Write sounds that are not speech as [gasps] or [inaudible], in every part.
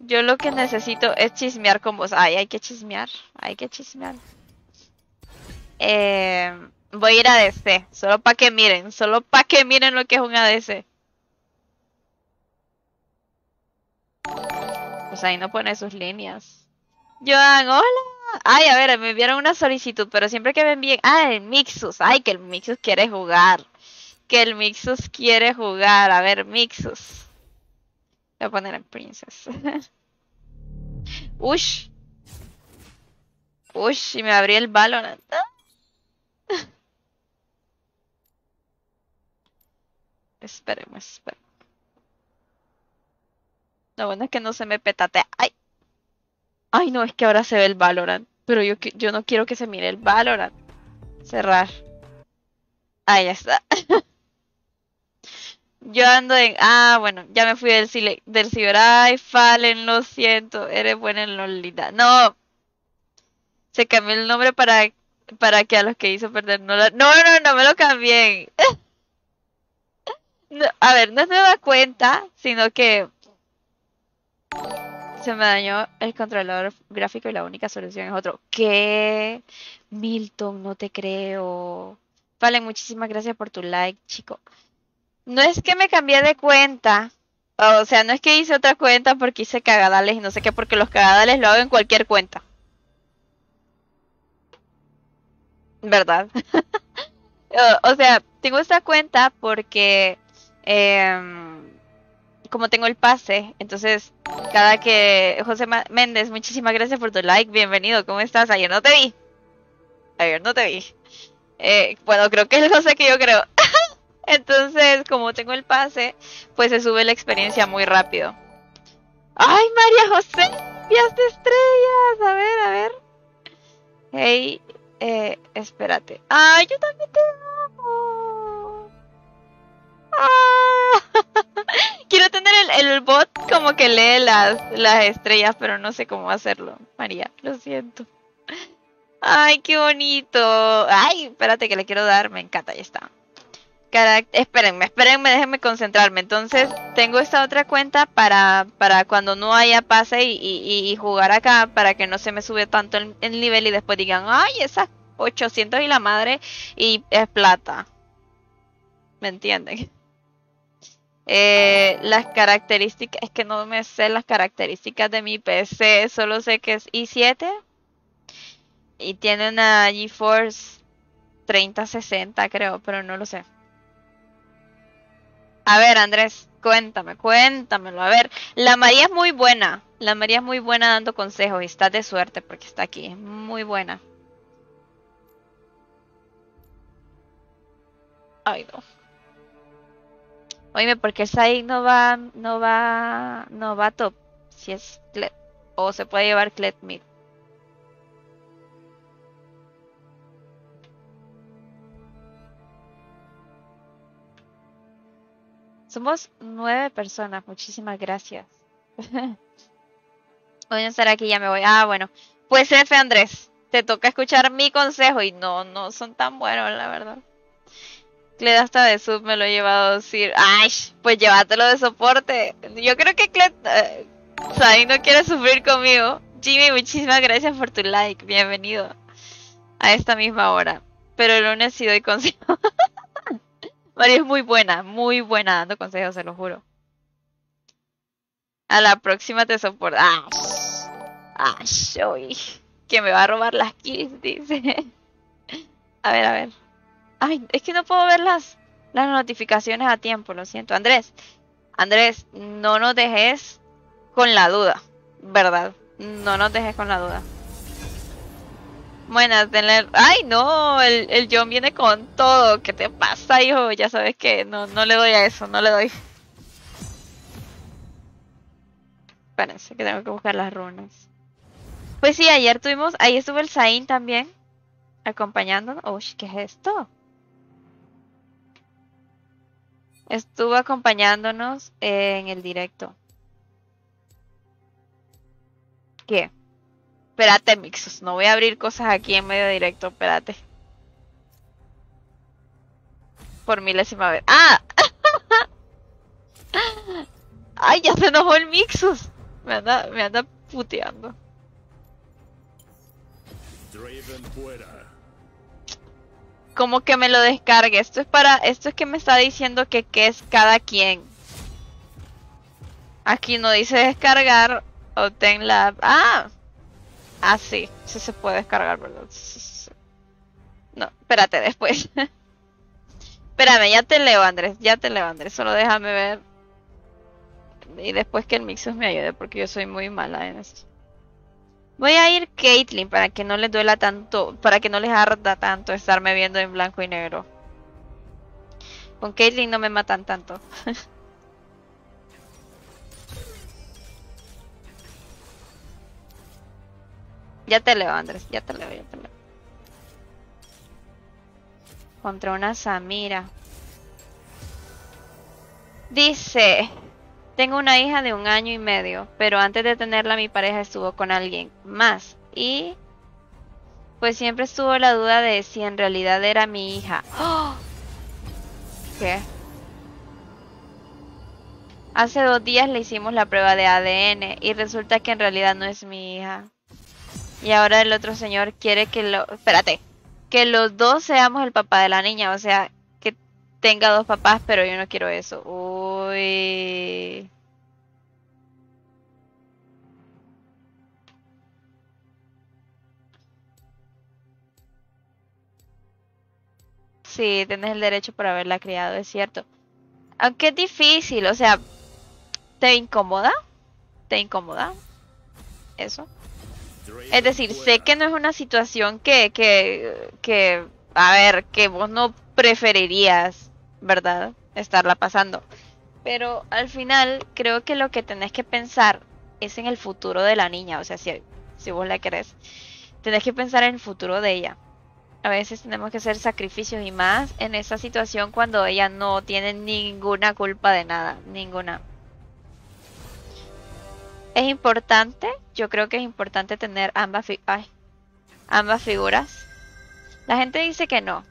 Yo lo que necesito es chismear con vos. Ay, hay que chismear. Hay que chismear. Eh, voy a ir a DC. Solo para que miren. Solo para que miren lo que es un ADC. Pues ahí no pone sus líneas. Joan, hola. Ay, a ver, me enviaron una solicitud, pero siempre que me envíen. Ah, el Mixus. Ay, que el Mixus quiere jugar. Que el Mixus quiere jugar. A ver, Mixus. A poner en Princess. [laughs] Ush. Ush, y me abrí el balón. [laughs] Esperemos, esperemos. Lo bueno es que no se me petate. ¡Ay! Ay, no, es que ahora se ve el Valorant. Pero yo, yo no quiero que se mire el Valorant. Cerrar. Ahí está. [laughs] yo ando en... Ah, bueno, ya me fui del, del Ciber. Ay, Fallen, lo siento. Eres buena en Lolita. No. Se cambió el nombre para, para que a los que hizo perder no No, no, no, me lo cambié. [laughs] a ver, no es nueva cuenta, sino que se me dañó el controlador gráfico y la única solución es otro. ¿Qué? Milton, no te creo. Vale, muchísimas gracias por tu like, chico. No es que me cambié de cuenta. O sea, no es que hice otra cuenta porque hice cagadales y no sé qué, porque los cagadales lo hago en cualquier cuenta. ¿Verdad? [laughs] o, sea, tengo esta cuenta porque em, como tengo el pase, entonces cada que José Méndez, muchísimas gracias por tu like, bienvenido, ¿cómo estás? Ayer no te vi. Ayer no te vi. Eh, bueno, creo que es el José que yo creo. Entonces, como tengo el pase, pues se sube la experiencia muy rápido. ¡Ay, María José! ¡Vías de estrellas! A ver, a ver. Hey, eh, espérate. ¡Ay, yo también te amo! ¡Ah! [laughs] Quiero tener el, el, bot como que lee las, las estrellas, pero no sé cómo hacerlo. María, lo siento. Ay, qué bonito. Ay, espérate que le quiero dar. Me encanta, ya está. Espérenme, espérenme, déjenme concentrarme. Entonces, tengo esta otra cuenta para, para cuando no haya pase y, jugar acá para que no se me sube tanto el, el, nivel y después digan, ay, esas 800 y la madre y es plata. ¿Me entienden? Eh, las características, es que no me sé las características de mi PC, solo sé que es i7 y tiene una GeForce 3060 creo, pero no lo sé. A ver, Andrés, cuéntame, cuéntamelo. A ver, la María es muy buena. La María es muy buena dando consejos y está de suerte porque está aquí. Muy buena. Ay, no. Oíme, porque ahí no va, no va, no va top. Si es Clet. O se puede llevar Clet. Somos nueve personas, muchísimas gracias. voy a estar aquí, ya me voy. Ah, bueno. Pues F Andrés, te toca escuchar mi consejo y no, no son tan buenos, la verdad. Cled hasta de sub me lo he llevado a decir, ay, pues llévatelo de soporte. Yo creo que Cled, eh, no quiere sufrir conmigo. Jimmy, muchísimas gracias por tu like, bienvenido a esta misma hora. Pero el lunes sí doy consejos. [laughs] María es muy buena, muy buena dando consejos, se lo juro. A la próxima te soporto. Ash, Ash, uy, que me va a robar las kills, dice. [laughs] a ver, a ver. Ay, es que no puedo ver las, las notificaciones a tiempo, lo siento. Andrés, Andrés, no nos dejes con la duda, ¿verdad? No nos dejes con la duda. Buenas, tener... Ay, no, el, el John viene con todo. ¿Qué te pasa, hijo? Ya sabes que no, no le doy a eso, no le doy. Espérense que tengo que buscar las runas. Pues sí, ayer tuvimos, ahí estuvo el Zain también, acompañándonos. Uy, ¿qué es esto? Estuvo acompañándonos en el directo. ¿Qué? Espérate, Mixos. No voy a abrir cosas aquí en medio directo. Espérate. Por milésima vez. ¡Ah! [laughs] ¡Ay, ya se enojó el Mixus! Me anda, me anda puteando. Como que me lo descargue. Esto es para. Esto es que me está diciendo que qué es cada quien. Aquí no dice descargar. Obtén la. ¡Ah! Ah, sí. Sí se puede descargar, ¿verdad? No, espérate después. [laughs] Espérame, ya te leo, Andrés. Ya te leo, Andrés. Solo déjame ver. Y después que el Mixus me ayude, porque yo soy muy mala en eso. Voy a ir Caitlyn para que no les duela tanto, para que no les arda tanto estarme viendo en blanco y negro. Con Caitlyn no me matan tanto. [laughs] ya te leo, Andrés, ya te leo, ya te leo. Contra una Samira. Dice, tengo una hija de un año y medio, pero antes de tenerla mi pareja estuvo con alguien más y pues siempre estuvo la duda de si en realidad era mi hija. ¡Oh! ¿Qué? Hace dos días le hicimos la prueba de ADN y resulta que en realidad no es mi hija. Y ahora el otro señor quiere que lo... Espérate. Que los dos seamos el papá de la niña. O sea, tenga dos papás, pero yo no quiero eso. Uy. Sí, tienes el derecho por haberla criado, es cierto. Aunque es difícil, o sea, ¿te incomoda? ¿Te incomoda? Eso. Es decir, sé que no es una situación que, que, que, a ver, que vos no preferirías ¿verdad? Estarla pasando. Pero al final creo que lo que tenés que pensar es en el futuro de la niña, o sea, si, si vos la querés, tenés que pensar en el futuro de ella. A veces tenemos que hacer sacrificios y más en esa situación cuando ella no tiene ninguna culpa de nada, ninguna. Es importante, yo creo que es importante tener ambas, ambas figuras. La gente dice que no,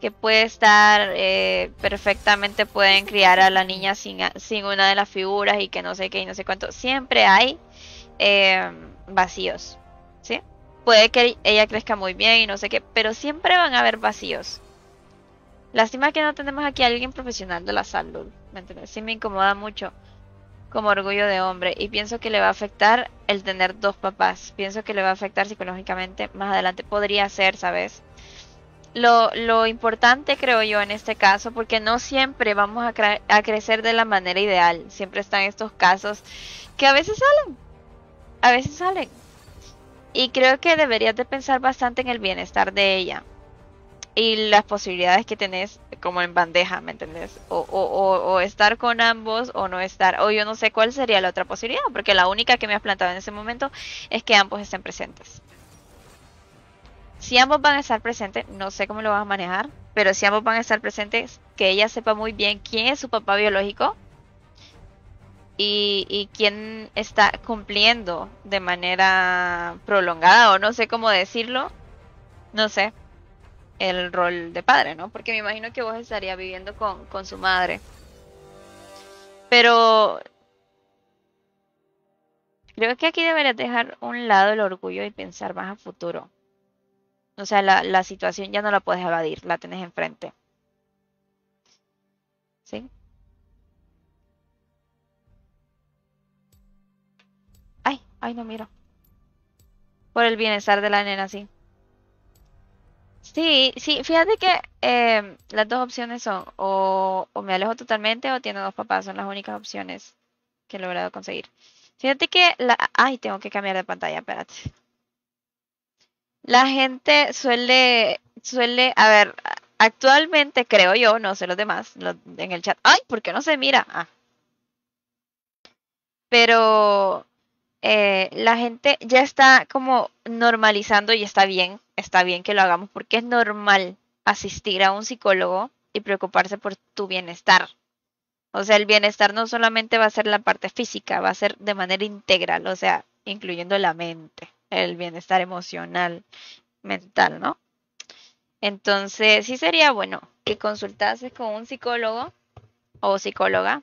que puede estar eh, perfectamente pueden criar a la niña sin, sin una de las figuras y que no sé qué y no sé cuánto. Siempre hay eh, vacíos, ¿sí? Puede que ella crezca muy bien y no sé qué, pero siempre van a haber vacíos. Lástima que no tenemos aquí a alguien profesional de la salud, ¿me entiendes? Sí me incomoda mucho como orgullo de hombre y pienso que le va a afectar el tener dos papás. Pienso que le va a afectar psicológicamente más adelante. Podría ser, ¿sabes? lo, lo importante creo yo en este caso, porque no siempre vamos a, a crecer de la manera ideal, siempre están estos casos que a veces salen, a veces salen. Y creo que deberías de pensar bastante en el bienestar de ella y las posibilidades que tenés como en bandeja, ¿me entendés? O, estar con ambos o no estar, o yo no sé cuál sería la otra posibilidad, porque la única que me has planteado en ese momento es que ambos estén presentes. Si ambos van a estar presentes, no sé cómo lo vas a manejar, pero si ambos van a estar presentes, que ella sepa muy bien quién es su papá biológico y, quién está cumpliendo de manera prolongada o no sé cómo decirlo, no sé, el rol de padre, ¿no? Porque me imagino que vos estarías viviendo con, con su madre. Pero creo que aquí deberías dejar un lado el orgullo y pensar más a futuro. O sea, la, la situación ya no la puedes evadir, la tenés enfrente. ¿Sí? Ay, ay, no miro. Por el bienestar de la nena, sí. Sí, sí, fíjate que em, las dos opciones son o, me alejo totalmente o tiene dos papás, son las únicas opciones que he logrado conseguir. Fíjate que la... Ay, tengo que cambiar de pantalla, espérate. La gente suele, suele, a ver, actualmente creo yo, no sé los demás, en el chat. Ay, ¿por qué no se mira? Ah. Pero eh, la gente ya está como normalizando y está bien, está bien que lo hagamos porque es normal asistir a un psicólogo y preocuparse por tu bienestar. O sea, el bienestar no solamente va a ser la parte física, va a ser de manera integral, o sea, incluyendo la mente el bienestar emocional, mental, ¿no? Entonces, sí sería bueno que consultases con un psicólogo o psicóloga,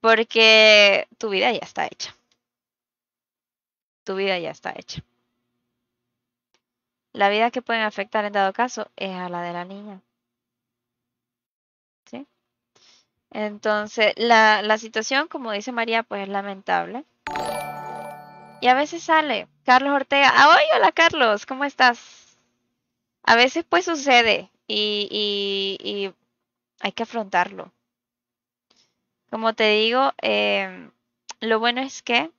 porque tu vida ya está hecha. Tu vida ya está hecha. La vida que pueden afectar en dado caso es a la de la niña. ¿Sí? Entonces, la, la situación, como dice María, pues es lamentable. Y a veces sale Carlos Ortega. ¡Ah, hola Carlos! ¿Cómo estás? A veces pues sucede y, y, hay que afrontarlo. Como te digo, eh, lo bueno es que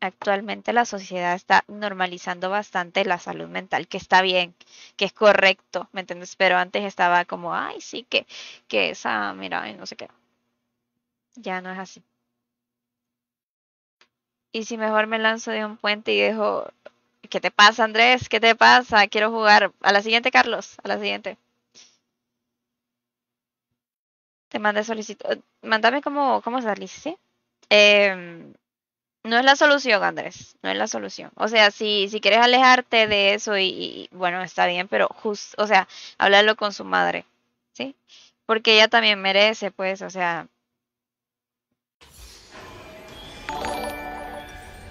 actualmente la sociedad está normalizando bastante la salud mental, que está bien, que es correcto, ¿me entiendes? Pero antes estaba como, ay, sí, que, que esa, mira, no sé qué. Ya no es así. Y si mejor me lanzo de un puente y dejo, ¿qué te pasa, Andrés? ¿Qué te pasa? Quiero jugar. A la siguiente, Carlos, a la siguiente. Te mandé solicitud. Mándame cómo, cómo salir, ¿sí? Eh, no es la solución, Andrés, no es la solución. O sea, si, si quieres alejarte de eso y, bueno, está bien, pero justo, o sea, hablarlo con su madre, ¿sí? Porque ella también merece, pues, o sea,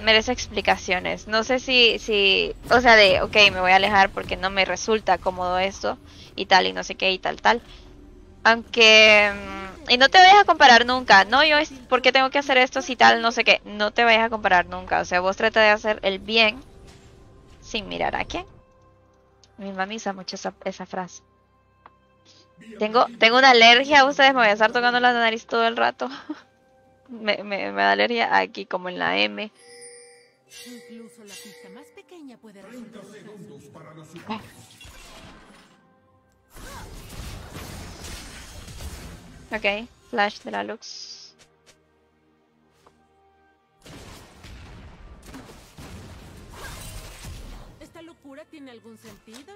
merece explicaciones. No sé si, si, o sea, de, ok, me voy a alejar porque no me resulta cómodo esto y tal, y no sé qué, y tal, tal. Aunque... Y no te vayas a comparar nunca. No, yo es porque tengo que hacer esto si tal, no sé qué. No te vayas a comparar nunca. O sea, vos trata de hacer el bien sin mirar a quién. Mi mami usa mucho esa, esa frase. Tengo, tengo una alergia a ustedes, me voy a estar tocando la nariz todo el rato. [laughs] me, me, me da alergia aquí como en la M. Incluso la pista más pequeña puede Ok, flash de la Lux. ¿Esta locura tiene algún sentido,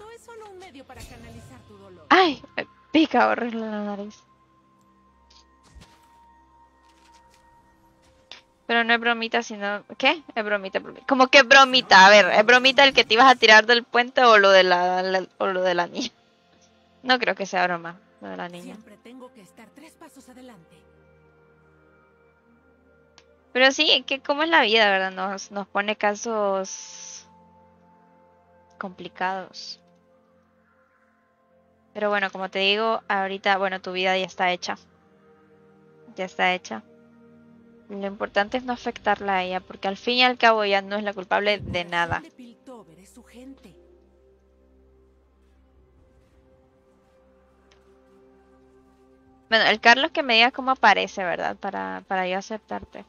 ¿O es solo un medio para canalizar tu dolor? ¡Ay! Me pica horrible la nariz. Pero no es bromita, sino... ¿Qué? Es bromita, bromita. ¿Cómo que bromita? A ver, ¿es bromita el que te ibas a tirar del puente o lo de la, o lo de la niña? No creo que sea broma de la niña. tengo que estar tres pasos adelante. Pero sí, que cómo es la vida, ¿verdad? Nos, nos pone casos complicados. Pero bueno, como te digo, ahorita, bueno, tu vida ya está hecha. Ya está hecha. Lo importante es no afectarla a ella, porque al fin y al cabo ella no es la culpable de nada. Bueno, el Carlos que me diga cómo aparece, ¿verdad? Para, para yo aceptarte.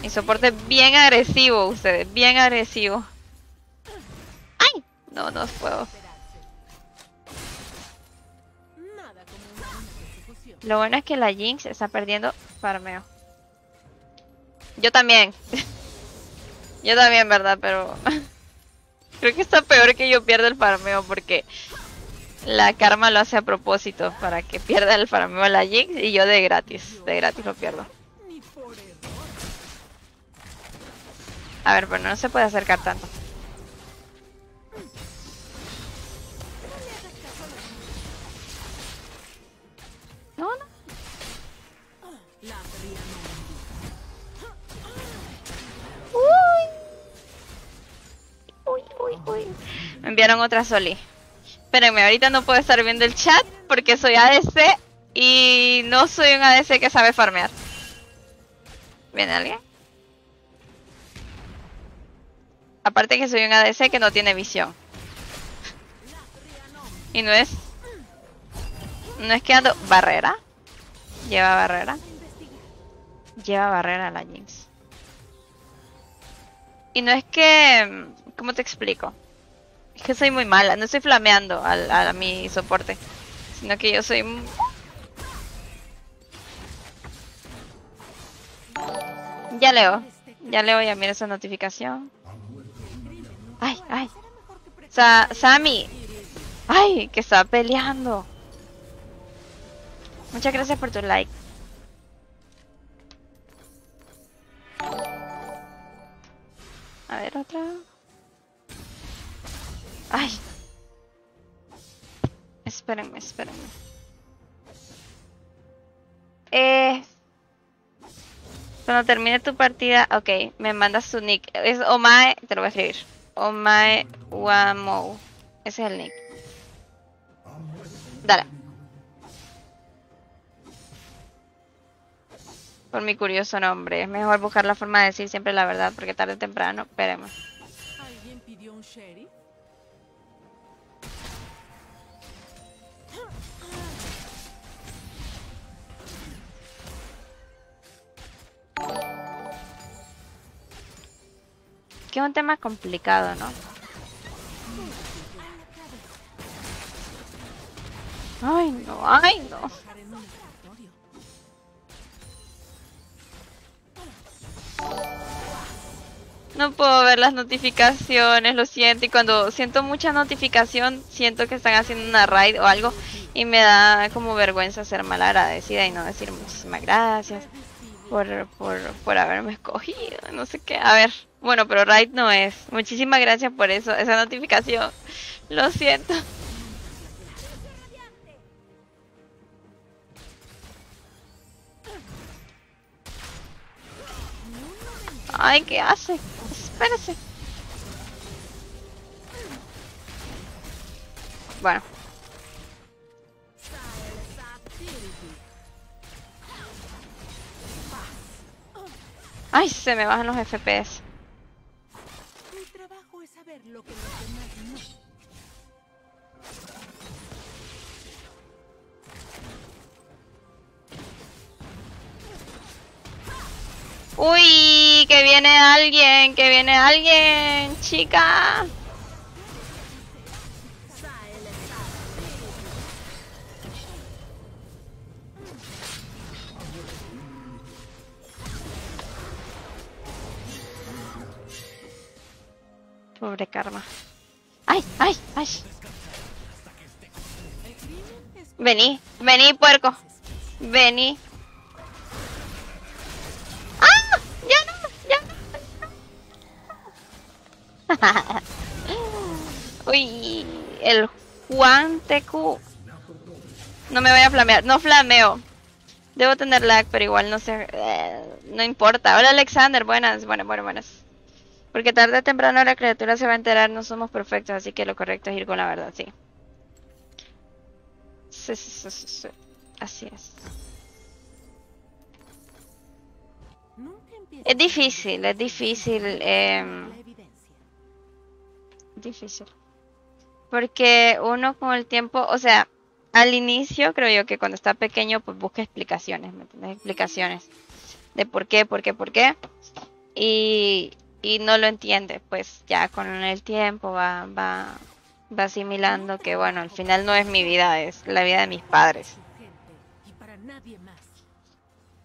Mi soporte bien agresivo, ustedes, bien agresivo. ¡Ay! No, no puedo. Lo bueno es que la Jinx está perdiendo farmeo. Yo también. [laughs] yo también, ¿verdad? Pero... [laughs] Creo que está peor que yo pierda el farmeo porque la karma lo hace a propósito para que pierda el farmeo la Jinx y yo de gratis. De gratis lo pierdo. A ver, pero no se puede acercar tanto. Me enviaron otra Soli. Espérenme, ahorita no puedo estar viendo el chat porque soy ADC y no soy un ADC que sabe farmear. ¿Viene alguien? Aparte que soy un ADC que no tiene visión. [laughs] Y no es... No es que ando... ¿Barrera? ¿Lleva barrera? Lleva barrera la Jinx. Y no es que... ¿Cómo te explico? Es que soy muy mala, no estoy flameando a, mi soporte, sino que yo soy... Ya leo, ya leo, ya mira esa notificación. Ay, ay. Sa Sammy. Ay, que está peleando. Muchas gracias por tu like. ver otra. Ay. Espérenme, espérenme. Eh, cuando termine tu partida, ok, me mandas tu nick. Es Omae, te lo voy a escribir. Omae Wamo. Ese es el nick. Dale. Por mi curioso nombre. Es mejor buscar la forma de decir siempre la verdad porque tarde o temprano. Esperemos. ¿Alguien pidió un sheriff? Que es un tema complicado, ¿no? Ay, no, ay, no. No puedo ver las notificaciones, lo siento. Y cuando siento mucha notificación, siento que están haciendo una raid o algo. Y me da como vergüenza ser mal agradecida y no decir muchísimas gracias por, por, por haberme escogido. No sé qué. A ver, bueno, pero raid no es. Muchísimas gracias por eso, esa notificación. Lo siento. Ay, ¿qué hace? Espérese. Bueno. Ay, se me bajan los FPS. Mi trabajo es saber lo que los demás no. Uy, que viene alguien, que viene alguien, chica. Pobre karma. Ay, ay, ay. Vení, vení, puerco. Vení. [laughs] Uy, el Juan TQ. No me voy a flamear. No flameo. Debo tener lag, pero igual no sé. eh, no importa. Hola Alexander, buenas. Bueno, bueno, buenas. Porque tarde o temprano la criatura se va a enterar. No somos perfectos, así que lo correcto es ir con la verdad, sí. Sí, sí, sí, sí, sí. Así es. Es difícil, es difícil. evidencia. Difícil. Porque uno con el tiempo, o sea, al inicio creo yo que cuando está pequeño pues busca explicaciones, ¿me entiendes? Explicaciones de por qué, por qué, por qué. Y, y no lo entiende, pues ya con el tiempo va, va, va asimilando que bueno, al final no es mi vida, es la vida de mis padres.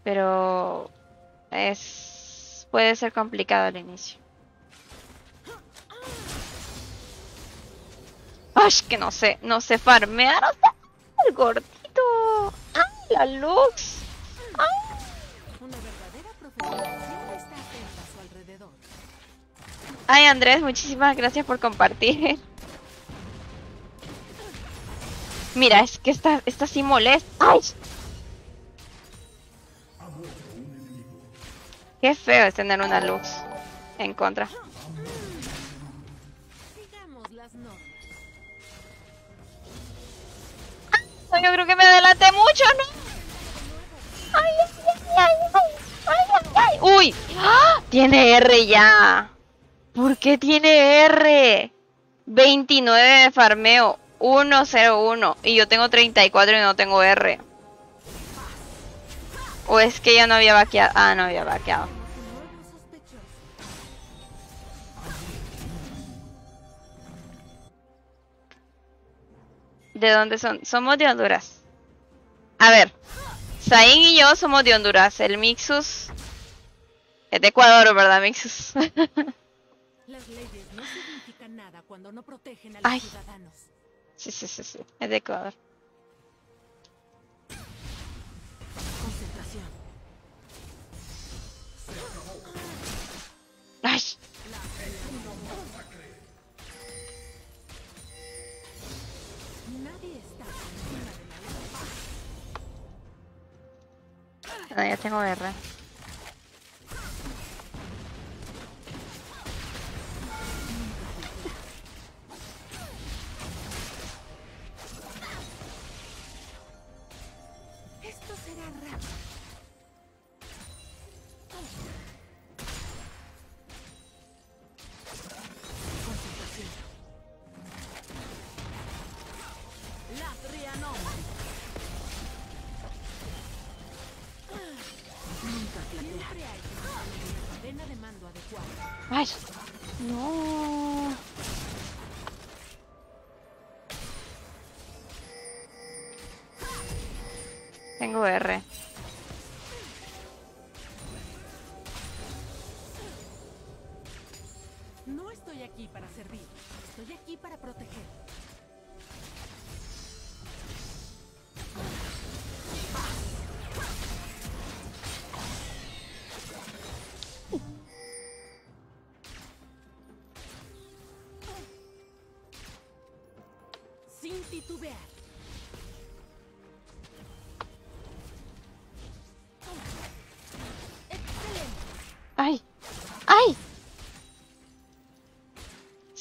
Pero es puede ser complicado al inicio. Ay, que no sé, no sé farmear, o el gordito. Ay, la luz. Ay, Una verdadera está a su alrededor. Ay, Andrés, muchísimas gracias por compartir. Mira, es que esta, esta sí molesta. ¡Ay! Qué feo es tener una luz en contra. Yo creo que me adelanté mucho, ¿no? Ay, ay, ay, ay. Uy, ¡Ah! tiene R ya. ¿Por qué tiene R? 29 de farmeo, 101 y yo tengo 34 y no tengo R. O es que ya no había vaqueado. Ah, no había vaqueado. ¿De dónde son? Somos de Honduras. A ver, Zain y yo somos de Honduras. El Mixus es de Ecuador, ¿verdad, Mixus? [laughs] Las leyes no significan nada cuando no protegen a los Ay. ciudadanos. sí, sí, sí, sí, es de Ecuador. Ya tengo R.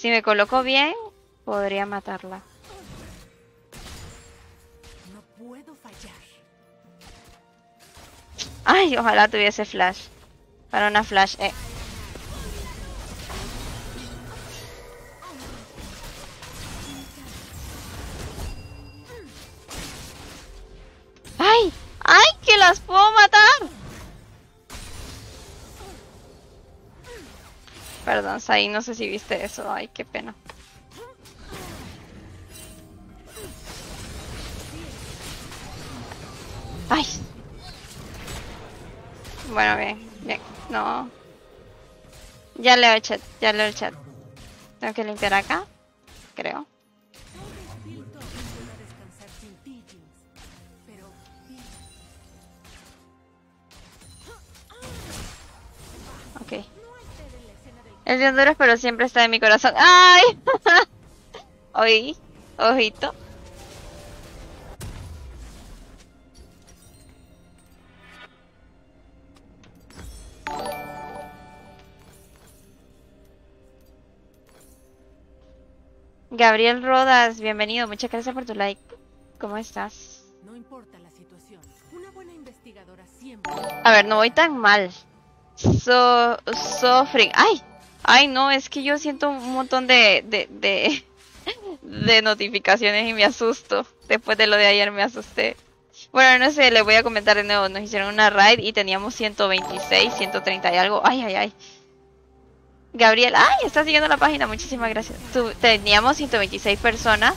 Si me coloco bien, podría matarla. No puedo fallar. Ay, ojalá tuviese flash. Para una flash. Eh. Sai, no sé si viste eso. Ay, qué pena. ¡Ay! Bueno, bien, bien. No. Ya leo el chat, ya leo el chat. Tengo que limpiar acá, Es pero siempre está en mi corazón. ¡Ay! [laughs] Oí, ojito. Gabriel Rodas, bienvenido. Muchas gracias por tu like. ¿Cómo estás? No importa la situación. Una buena investigadora siempre. A ver, no voy tan mal. So. ¡Ay! Ay, no, es que yo siento un montón de, de, [laughs] de, notificaciones y me asusto. Después de lo de ayer me asusté. Bueno, no sé, les voy a comentar de nuevo. Nos hicieron una raid y teníamos 126, 130 y algo. Ay, ay, ay. Gabriel, ay, está siguiendo la página. Muchísimas gracias. Teníamos 126 personas.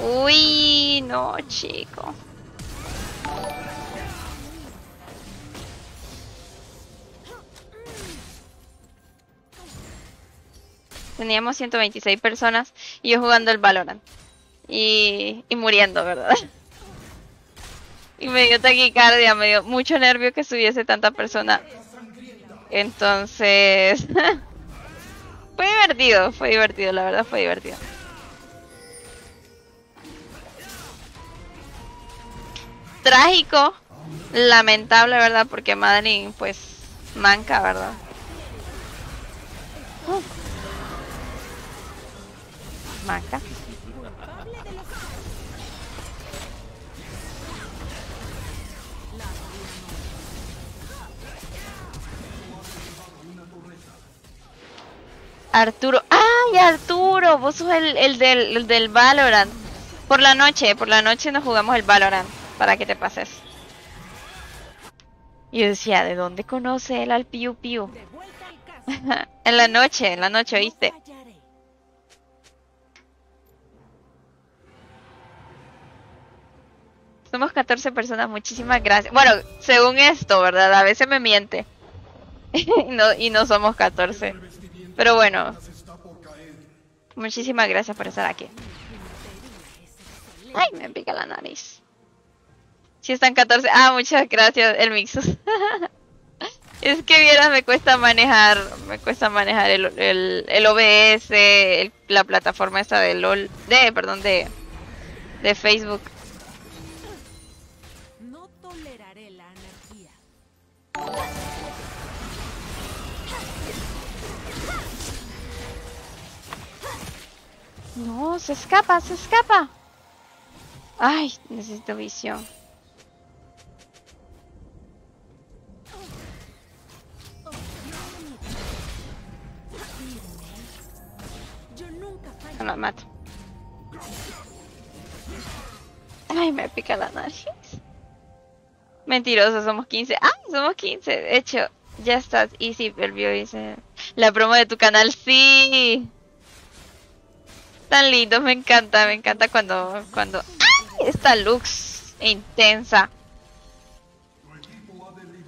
Uy, no, chico. Teníamos 126 personas y yo jugando el Valorant. Y, y muriendo, ¿verdad? Y me dio taquicardia, me dio mucho nervio que estuviese tanta persona. Entonces... [laughs] fue divertido, fue divertido, la verdad fue divertido. Trágico, lamentable, ¿verdad? Porque Madeline, pues, manca, ¿verdad? Arturo. ¡Ay, Arturo! Vos sos el, el del, el del Valorant. Por la noche, por la noche nos jugamos el Valorant. Para que te pases. Y yo decía, ¿de dónde conoce él al Piu Piu? [laughs] En la noche, en la noche, ¿oíste? Somos 14 personas, muchísimas gracias. Bueno, según esto, ¿verdad? A veces me miente. [laughs] no, y no somos 14. Pero bueno, muchísimas gracias por estar aquí. Ay, me pica la nariz. Si están 14. Ah, muchas gracias, el Mixus. [laughs] es que vieras, me cuesta manejar, me cuesta manejar el, el, el OBS, el- la plataforma esta de LOL, de, perdón, de, de Facebook. No, se escapa, se escapa. Ay, necesito visión. No la mato. Ay, me pica la nariz. Mentiroso, somos 15. ¡Ay, somos 15! De hecho, ya estás easy, Belvio dice. La promo de tu canal, sí. Tan lindo, me encanta, me encanta cuando, cuando, ¡ay! Esta lux intensa.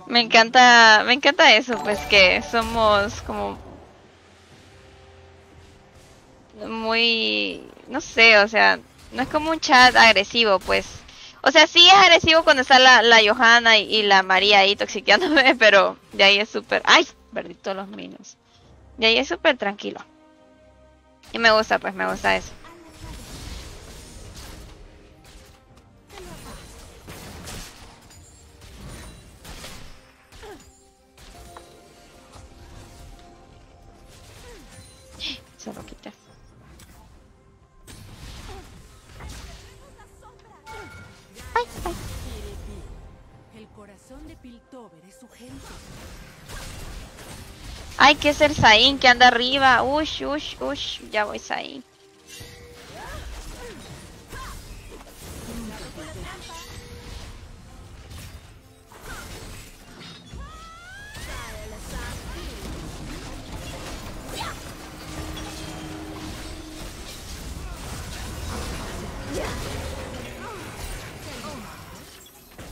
Me encanta, me encanta eso, pues que somos como muy, no sé, o sea, no es como un chat agresivo, pues. O sea, sí es agresivo cuando está la, la Johanna y, la María ahí toxiqueándome, [laughs] pero de ahí es súper, ay, perdí todos los minos. De ahí es súper tranquilo. Y me gusta, pues me gusta eso. [gasps] Se lo quité. Ay, que es el Zain que anda arriba. Ush, ush, ush. Ya voy Zain.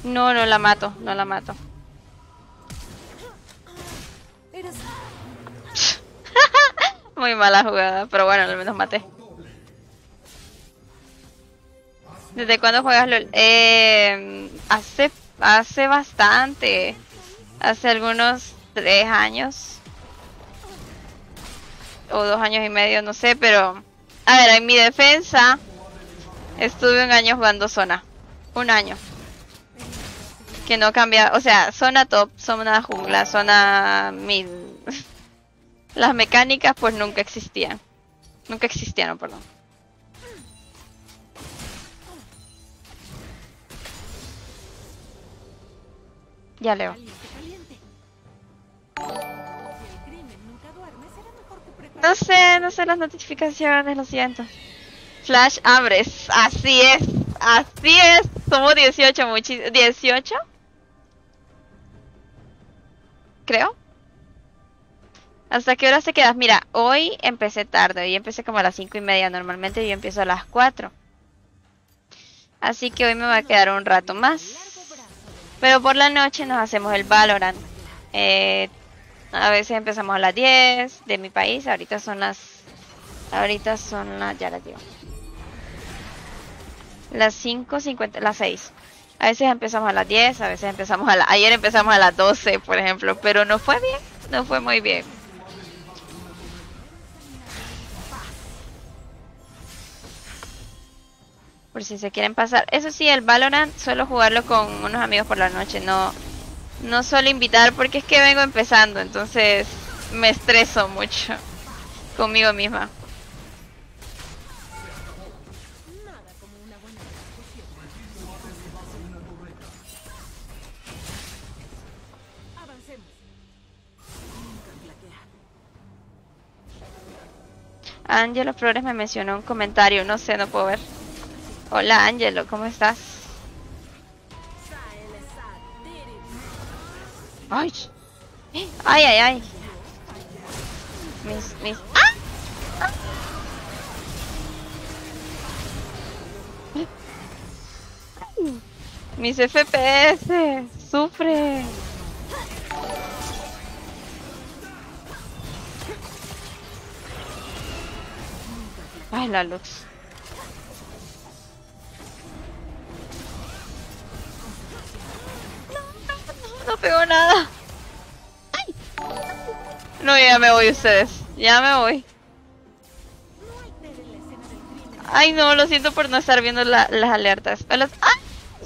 No, no la mato, no la mato. [laughs] Muy mala jugada, pero bueno, al menos maté. ¿Desde cuándo juegas LOL? Eh, hace, hace bastante. Hace algunos tres años. O dos años y medio, no sé, pero... A ver, en mi defensa... Estuve un año jugando zona. Un año. Que no cambia... O sea, zona top, zona jungla, zona mid. [laughs] Las mecánicas pues nunca existían. Nunca existieron, perdón. Ya leo. No sé, no sé las notificaciones, lo siento. Flash Ambres, así es, así es. Somos 18, muchis 18. Creo. ¿Hasta qué hora te quedas? Mira, hoy empecé tarde, hoy empecé como a las 5 y media. Normalmente yo empiezo a las 4. Así que hoy me va a quedar un rato más. Pero por la noche nos hacemos el Valorant. Eh, a veces empezamos a las 10 de mi país. Ahorita son las. Ahorita son las. Ya las digo. Las 5.50. Las 6. A veces empezamos a las 10. A veces empezamos a la. Ayer empezamos a las 12, por ejemplo. Pero no fue bien. No fue muy bien. Por si se quieren pasar. Eso sí, el Valorant suelo jugarlo con unos amigos por la noche. No, no suelo invitar porque es que vengo empezando. Entonces me estreso mucho conmigo misma. Angelo Flores me mencionó un comentario. No sé, no puedo ver. Hola Angelo, ¿cómo estás? Ay, ay, ay, ay. Mis, mis. ¡Ah! Ay, Mis FPS sufre. Ay, la luz. No pegó nada. No, ya me voy ustedes. Ya me voy. Ay, no, lo siento por no estar viendo la- las alertas. Hola. ¡Ay!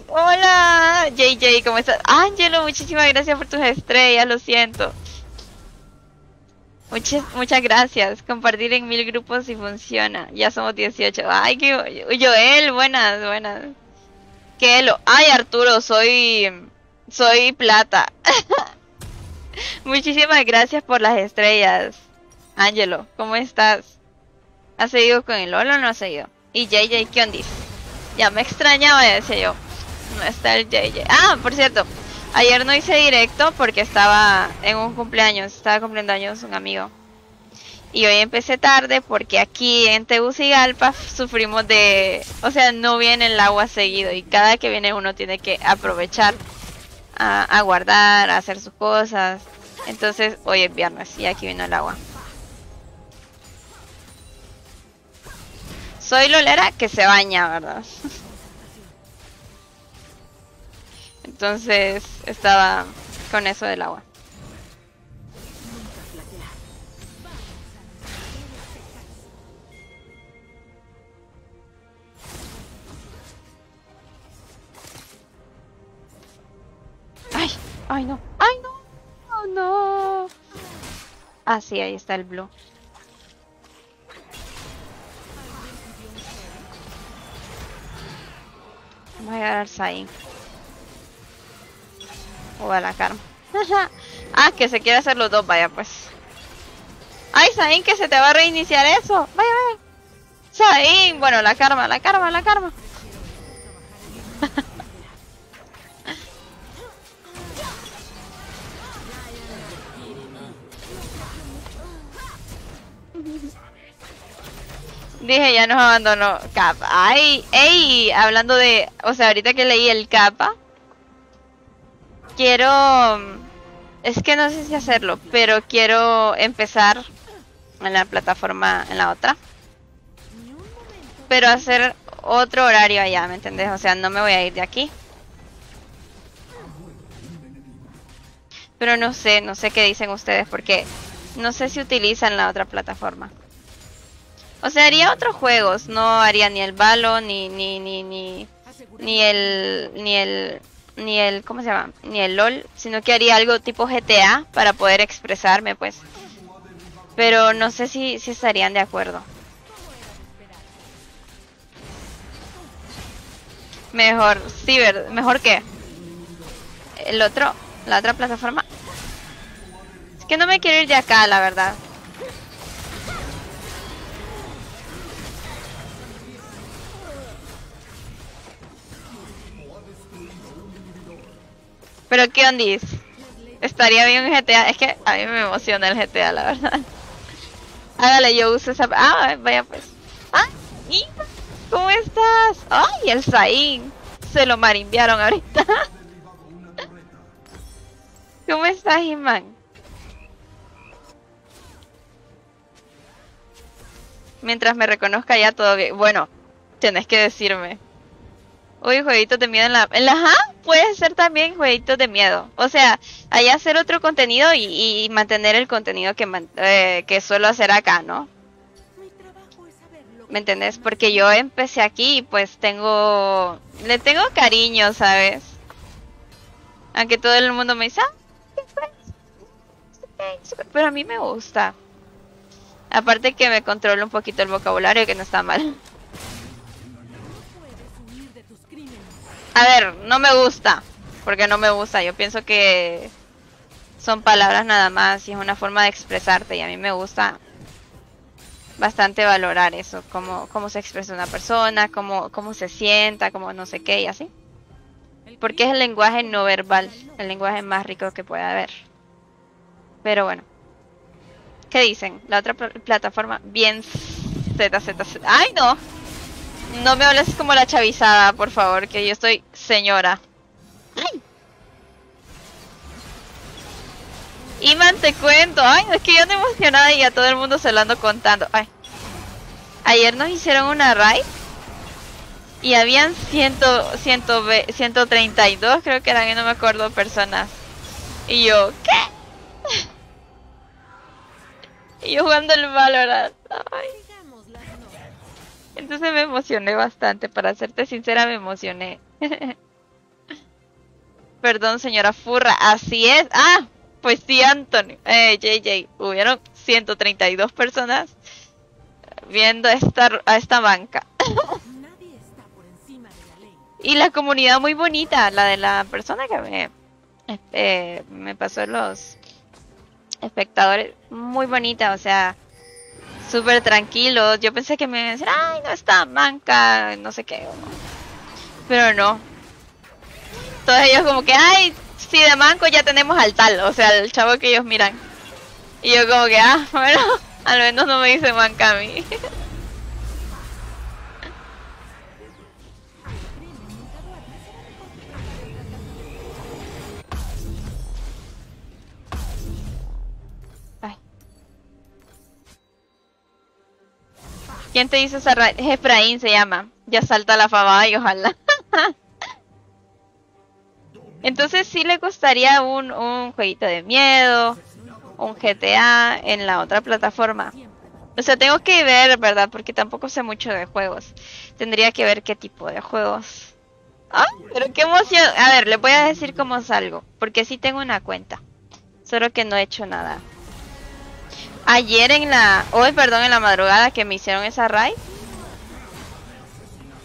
Hola, JJ, ¿cómo estás? Ángelo, muchísimas gracias por tus estrellas, lo siento. Muchas, muchas gracias. Compartir en mil grupos si funciona. Ya somos 18. Ay, que Joel, buenas, buenas. Que lo. Ay, Arturo, soy. Soy plata. [laughs] Muchísimas gracias por las estrellas. Ángelo, ¿cómo estás? ¿Has seguido con el Lolo o no has seguido? Y JJ, ¿qué onda? Ya me extrañaba, decía yo. No está el JJ. Ah, por cierto, ayer no hice directo porque estaba en un cumpleaños, estaba cumpliendo años un amigo. Y hoy empecé tarde porque aquí en Tegucigalpa sufrimos de, o sea, no viene el agua seguido y cada que viene uno tiene que aprovechar a, guardar, a hacer sus cosas. Entonces hoy es viernes y aquí vino el agua. Soy Lolera que se baña, ¿verdad? [laughs] Entonces estaba con eso del agua. Ay, ay no, ay no, oh, no. Ah, sí, ahí está el blue. Voy a llegar al Zain. O a la Karma. [laughs] ah, que se quiere hacer los dos, vaya pues. Ay, Zain, que se te va a reiniciar eso. Vaya, vaya. Zain, bueno, la Karma, la Karma, la Karma. [laughs] Dije, ya nos abandonó Kappa. Ay, ey, hablando de, o sea, ahorita que leí el Kappa, quiero, es que no sé si hacerlo, pero quiero empezar en la plataforma, en la otra, pero hacer otro horario allá, ¿me entendés? O sea, no me voy a ir de aquí. Pero no sé, no sé qué dicen ustedes, porque no sé si utilizan la otra plataforma. O sea, haría otros juegos, no haría ni el Valo, ni, ni, ni, ni, ni el, ni el, ni el, ¿cómo se llama? Ni el LOL, sino que haría algo tipo GTA para poder expresarme, pues. Pero no sé si, si estarían de acuerdo. Mejor, Ciber, ¿mejor qué? El otro, la otra plataforma. Es que no me quiero ir de acá, la verdad. Pero qué ondis. Estaría bien un GTA. Es que a mí me emociona el GTA, la verdad. Hágale, yo uso esa. Ah, vaya pues. Ah, Iman, ¿cómo estás? Ay, el Zain. Se lo marimbiaron ahorita. [laughs] ¿Cómo estás, Iman? Mientras me reconozca ya todo bien. Bueno, tienes que decirme. Uy, jueguitos de miedo en la... En la ajá, puede ser también jueguitos de miedo. O sea, ahí hacer otro contenido y, mantener el contenido que, man- eh, que suelo hacer acá, ¿no? ¿Me entendés? Porque yo empecé aquí y pues tengo... Le tengo cariño, ¿sabes? Aunque todo el mundo me dice... "Ah. Pero a mí me gusta. Aparte que me controla un poquito el vocabulario, que no está mal. A ver, no me gusta. Porque no me gusta. Yo pienso que son palabras nada más y es una forma de expresarte. Y a mí me gusta bastante valorar eso. Cómo, cómo se expresa una persona, cómo, cómo se sienta, cómo no sé qué y así. Porque es el lenguaje no verbal. El lenguaje más rico que puede haber. Pero bueno. ¿Qué dicen? La otra pl- plataforma. Bien ZZZ. ¡Ay, no! No me hables como la chavizada, por favor, que yo estoy señora. ¡Ay! Iman, te cuento. Ay, es que yo ando emocionada y a todo el mundo se lo ando contando. Ay. Ayer nos hicieron una raid y habían ciento, ciento, ve- 132, creo que eran, no me acuerdo, personas. Y yo, ¿qué? [laughs] Y yo jugando el Valorant. Ay. Entonces me emocioné bastante, para serte sincera me emocioné. [laughs] Perdón, señora Furra, así es. Ah, pues sí, Anthony. Eh, JJ, hubieron 132 personas viendo esta, a esta banca. [laughs] Y la comunidad muy bonita, la de la persona que me, este, me pasó los espectadores, muy bonita, o sea, súper tranquilos. Yo pensé que me iban a decir, ay, no está manca, no sé qué. Pero no. Todos ellos como que, ay, si de manco ya tenemos al tal, o sea, el chavo que ellos miran. Y yo como que, ah, [laughs] bueno, al menos no me dice manca a mí. [laughs] ¿Quién te hizo esa ra- Efraín se llama. Ya salta la fama y ojalá. [laughs] Entonces sí le gustaría un, un jueguito de miedo, un GTA en la otra plataforma. O sea, tengo que ver, ¿verdad? Porque tampoco sé mucho de juegos. Tendría que ver qué tipo de juegos. ¡Ah! Pero qué emoción. A ver, le voy a decir cómo salgo. Porque sí tengo una cuenta. Solo que no he hecho nada. Ayer en la... Hoy, perdón, en la madrugada que me hicieron esa raid.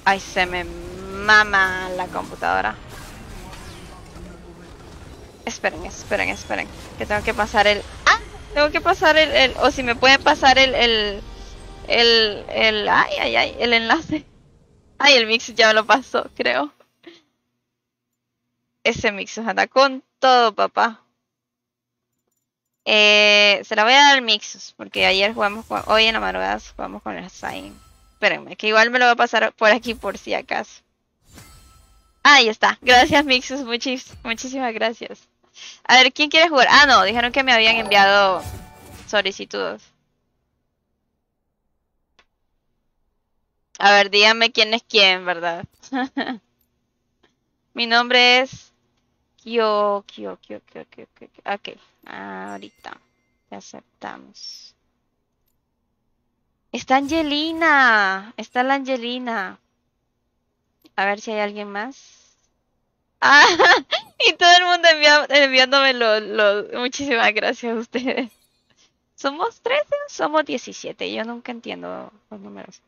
Ay, se me mama la computadora. Esperen, esperen, esperen. Que tengo que pasar el... ¡Ah! Tengo que pasar el... o si me pueden pasar el... El... El... el ay, ay, ay. El enlace. [laughs] Ay, el mix ya me lo pasó, creo. Ese mix anda con todo, papá. Eh, se la voy a dar al Mixus, porque ayer jugamos con, hoy en la madrugada jugamos con el Sign. Espérenme, que igual me lo voy a pasar por aquí por si acaso. Ahí está. Gracias, Mixus. Muchísimas gracias. A ver, ¿quién quiere jugar? Ah, no, dijeron que me habían enviado solicitudes. A ver, díganme quién es quién, ¿verdad? [laughs] Mi nombre es Kyo, Kyo, Kyo, Kyo, Kyo, Kyo. Ok, ahorita. Te aceptamos. Está Angelina. Está la Angelina. A ver si hay alguien más. [laughs] Ah, y todo el mundo enviándome los. Muchísimas gracias a ustedes. ¿Somos 13 o somos 17? Yo nunca entiendo los números.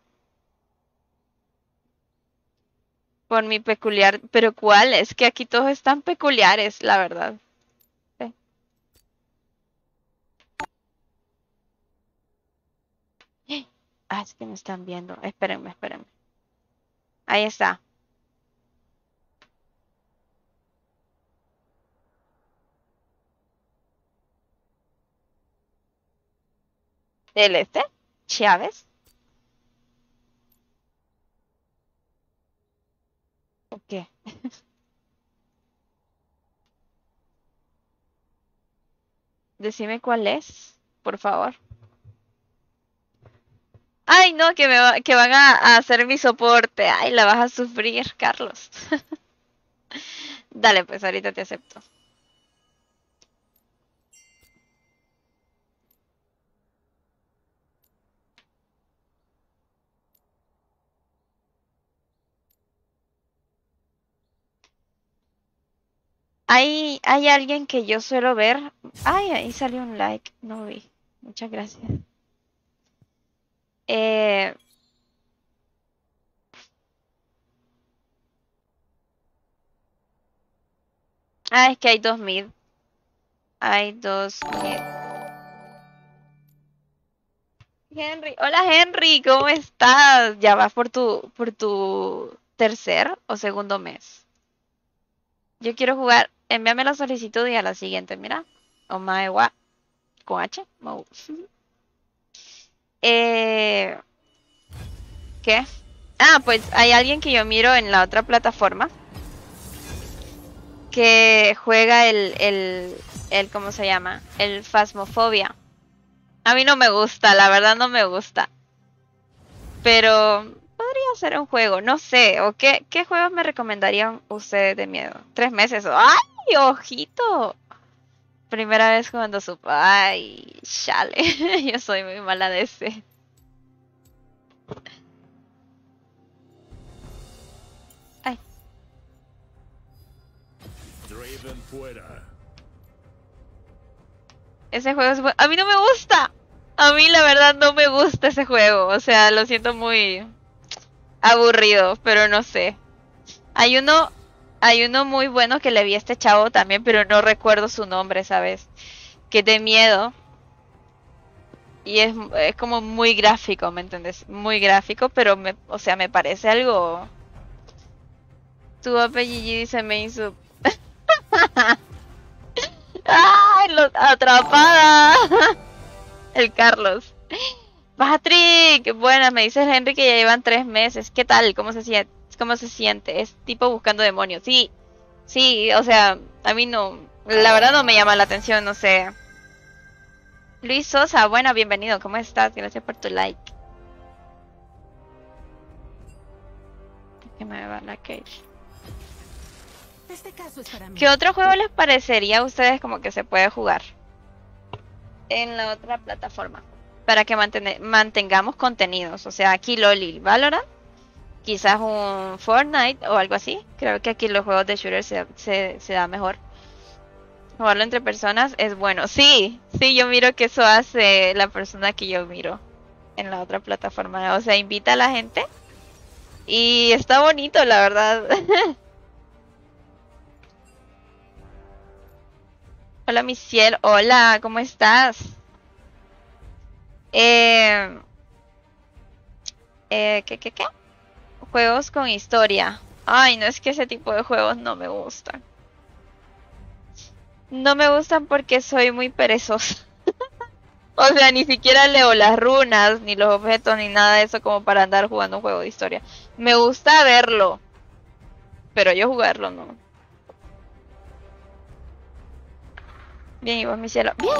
Por mi peculiar... ¿Pero cuál? Es que aquí todos están peculiares, la verdad. Ah, que me están viendo. Espérenme, espérenme. Ahí está. ¿Del este? ¿Chávez? [laughs] Decime cuál es, por favor. Ay, no, que me va- que van a, a hacer mi soporte. Ay, la vas a sufrir, Carlos. [laughs] Dale, pues ahorita te acepto. Hay, hay alguien que yo suelo ver. Ay, ahí salió un like. No vi. Muchas gracias. Eh, ah, es que hay dos mid. Hay dos mid. Henry, hola Henry, ¿cómo estás? ¿Ya vas por tu, por tu tercer o segundo mes? Yo quiero jugar. Envíame la solicitud y a la siguiente, mira. Oh my wa. Con H. [laughs] Eh, ¿Qué? Ah, pues hay alguien que yo miro en la otra plataforma que juega el, el, el, ¿cómo se llama? El Phasmophobia. A mí no me gusta, la verdad no me gusta. Pero podría ser un juego, no sé. ¿O qué, qué juegos me recomendarían ustedes de miedo? Tres meses. ¡Ay, ojito! Primera vez jugando su... Ay, chale. [laughs] Yo soy muy mala de ese. Ay. Draven fuera. Ese juego es. A mí no me gusta. A mí la verdad no me gusta ese juego. O sea, lo siento muy aburrido, pero no sé. Hay uno, hay uno muy bueno que le vi a este chavo también, pero no recuerdo su nombre, ¿sabes? Que de miedo. Y es, como muy gráfico, ¿me entiendes? Muy gráfico, pero me, o sea, me parece algo. Tu apellido dice me hizo. [laughs] ¡Ay! Lo, atrapada. [laughs] El Carlos. Patrick, buenas, me dice Henry que ya llevan tres meses. ¿Qué tal? ¿Cómo se siente? ¿Cómo se siente? Es tipo buscando demonios. Sí, sí, o sea, a mí no, la verdad no me llama la atención, no sé. Luis Sosa, bueno, bienvenido, ¿cómo estás? Gracias por tu like. Que me va la cage. Este caso es para mí. ¿Qué otro juego les parecería a ustedes como que se puede jugar en la otra plataforma? Para que mantene- mantengamos contenidos. O sea, aquí Loli, Valorant, quizás un Fortnite o algo así. Creo que aquí los juegos de shooter se, se, da mejor. Jugarlo entre personas es bueno. Sí, sí, yo miro que eso hace la persona que yo miro en la otra plataforma. O sea, invita a la gente. Y está bonito, la verdad. [laughs] Hola, mi cielo. Hola, ¿cómo estás? Eh, eh, ¿qué, qué, qué? Juegos con historia. Ay, no es que ese tipo de juegos no me gustan. No me gustan porque soy muy perezosa. [laughs] o sea, ni siquiera leo las runas, ni los objetos, ni nada de eso como para andar jugando un juego de historia. Me gusta verlo, pero yo jugarlo no. Bien, y vos, mi cielo. Bien,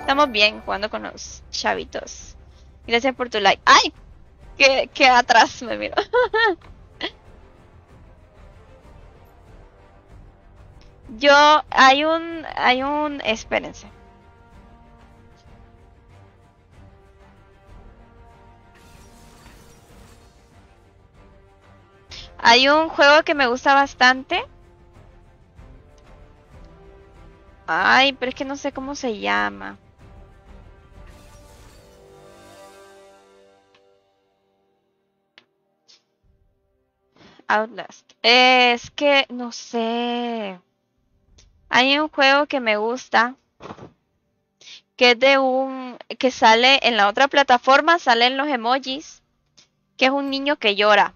estamos bien jugando con los chavitos. Gracias por tu like. ¡Ay! Que, atrás me miro. [laughs] Yo, hay un, hay un, espérense. Hay un juego que me gusta bastante. Ay, pero es que no sé cómo se llama. Outlast. Es que no sé. Hay un juego que me gusta. Que es de un. que sale en la otra plataforma, salen los emojis. Que es un niño que llora.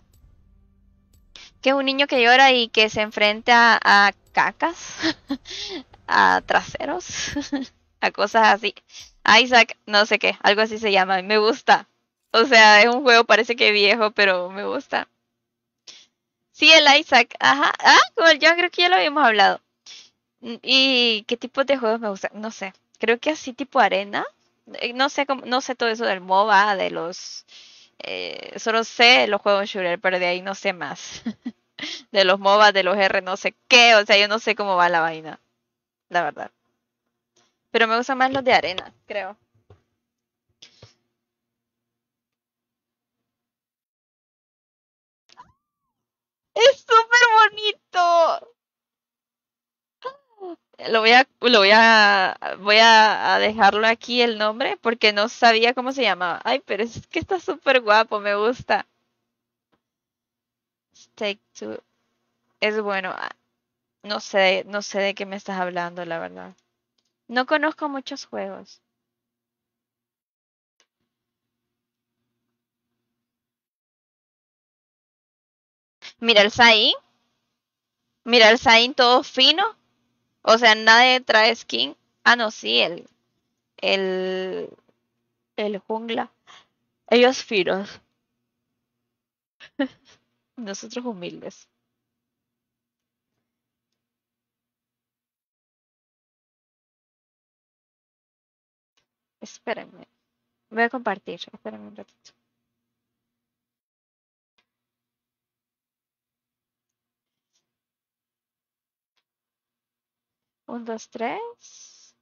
Que es un niño que llora y que se enfrenta a cacas. [laughs] a traseros. [laughs] a cosas así. Isaac, no sé qué, algo así se llama. Me gusta. O sea, es un juego, parece que viejo, pero me gusta. Sí, el Isaac. Ajá. Ah, el John creo que ya lo habíamos hablado. Mm, ¿Y qué tipo de juegos me gustan? No sé. Creo que así tipo arena. Eh, No sé no sé todo eso del MOBA, de los eh, solo sé los juegos shooter, pero de ahí no sé más. [laughs] de los MOBA, de los R, no sé qué, o sea, yo no sé cómo va la vaina, la verdad. Pero me gustan más los de arena, creo. Es súper bonito. Lo voy a, lo voy a, voy a, dejarlo aquí el nombre porque no sabía cómo se llamaba. Ay, pero es que está súper guapo, me gusta. Take Two. Es bueno. ah, No sé, no sé de qué me estás hablando, la verdad. No conozco muchos juegos. Mira el Zain. Mira el Zain todo fino. O sea, nadie trae skin. Ah, no, sí, el. El. El jungla. Ellos finos. [laughs] Nosotros humildes. Espérenme. Voy a compartir. Espérenme un ratito. Un, dos, tres.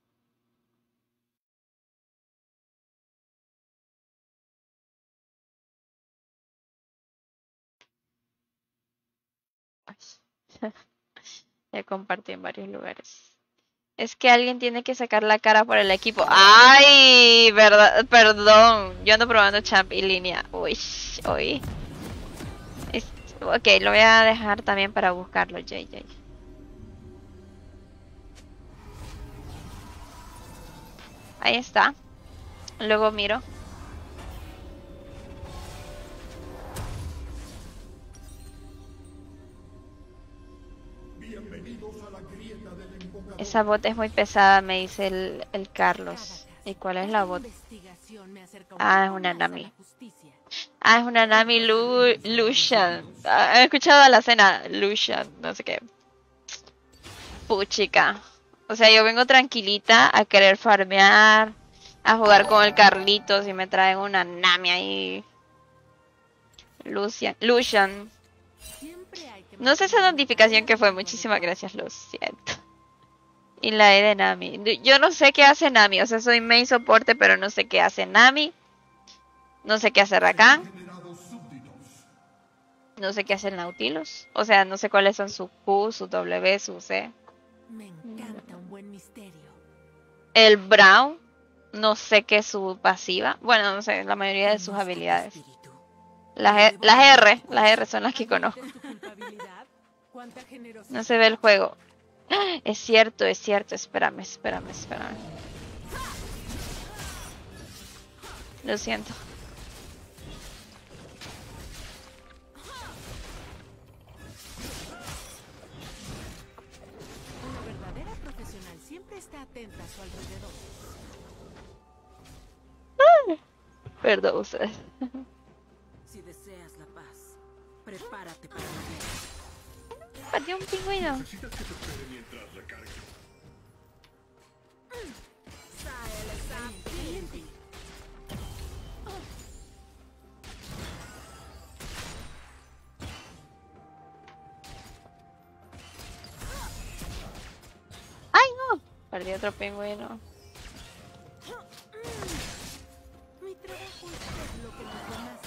[laughs] Ya compartí en varios lugares. Es que alguien tiene que sacar la cara por el equipo. ¡Ay! Verdad, perdón. Yo ando probando champ y línea. Uy, uy. Es- ok, lo voy a dejar también para buscarlo, JJ. Ahí está. Luego miro. Esa bot es muy pesada, me dice el, el Carlos. ¿Y cuál es la bot? Investigación me acerca un Ah, es una a Nami. Ah, es una Nami Lu Lucian. Ah, he escuchado la cena. Lucian, no sé qué. Puchica. O sea, yo vengo tranquilita a querer farmear, a jugar con el Carlitos y me traen una Nami ahí. Lucian. Lucian. No sé esa notificación que fue. Muchísimas gracias, lo siento. Y la E de Nami. Yo no sé qué hace Nami. O sea, soy main soporte, pero no sé qué hace Nami. No sé qué hace Rakan. No sé qué hace el Nautilus. O sea, no sé cuáles son su Q, su W, su C. El Brown. No sé qué es su pasiva. Bueno, no sé, la mayoría de sus habilidades. Las, E- las R. Las R son las que conozco. No se ve el juego. [gasps] Es cierto, es cierto. Espérame, espérame, espérame. Lo siento. Atenta a su alrededor. Perdón ustedes. Si deseas la paz, prepárate para la guerra. Pateé un pingüino. ¡Ay, Perdí otro pingüino. Mi trabajo es lo que los demás.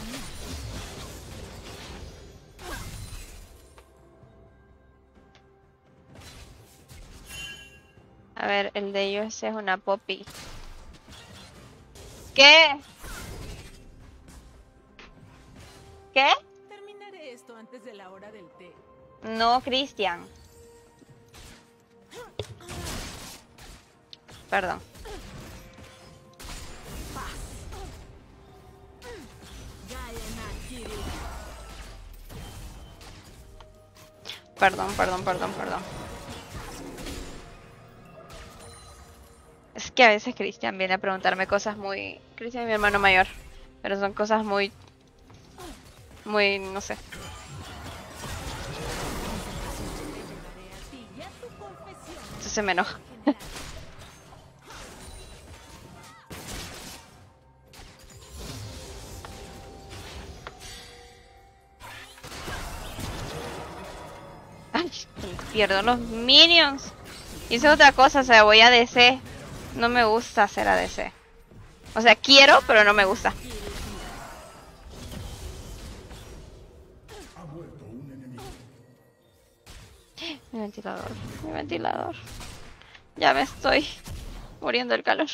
A ver, el de ellos es una poppy. ¿Qué? ¿Qué? Terminaré esto antes de la hora del té. No, Cristian. Perdón. Perdón, perdón, perdón, perdón. Es que a veces Cristian viene a preguntarme cosas muy... Cristian es mi hermano mayor. Pero son cosas muy... Muy... no sé. Entonces me enoja. Pierdo los minions. Hice otra cosa, o sea, voy a DC. No me gusta hacer ADC. O sea, quiero, pero no me gusta. Mi ventilador, mi ventilador. Ya me estoy muriendo del calor.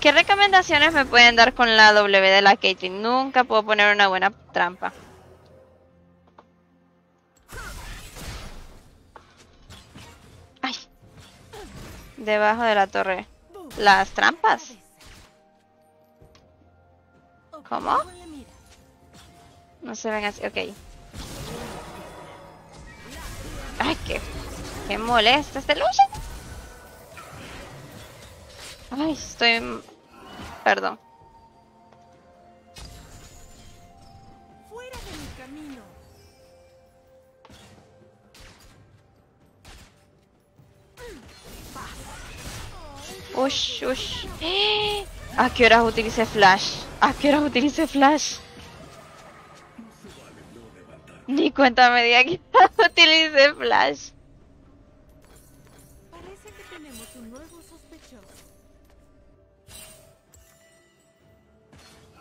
¿Qué recomendaciones me pueden dar con la W de la Caitlyn? Nunca puedo poner una buena trampa. Ay. Debajo de la torre. Las trampas. ¿Cómo? No se ven así. Ok. Ay, qué, qué molesta este lucha. Ay, estoy... Perdón. Fuera de mi camino. Ush, ush. ¿A qué horas utilicé flash? ¿A qué horas utilicé flash? Ni cuenta me di que [laughs] utilicé flash.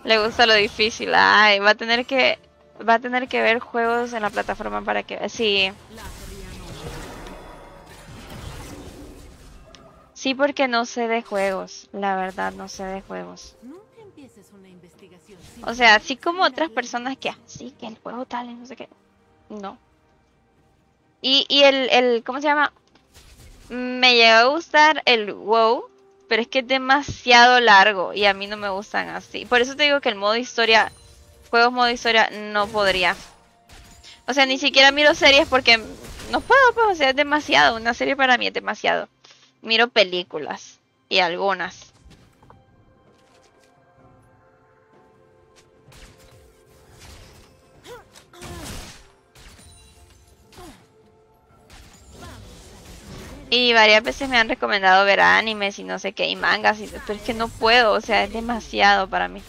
Le gusta lo difícil. Ay, va a tener que va a tener que ver juegos en la plataforma para que sí. Sí, porque no sé de juegos, la verdad no sé de juegos. O sea, así como otras personas que, sí, que el juego tal y no sé qué. No. Y, y el, el, ¿cómo se llama? Me llegó a gustar el WoW, pero es que es demasiado largo y a mí no me gustan así. Por eso te digo que el modo historia, juegos modo historia, no podría. O sea, ni siquiera miro series porque no puedo, pues, o sea, es demasiado. Una serie para mí es demasiado. Miro películas y algunas. Y varias veces me han recomendado ver animes y no sé qué, y mangas, y, pero es que no puedo, o sea, es demasiado para mí.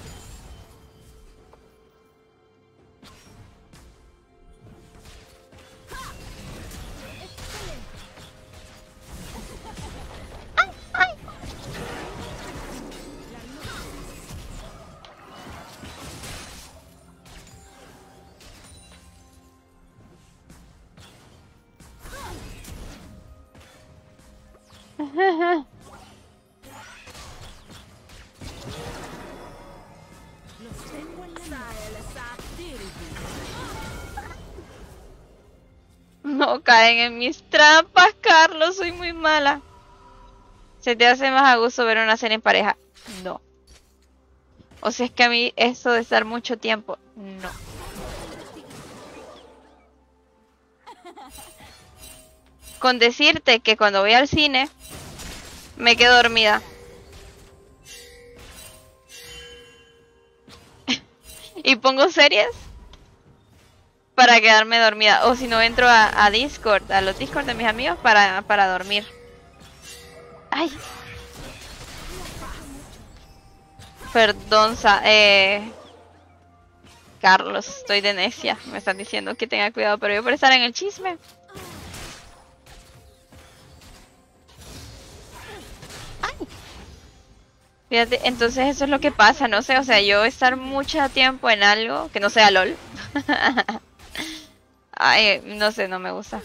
No caen en mis trampas, Carlos, soy muy mala. ¿Se te hace más a gusto ver una serie en pareja? No. O sea, es que a mí eso de estar mucho tiempo, no. Con decirte que cuando voy al cine, me quedo dormida. y pongo series para quedarme dormida. O si no, entro a, Discord, a los Discord de mis amigos para, para dormir. Ay. Perdón, eh... Carlos, estoy de necia. Me están diciendo que tenga cuidado, pero yo por estar en el chisme. Fíjate, entonces eso es lo que pasa, no sé, o sea, yo estar mucho tiempo en algo que no sea LOL. [laughs] Ay, no sé, no me gusta.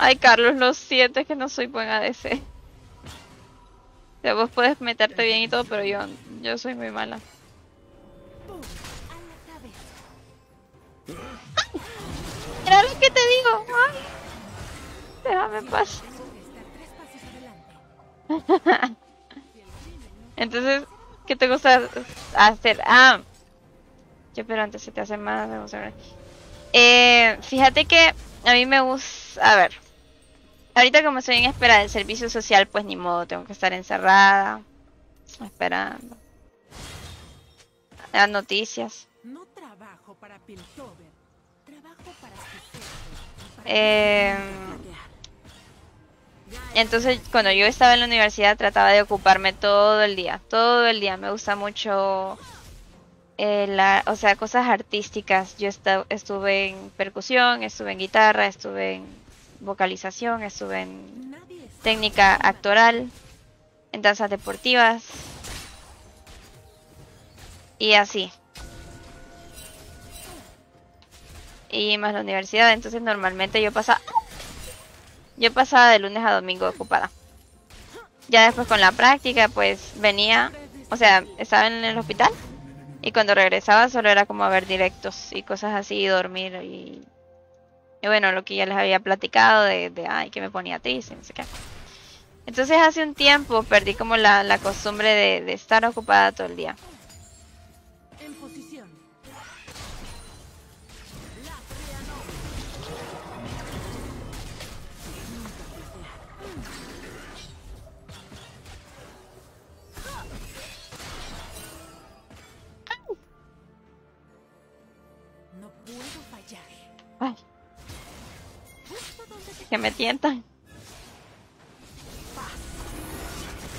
Ay, Carlos, lo siento, es que no soy buen ADC. O sea, vos puedes meterte bien y todo, pero yo, yo soy muy mala. ¡Pum! A la cabeza. Mira lo te digo. Ay, déjame en paz. [laughs] Entonces, ¿qué te gusta hacer? Ah, yo pero antes se te hace más. ver. Eh, fíjate que a mí me gusta. A ver, ahorita como estoy en espera del servicio social, pues ni modo, tengo que estar encerrada, esperando. Las noticias. No trabajo para Piltover. Trabajo para Eh. Entonces, cuando yo estaba en la universidad, trataba de ocuparme todo el día, todo el día. Me gusta mucho, eh, la, o sea, cosas artísticas. Yo estuve en percusión, estuve en guitarra, estuve en vocalización, estuve en técnica actoral, en danzas deportivas y así. Y más la universidad, entonces normalmente yo pasaba yo pasaba de lunes a domingo ocupada. Ya después con la práctica pues venía, o sea, estaba en el hospital y cuando regresaba solo era como a ver directos y cosas así, y dormir y, y bueno, lo que ya les había platicado de, de ay, que me ponía triste, no sé qué. Entonces hace un tiempo perdí como la, la costumbre de, de estar ocupada todo el día. Que me tientan.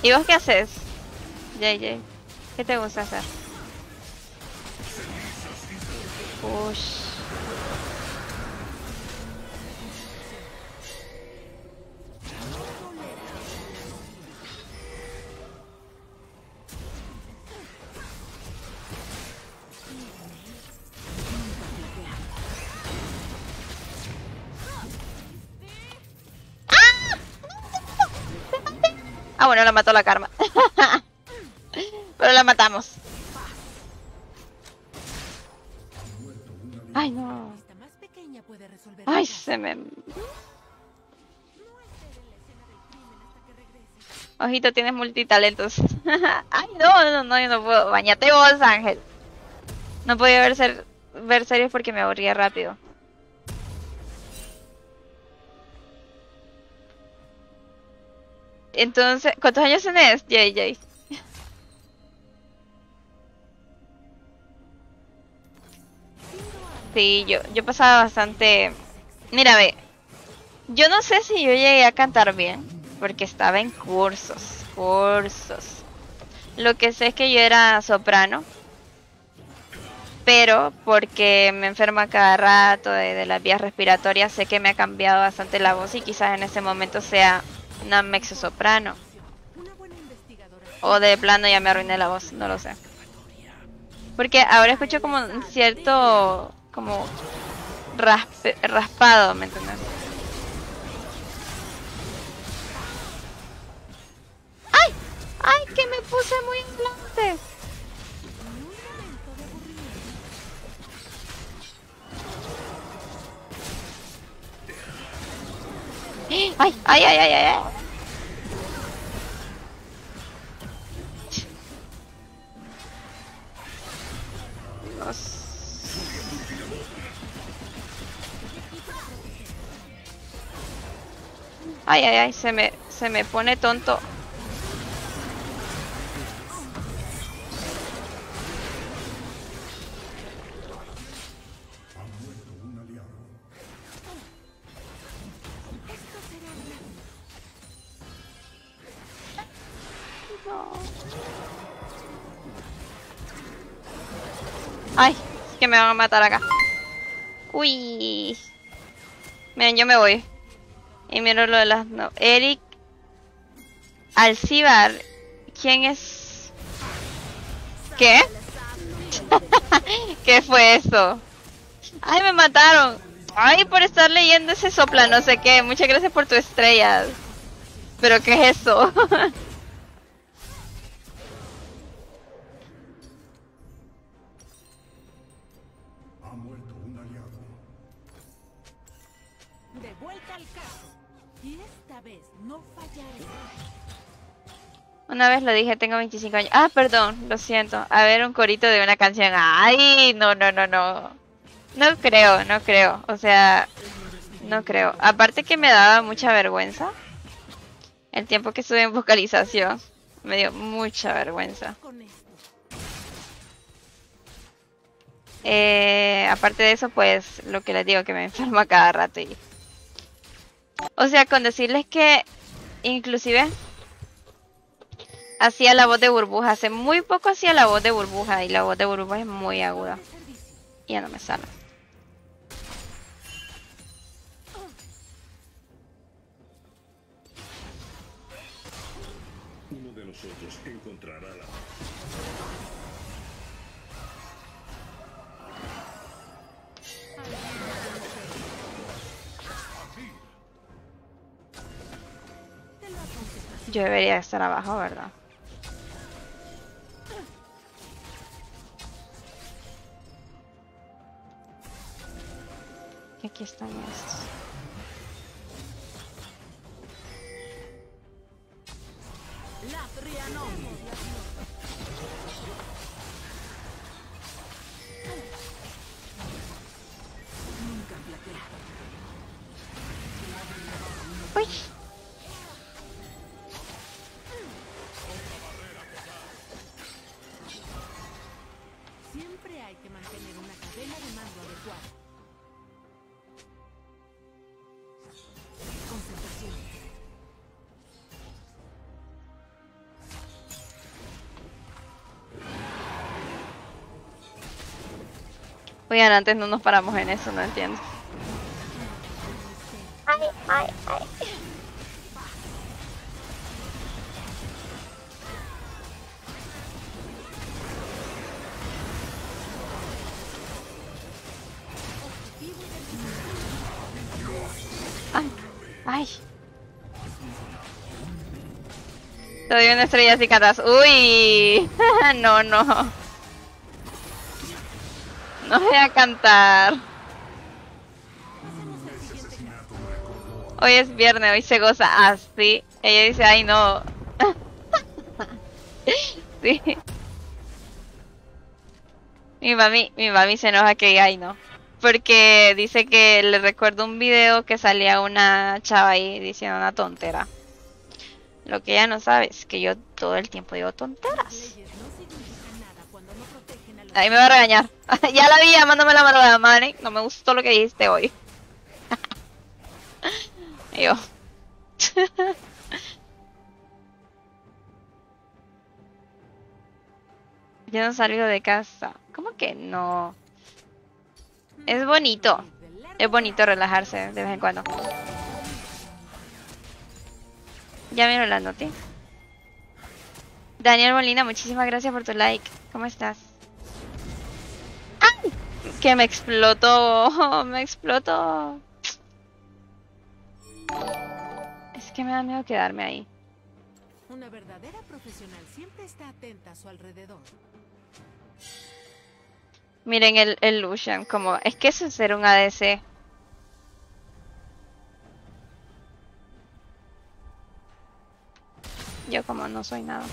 ¿Y vos qué haces? JJ, ¿qué te gusta hacer? Ush. Bueno, la mató la karma. [laughs] Pero la matamos. Ay, no. Ay, se me... Ojito, tienes multitalentos. [laughs] Ay, no, no, no, yo no puedo. Bañate vos, Ángel. No podía ver, ser, ver series porque me aburría rápido. Entonces, ¿cuántos años tenés, JJ? Sí, yo, yo pasaba bastante... Mira, ve, yo no sé si yo llegué a cantar bien, porque estaba en cursos, cursos. Lo que sé es que yo era soprano, pero porque me enfermo a cada rato de, de las vías respiratorias, sé que me ha cambiado bastante la voz y quizás en ese momento sea una buena investigadora. O de plano ya me arruiné la voz, no lo sé. Porque ahora escucho como un cierto, como raspe- raspado, ¿me entiendes? ¡Ay! ¡Ay! Que me puse muy adelante. ¡Ay! ¡Ay, ay, ay, ay! ay! Ay, ay, se me, se me pone tonto. Ay, que me van a matar acá. Uy. Miren, yo me voy. Y miro lo de las... No. Eric Alcibar. ¿Quién es? ¿Qué? [laughs] ¿Qué fue eso? Ay, me mataron. Ay, por estar leyendo ese sopla, no sé qué. Muchas gracias por tu estrella. ¿Pero qué es eso? [laughs] Una vez lo dije, tengo 25 años. Ah, perdón, lo siento. A ver, un corito de una canción. Ay, no, no, no, no. No creo, no creo. O sea, no creo. Aparte que me daba mucha vergüenza. El tiempo que estuve en vocalización. Me dio mucha vergüenza. Eh, aparte de eso, pues lo que les digo, que me enfermo cada rato. Y... O sea, con decirles que inclusive hacía la voz de burbuja. Hace muy poco hacía la voz de burbuja y la voz de burbuja es muy aguda. Ya no me sale. Yo debería estar abajo, ¿verdad? Aquí están estos. ¡Uy! Antes no nos paramos en eso, no entiendo. Ay, ay, ay. Ay, ay. Te doy una estrella si cantas. Uy, [laughs] no, no. No voy a cantar. Hoy es viernes, hoy se goza así. Ella dice, ay no. [laughs] sí. Mi mami, mi mami se enoja que ay no. Porque dice que le recuerdo un video que salía una chava ahí diciendo una tontera. Lo que ella no sabe es que yo todo el tiempo digo tonteras. Ahí me va a regañar. [laughs] ya la vi llamándome la mano madre. No me gustó lo que dijiste hoy. [laughs] Yo. [laughs] Yo no salgo de casa. ¿Cómo que no? Es bonito. Es bonito relajarse de vez en cuando. Ya miro la noti. Daniel Molina, muchísimas gracias por tu like. ¿Cómo estás? ¡Ay! Que me explotó. [laughs] Me explotó. Es que me da miedo quedarme ahí. Una verdadera profesional siempre está atenta a su alrededor. Miren el, el Lucian, como... Es que eso es ser un ADC. Yo como no soy nada.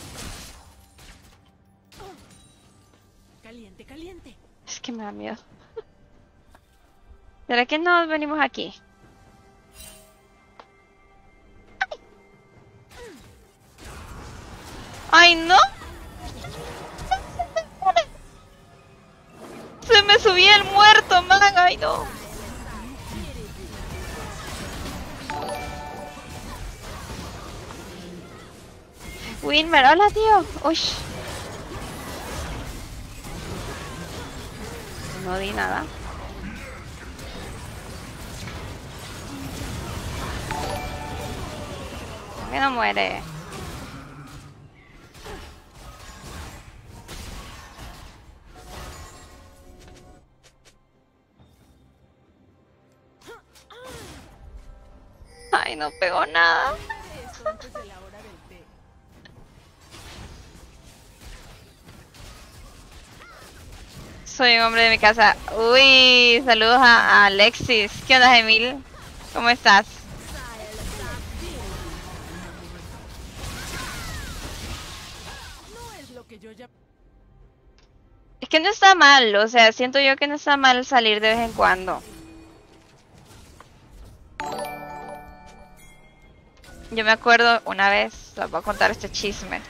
Caliente, caliente. Es que me da miedo. ¿Será que no venimos aquí? ¡Ay, no! [laughs] Se me subía el muerto, man. ¡Ay, no! Hola, tío. Uy. No di nada. ¿Por qué no muere? Ay, no pegó nada. Soy un hombre de mi casa. Uy, saludos a, Alexis. ¿Qué onda, Emil? ¿Cómo estás? Es que no está mal, o sea, siento yo que no está mal salir de vez en cuando. Yo me acuerdo una vez, les voy a contar este chisme.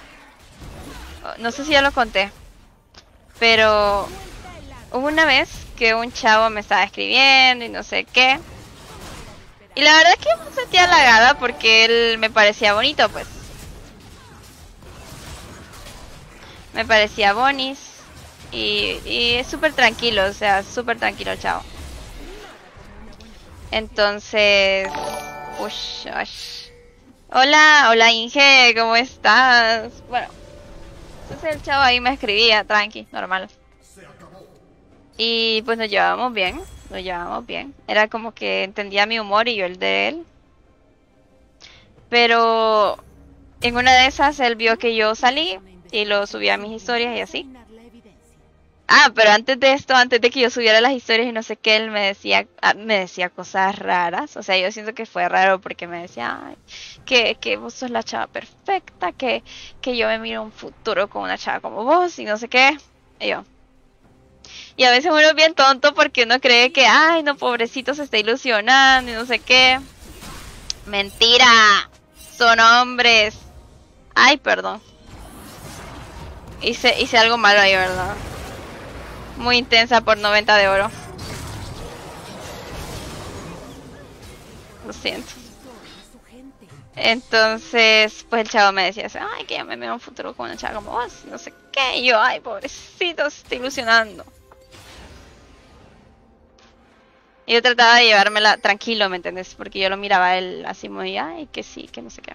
No sé si ya lo conté, pero hubo una vez que un chavo me estaba escribiendo y no sé qué. Y la verdad es que me sentía halagada porque él me parecía bonito, pues. Me parecía bonis. Y, y es súper tranquilo, o sea, súper tranquilo el chavo. Entonces... Ush, ush. Hola, hola Inge, ¿cómo estás? Bueno, entonces el chavo ahí me escribía, tranqui, normal. Y pues nos llevábamos bien, nos llevábamos bien. Era como que entendía mi humor y yo el de él. Pero en una de esas él vio que yo salí y lo subí a mis historias y así. Ah, pero antes de esto, antes de que yo subiera las historias y no sé qué, él me decía, ah, me decía cosas raras. O sea, yo siento que fue raro porque me decía, ay, que, que vos sos la chava perfecta, que, que yo me miro un futuro con una chava como vos y no sé qué. Y yo. Y a veces uno es bien tonto porque uno cree que, ay, no, pobrecito se está ilusionando y no sé qué. Mentira. Son hombres. Ay, perdón. Hice, hice algo malo ahí, ¿verdad? Muy intensa por 90 de oro. Lo siento. Entonces, pues el chavo me decía, ay, que yo me veo un futuro con una chava como vos, no sé qué. Y yo, ay, pobrecito, se está ilusionando. Y yo trataba de llevármela tranquilo, ¿me entendés? Porque yo lo miraba a él así muy, ay, que sí, que no sé qué.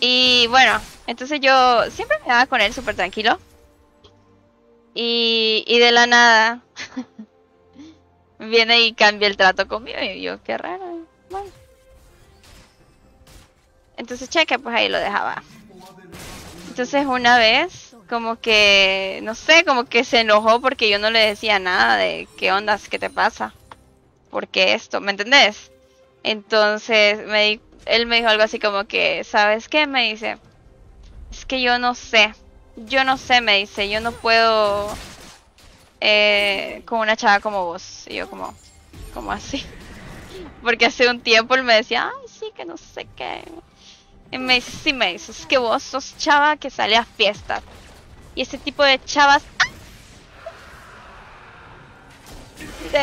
Y bueno, entonces yo siempre me daba con él súper tranquilo. Y, y de la nada [laughs] viene y cambia el trato conmigo. Y yo, qué raro. Bueno. Entonces cheque, pues ahí lo dejaba. Entonces una vez, como que, no sé, como que se enojó porque yo no le decía nada de qué ondas, qué te pasa. ¿Por qué esto? ¿Me entendés? Entonces me di- él me dijo algo así como que, ¿sabes qué? Me dice, es que yo no sé. Yo no sé, me dice, yo no puedo eh, con una chava como vos. Y yo como, como así. [laughs] Porque hace un tiempo él me decía, ay, sí, que no sé qué. Y me dice, sí, me dice, es que vos sos chava que sale a fiestas. Y ese tipo de chavas... ¡Ah!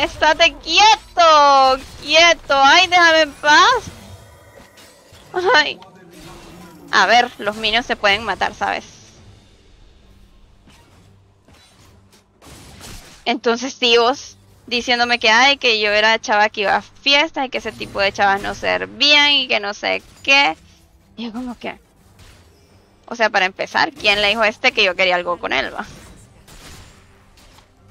¡Estate quieto! ¡Quieto! ¡Ay, déjame en paz! ¡Ay! A ver, los minions se pueden matar, ¿sabes? Entonces tíos diciéndome que ay, que yo era chava que iba a fiestas y que ese tipo de chavas no servían y que no sé qué. Y yo como que... O sea, para empezar, ¿quién le dijo a este que yo quería algo con él, va?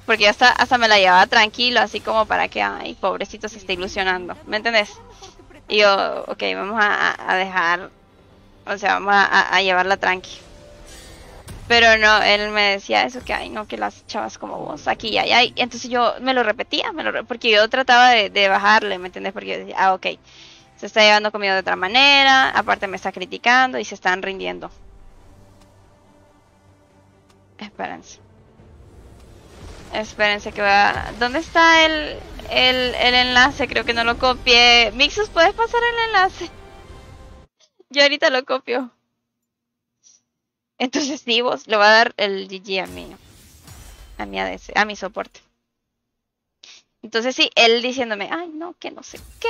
Porque yo hasta, hasta me la llevaba tranquilo, así como para que, ay, pobrecito se esté ilusionando. ¿Me entendés? Y yo, ok, vamos a, dejar, o sea, vamos a, llevarla tranqui. Pero no, él me decía eso, que ay, no, que las chavas como vos, aquí y allá. Entonces yo me lo repetía, me lo porque yo trataba de, de bajarle, ¿me entendés? Porque yo decía, ah, ok, se está llevando conmigo de otra manera, aparte me está criticando y se están rindiendo. Espérense. Espérense que va. ¿Dónde está el, el, el enlace? Creo que no lo copié. Mixus, ¿puedes pasar el enlace? Yo ahorita lo copio. Entonces sí, vos le voy a dar el GG a mi, a mi ADC, a mi soporte. Entonces sí, él diciéndome, ay no, que no sé qué.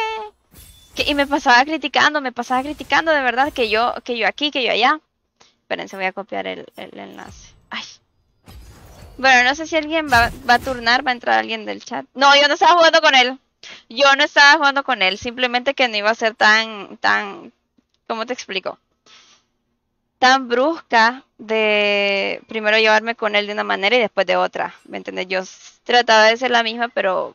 Que, y me pasaba criticando, me pasaba criticando de verdad que yo, que yo aquí, que yo allá. Espérense, voy a copiar el, el enlace. Ay. Bueno, no sé si alguien va, a turnar, va a entrar alguien del chat. No, yo no estaba jugando con él. Yo no estaba jugando con él, simplemente que no iba a ser tan, tan, ¿cómo te explico? Tan brusca de primero llevarme con él de una manera y después de otra, ¿me entiendes? Yo trataba de ser la misma, pero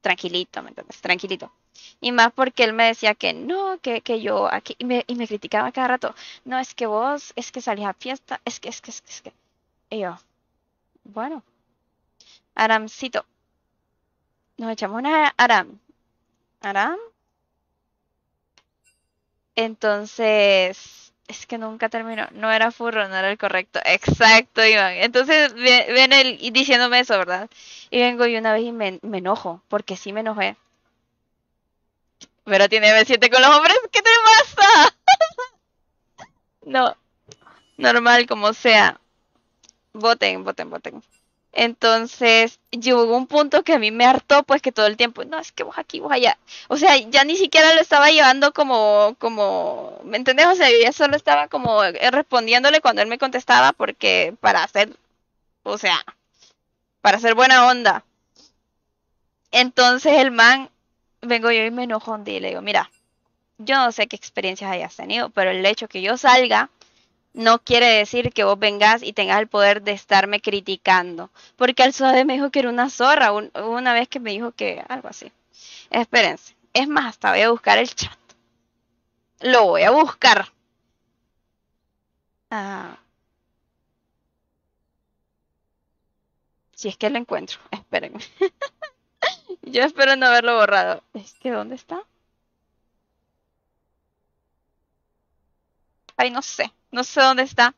tranquilito, ¿me entiendes? Tranquilito. Y más porque él me decía que no, que, que yo aquí, y me, y me criticaba cada rato. No, es que vos, es que salís a fiesta, es que, es que, es que, es que. Y yo, bueno, Aramcito. Nos echamos una Aram. Aram. Entonces, es que nunca terminó. No era furro, no era el correcto. Exacto, Iván. Entonces, ven él y diciéndome eso, ¿verdad? Y vengo yo una vez y me, me enojo, porque sí me enojé. Pero tiene B7 con los hombres, ¿qué te pasa? [laughs] no, normal, como sea. Voten, voten, voten. Entonces, llegó un punto que a mí me hartó, pues que todo el tiempo, no, es que vos aquí, vos allá. O sea, ya ni siquiera lo estaba llevando como, como, ¿me entendés? O sea, yo ya solo estaba como eh, respondiéndole cuando él me contestaba, porque para hacer, o sea, para hacer buena onda. Entonces el man, vengo yo y me enojo un día y le digo, mira, yo no sé qué experiencias hayas tenido, pero el hecho que yo salga no quiere decir que vos vengas y tengas el poder de estarme criticando. Porque al suave me dijo que era una zorra, un- una vez que me dijo que algo así. Espérense, es más, hasta voy a buscar el chat. Lo voy a buscar. Ah. Si es que lo encuentro, espérenme. [laughs] Yo espero no haberlo borrado. Es que, ¿dónde está? Ay, no sé, no sé dónde está.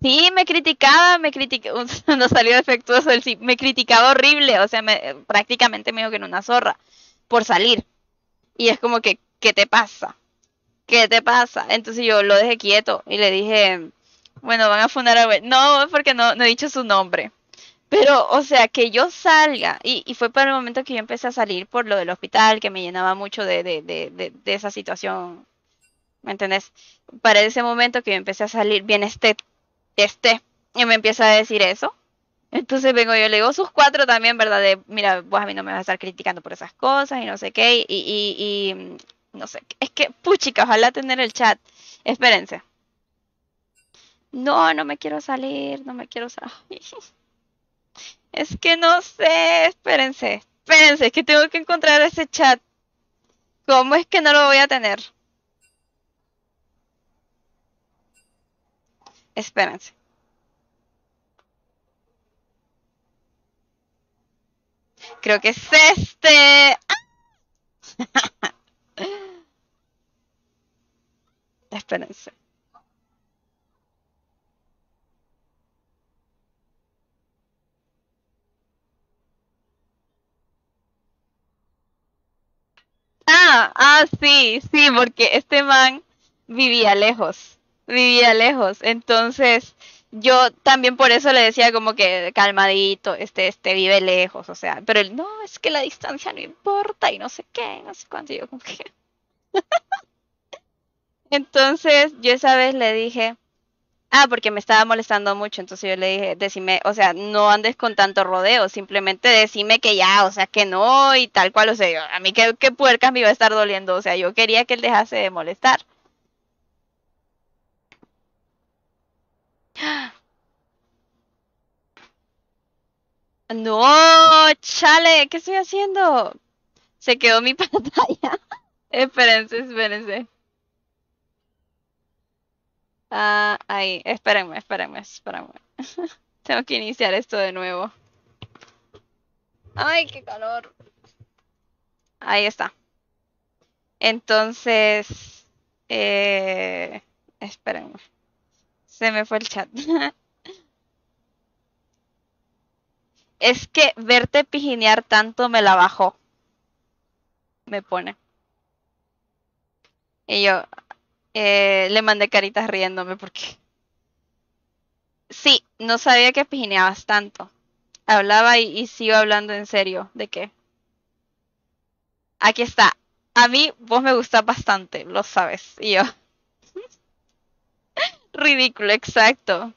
Sí, me criticaba, me criticaba, [laughs] no salió defectuoso el sí, me criticaba horrible, o sea, me, prácticamente me dijo que era una zorra por salir. Y es como que, ¿qué te pasa? ¿Qué te pasa? Entonces yo lo dejé quieto y le dije, bueno, van a fundar a... Gwen". No, porque no, he dicho su nombre. Pero, o sea, que yo salga, y, fue para el momento que yo empecé a salir por lo del hospital, que me llenaba mucho de, de, de esa situación, ¿me entendés? Para ese momento que yo empecé a salir bien este, este, y me empieza a decir eso, Entonces vengo yo, le digo sus cuatro también, ¿verdad? De, mira, vos a mí no me vas a estar criticando por esas cosas y no sé qué. Y, y, y no sé. Es que, puchica, ojalá tener el chat. Espérense. No, no me quiero salir, no me quiero salir. [laughs] Es que no sé, espérense, espérense, es que tengo que encontrar ese chat. ¿Cómo es que no lo voy a tener? Espérense. Creo que es este. ¡Ah! [laughs] Espérense. Ah, ah, sí, sí, porque este man vivía lejos, vivía lejos, entonces yo también por eso le decía como que calmadito, este, este vive lejos, o sea, pero él, no, es que la distancia no importa y no sé qué, no sé cuánto, y yo como que... [laughs] Entonces yo esa vez le dije, ah, porque me estaba molestando mucho, entonces yo le dije, decime, o sea, no andes con tanto rodeo, simplemente decime que ya, o sea, que no y tal cual, o sea, yo- a mí qué, qué puercas me iba a estar doliendo, o sea, yo quería que él dejase de molestar. [gasps] No, chale, ¿qué estoy haciendo? Se quedó mi [laughs] pantalla. Espérense, espérense. Ah, ahí, espérenme, espérenme, espérenme. [laughs] Tengo que iniciar esto de nuevo. Ay, qué calor. Ahí está. Entonces, eh, espérenme. Se me fue el chat. [laughs] Es que verte pijinear tanto me la bajó. Me pone. Y yo eh, le mandé caritas riéndome porque... Sí, no sabía que pijineabas tanto. Hablaba y, y sigo hablando en serio. ¿De qué? Aquí está. A mí vos me gustas bastante, lo sabes. Y yo, ridículo, exacto.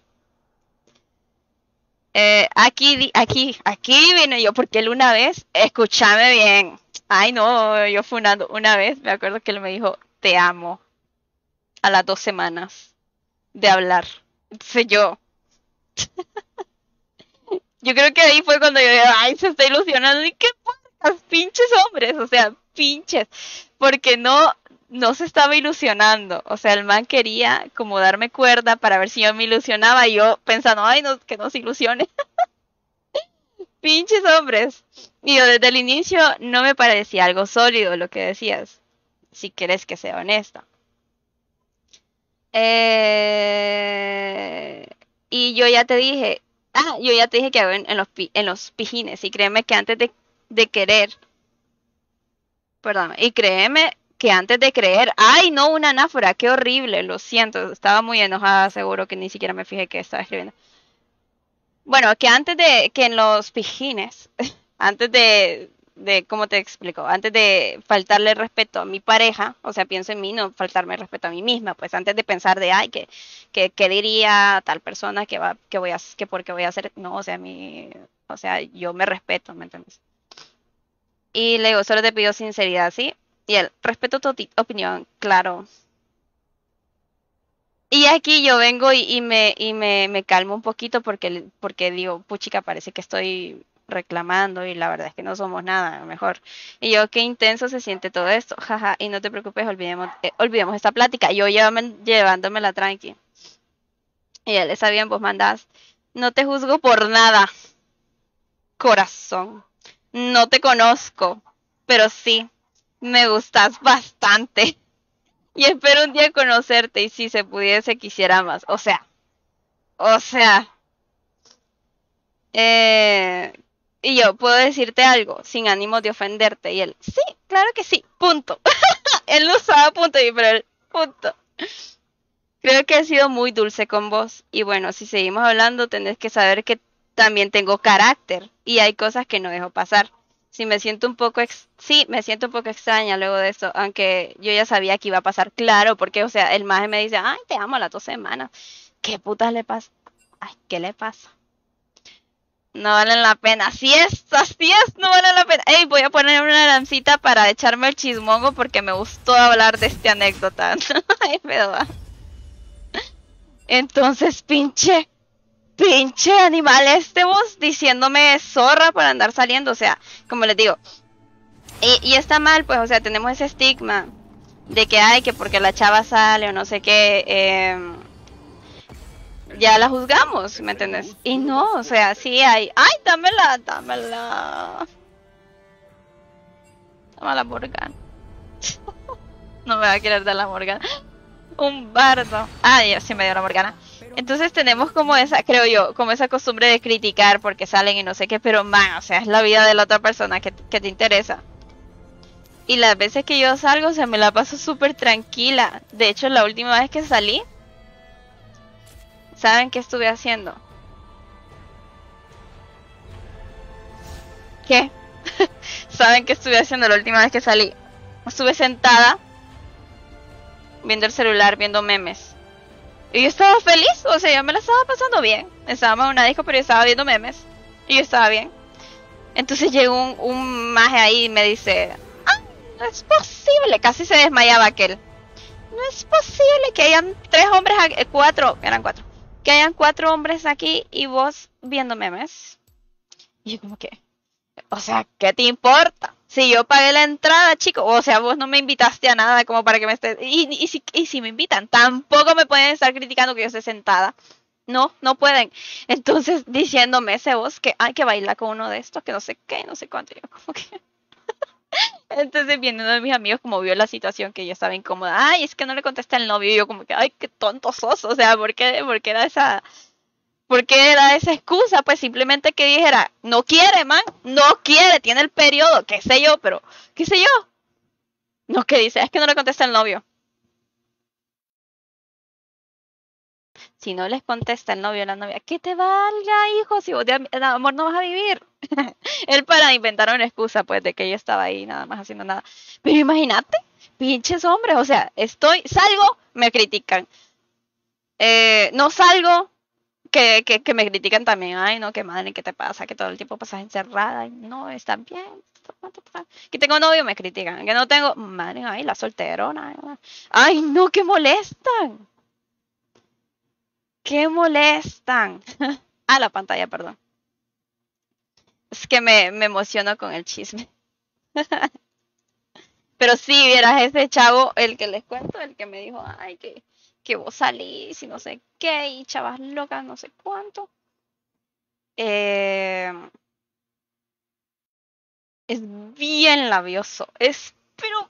Eh, aquí, aquí, aquí vine yo, porque él una vez, escúchame bien. Ay, no, yo funando. Una vez me acuerdo que él me dijo, te amo, a las dos semanas de hablar. Entonces yo, [laughs] yo creo que ahí fue cuando yo ay, se está ilusionando. ¿Y qué pasa? Pinches hombres, o sea, pinches. Porque no, no se estaba ilusionando. O sea, el man quería como darme cuerda para ver si yo me ilusionaba. Y yo pensando, ay, no, que no se ilusione. [laughs] Pinches hombres. Y yo desde el inicio no me parecía algo sólido lo que decías. Si quieres que sea honesta. Eh, y yo ya te dije, ah, yo ya te dije que hago en, en los, en los pijines. Y créeme que antes de, de querer, perdón, y créeme que antes de creer, ay, no, una anáfora, qué horrible, lo siento, estaba muy enojada, seguro que ni siquiera me fijé que estaba escribiendo. Bueno, que antes de, que en los pijines, [laughs] antes de, de, ¿cómo te explico? Antes de faltarle respeto a mi pareja, o sea, pienso en mí, no faltarme respeto a mí misma, pues antes de pensar de, ay, que, que, diría tal persona que va, que voy a, que porque voy a hacer, no, o sea, mi, o sea, yo me respeto, ¿me entiendes? Y le digo, solo te pido sinceridad, ¿sí? Y él, respeto tu opinión, claro. Y aquí yo vengo y, me, y me, calmo un poquito porque, porque digo, puchica, parece que estoy reclamando y la verdad es que no somos nada, mejor. Y yo, qué intenso se siente todo esto, jaja, y no te preocupes, olvidemos, eh, esta plática. Yo llévame- llevándomela tranqui. Y él, está bien, vos mandás. No te juzgo por nada, corazón. No te conozco, pero sí, me gustas bastante. Y espero un día conocerte y si se pudiese quisiera más. O sea, o sea, eh, y yo puedo decirte algo sin ánimo de ofenderte. Y él, sí, claro que sí, punto. [laughs] él no usaba punto, pero él, punto. Creo que he sido muy dulce con vos. Y bueno, si seguimos hablando, tenés que saber que también tengo carácter y hay cosas que no dejo pasar. Si me siento un poco, ex- sí, me siento un poco extraña luego de eso, aunque yo ya sabía que iba a pasar, claro, porque, o sea, el maje me dice, ay, te amo a las dos semanas. ¿Qué putas le pasa? Ay, ¿qué le pasa? No valen la pena. Así es, así es, no valen la pena. Ey, voy a poner una lancita para echarme el chismongo porque me gustó hablar de esta anécdota. [laughs] Ay, pero va. Entonces, pinche, pinche animal este vos diciéndome zorra para andar saliendo. O sea, como les digo. Y, está mal, pues, o sea, tenemos ese estigma de que hay que porque la chava sale o no sé qué. em, ya la juzgamos, ¿me entiendes? Y no, o sea, sí hay. ¡Ay, dámela, dámela! Dame la Morgan. [laughs] no me va a querer dar la Morgan. Un bardo. Ah, ya sí me dio la Morgana. Entonces tenemos como esa, creo yo, como esa costumbre de criticar porque salen y no sé qué, pero man, o sea, es la vida de la otra persona que, te interesa. Y las veces que yo salgo, se me la paso súper tranquila. De hecho, la última vez que salí, ¿saben qué estuve haciendo? ¿Qué? [laughs] ¿Saben qué estuve haciendo la última vez que salí? Estuve sentada viendo el celular, viendo memes. Y yo estaba feliz, o sea, yo me la estaba pasando bien. Estábamos en una disco, pero yo estaba viendo memes. Y yo estaba bien. Entonces llegó un, un maje ahí y me dice, ah, no es posible, casi se desmayaba aquel. No es posible que hayan tres hombres, aquí- eh, cuatro, eran cuatro, que hayan cuatro hombres aquí y vos viendo memes. Y yo como que, o sea, ¿qué te importa? Si yo pagué la entrada, chico, o sea, vos no me invitaste a nada como para que me estés... Y, y, si, y si me invitan, tampoco me pueden estar criticando que yo esté sentada. No, no pueden. Entonces, [laughs] diciéndome ese voz que hay que bailar con uno de estos, que no sé qué, no sé cuánto. Yo como que... [laughs] Entonces, viendo uno de mis amigos como vio la situación que yo estaba incómoda. Ay, es que no le contesta el novio. Y yo como que, ay, qué tonto sos. O sea, ¿por qué, por qué era esa... ¿Por qué era esa excusa? Pues simplemente que dijera, no quiere, man, no quiere, tiene el periodo, qué sé yo, pero, qué sé yo. No, que dice, es que no le contesta el novio. Si no les contesta el novio la novia, que te valga, hijo, si vos de amor no vas a vivir. [laughs] Él para inventar una excusa, pues, de que yo estaba ahí nada más haciendo nada. Pero imagínate, pinches hombres, o sea, estoy, salgo, me critican. Eh, no salgo, que, que, que me critican también. Ay, no, qué madre, ¿qué te pasa? Que todo el tiempo pasas encerrada. Ay, no, está bien. Que tengo novio, me critican. Que no tengo, madre, ay, la solterona. Ay, no, que molestan. Que molestan. [laughs] ah, la pantalla, perdón. Es que me, me emociono con el chisme. [laughs] Pero sí, vieras ese chavo, el que les cuento, el que me dijo, ay, que, que vos salís y no sé qué, y chavas locas, no sé cuánto. Eh, es bien labioso, es pero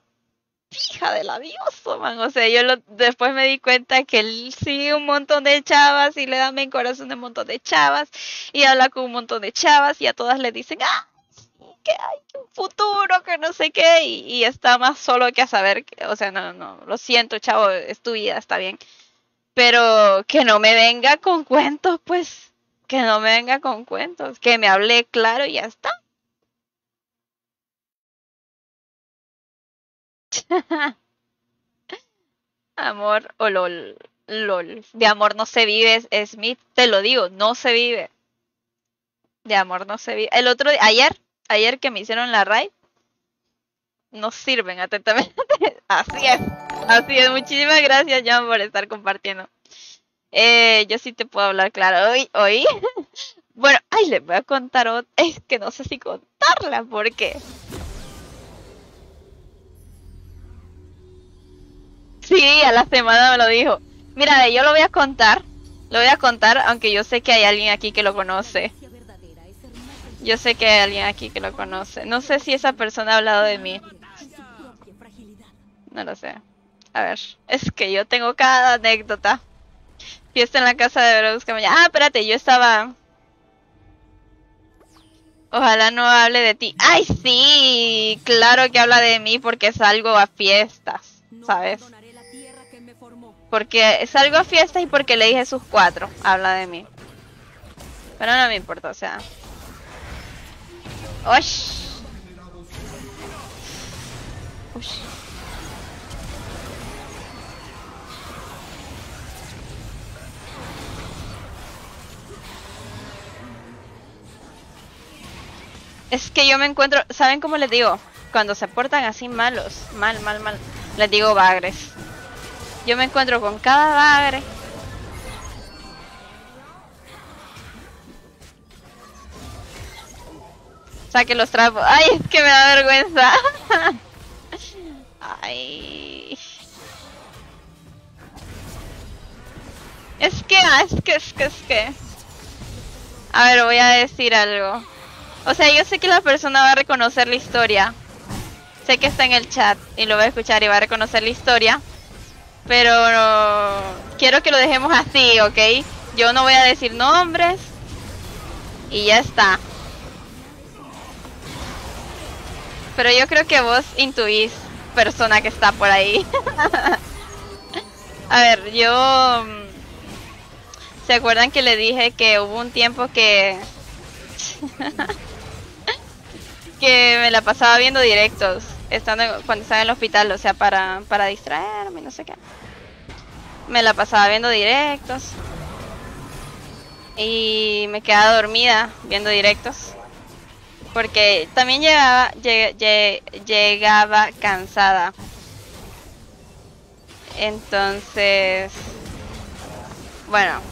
fija de labioso, man. O sea, yo lo- después me di cuenta que él sigue un montón de chavas y le da mi corazón de un montón de chavas y habla con un montón de chavas y a todas le dicen, ah, que hay un futuro, que no sé qué, y, está más solo que a saber, que- o sea, no, no, lo siento, chavo, es tu vida, está bien. Pero que no me venga con cuentos, pues, que no me venga con cuentos, que me hable claro y ya está. [laughs] Amor o lol, lol. De amor no se vive, Smith, te lo digo, no se vive. De amor no se vive. El otro día, ayer, ayer que me hicieron la raid, no sirven atentamente. [laughs] Así es, así es. Muchísimas gracias, John, por estar compartiendo. Eh, yo sí te puedo hablar claro. Hoy, hoy. [laughs] Bueno, ay, les voy a contar ot- Es que no sé si contarla porque. Sí, a la semana me lo dijo. Mira, yo lo voy a contar. Lo voy a contar, aunque yo sé que hay alguien aquí que lo conoce. Yo sé que hay alguien aquí que lo conoce. No sé si esa persona ha hablado de mí. No lo sé. A ver, es que yo tengo cada anécdota. Fiesta en la casa de Verusca mañana. Ah, espérate, yo estaba. Ojalá no hable de ti. ¡Ay, sí! Claro que habla de mí porque salgo a fiestas, ¿sabes? que. Porque salgo a fiestas y porque le dije sus cuatro. Habla de mí. Pero no me importa, o sea. ¡Ush! ¡Ush! Es que yo me encuentro, ¿saben cómo les digo? Cuando se portan así malos, mal, mal, mal, les digo bagres. Yo me encuentro con cada bagre. Saque los trapos. Ay, es que me da vergüenza. [laughs] Ay. Es que, ah, es que, es que, es que. A ver, voy a decir algo. O sea, yo sé que la persona va a reconocer la historia. Sé que está en el chat y lo va a escuchar y va a reconocer la historia. Pero quiero que lo dejemos así, ¿ok? Yo no voy a decir nombres. Y ya está. Pero yo creo que vos intuís persona que está por ahí. [laughs] a ver, yo... mm, ¿Se acuerdan que le dije que hubo un tiempo que... [laughs] que me la pasaba viendo directos, estando cuando estaba en el hospital, o sea, para, para distraerme, no sé qué. Me la pasaba viendo directos. Y me quedaba dormida viendo directos. Porque también llegaba, lle- lle- llegaba cansada. Entonces, bueno,